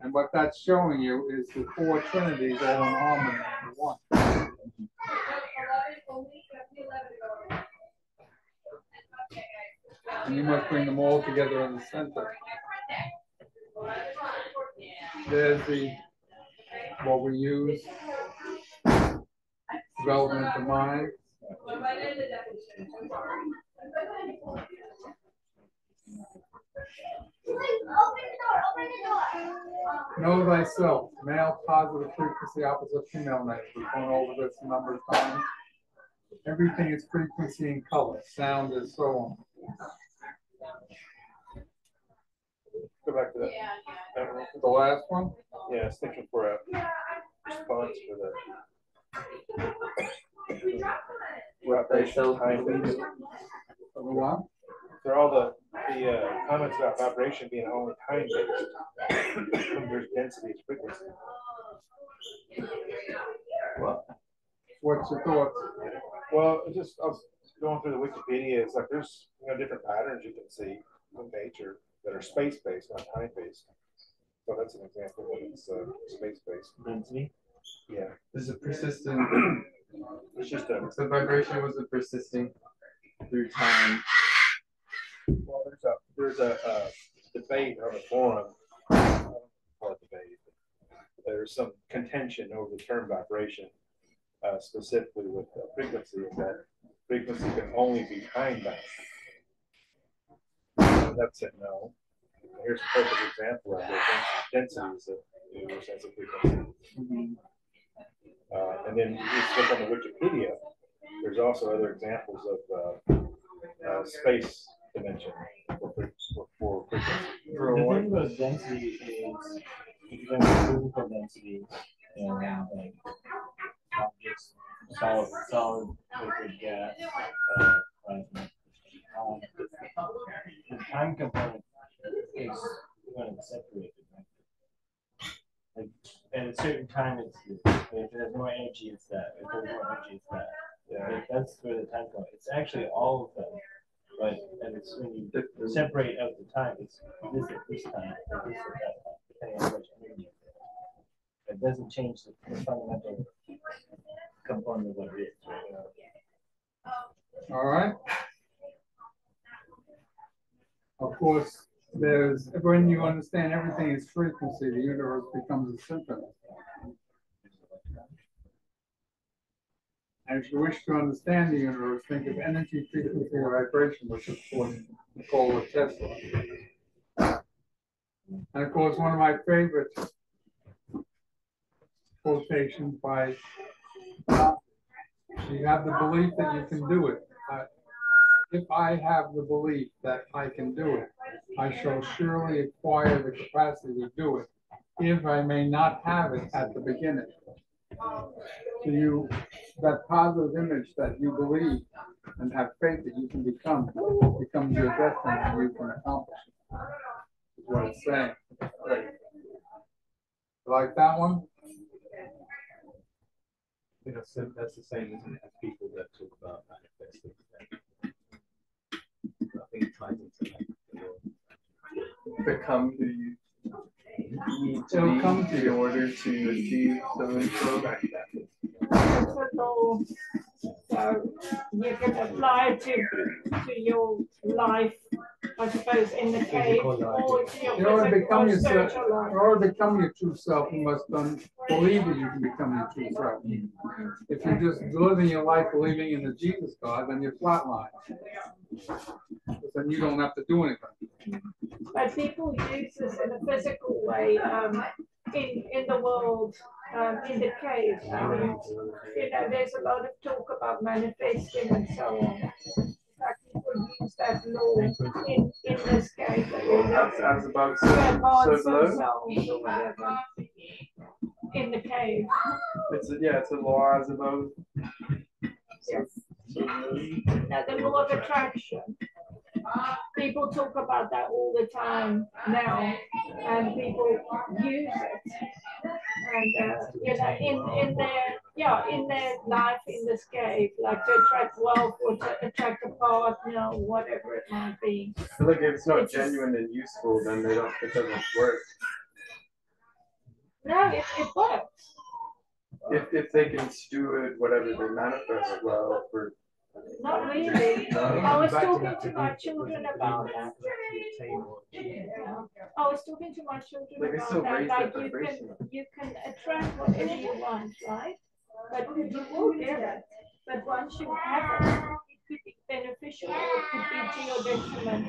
And what that's showing you is the four trinities all in harmony in one. And you must bring them all together in the center. There's the, what we use, development of mind. Know thyself, male positive frequency, opposite female negative. We've gone over this a number of times. Everything is frequency and color, sound and so on. Go back to that. that one. The last one, Yeah, I was thinking for a response for the. Vibration time based. the one, They're all the, the uh, comments about vibration being only time based. There's density is frequency. what's your thoughts? Well, just, I was going through the Wikipedia, it's like there's, you know, different patterns you can see in nature that are space-based, not time-based. So that's an example of it's, uh, space-based. Density? Yeah, There's a persistent, it's just a, the vibration was a persisting through time. well, there's a, there's a, uh, debate on the forum. I don't Call it debate. There's some contention over the term vibration. uh, specifically with uh, frequency, is that frequency can only be time bound. Uh, That's it, no. Here's a perfect example of the densities of your sense of frequency. Uh, and then you just look on the Wikipedia, there's also other examples of, uh, uh, space dimension for, for, for frequency. The thing about density is, if you physical density and like objects, solid, solid, liquid, gas, uh, um, The time component is it's separated, right? Like, at a certain time, it's, if there's more energy, it's that, if there's more energy, it's that. Yeah. Like, That's where the time goes. it's actually all of them, but, and it's when you separate out the time, it's this at this time, this at that time, depending on which energy. It doesn't change the the fundamental component of what it is. right? All right. Of course, there's, when you understand everything is frequency, the universe becomes a symphony. And if you wish to understand the universe, think of energy, frequency, vibration, which of course Nikola Tesla. And of course, one of my favorite quotations by you have the belief that you can do it. Uh, If I have the belief that I can do it, I shall surely acquire the capacity to do it, if I may not have it at the beginning. So you, that positive image that you believe and have faith that you can become, becomes your destiny and you can accomplish it. Is what it's saying. Like that one? That's, the- that's the same, isn't it, as people that talk about manifesting. I think it ties into that. Become who you need to It'll be come to in order to achieve so and so. That's what all- So you can apply it to, to your life, I suppose, in the cave or to your In order to become or yourself, spiritual life. in order to become your true self, you must believe that you can become your true self. If you're just living your life believing in the Jesus God, then you're flatline. Then you don't have to do anything. But people use this in a physical way, um, in, in the world, um, in the cave. I mean, you know, there's a lot of talk about manifesting and so on. In fact, people use that law in, in this cave. that you have As, as above, to so, advance so themselves or whatever. In the cave. It's a, yeah, it's a law as above. Yes. Now, the law of attraction. People talk about that all the time now, and people use it. And, uh, you know, in, in their, yeah, in their life in this cave, like to attract wealth or to attract a partner, whatever it might be. I feel like if it's not It's just- genuine and useful, then they don't, it doesn't work. No, it, it works. If, if they can steward whatever they manifest well for. Not really. No. I was talking to my children about that. I was talking to my children Like, they about still that, like you can, you can attract whatever you want, right? But you will get it, but once you have it, it could be beneficial, or it could be to your detriment.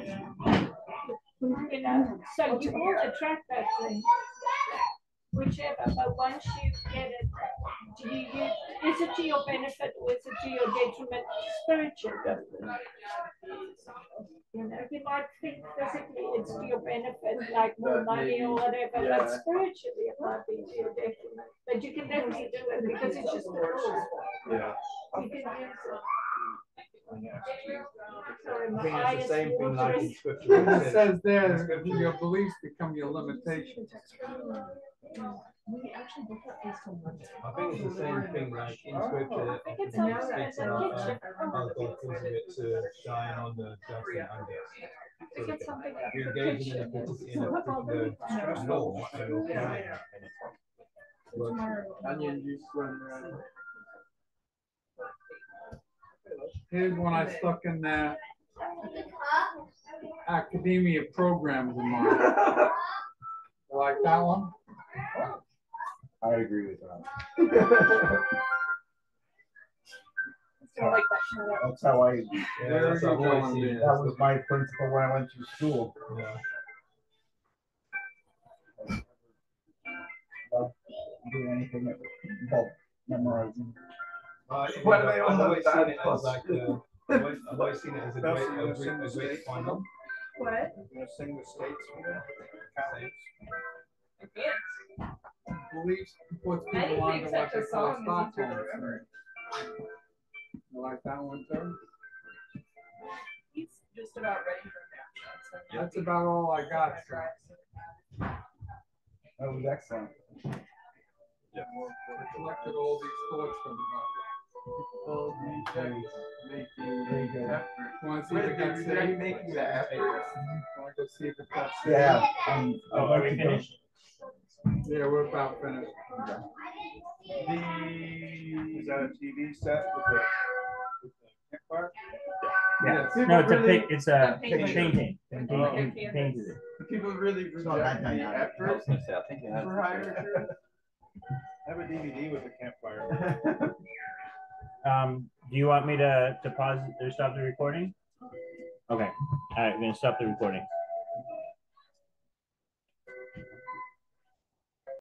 You know, so you will attract that thing, whichever, but once you get it, do you, you, is it to your benefit or is it to your detriment spiritually? You know, you might think physically it's to your benefit, like more money or whatever, but spiritually it might be to your detriment. But you can definitely do it because it's just a tool. Yeah. You can use it. Sorry, I think it's the same thing like in scripture. It it says- says there, your beliefs become your limitations. We actually booked that place till Monday. I think it's the same thing like in scripture. I think it's it speaks in about kitchen. Uh, how how God causes it to shine on the just and unjust. I think it's something like You're engaging in a particular, in a particular law and you're applying it, and it works. Onion juice running around. Here's one I stuck in there. Academia programs of mine. Like that one? I agree with that. I like that. That's how I, Yeah, that's you I've always Andy. it. that was my principle when I went to school. Yeah. Love Doing anything that involved memorizing. Uh, Why they all I've always that seen it as like the, I've always- I've always seen it as a great, a great, a great final. What? You gonna sing the states for them? Counties? Believes, puts people Anything on to what except they a call song is easier to remember. You like that one too? He's just about ready for that. so- That's about all I got. sir. That was excellent. Collected all these thoughts from, uh, the to see if it the to? Yeah, um, Oh, are we finished? Yeah, we're about finished. Is that a TV set with the, with the campfire? Yeah, people No, it's a really, pic, it's a painting. painting. Oh. Painting, painted it. people really reject the effort for higher Have a DVD with the campfire. Um, do you want me to, to pause or stop the recording? Okay, all right, we're gonna stop the recording.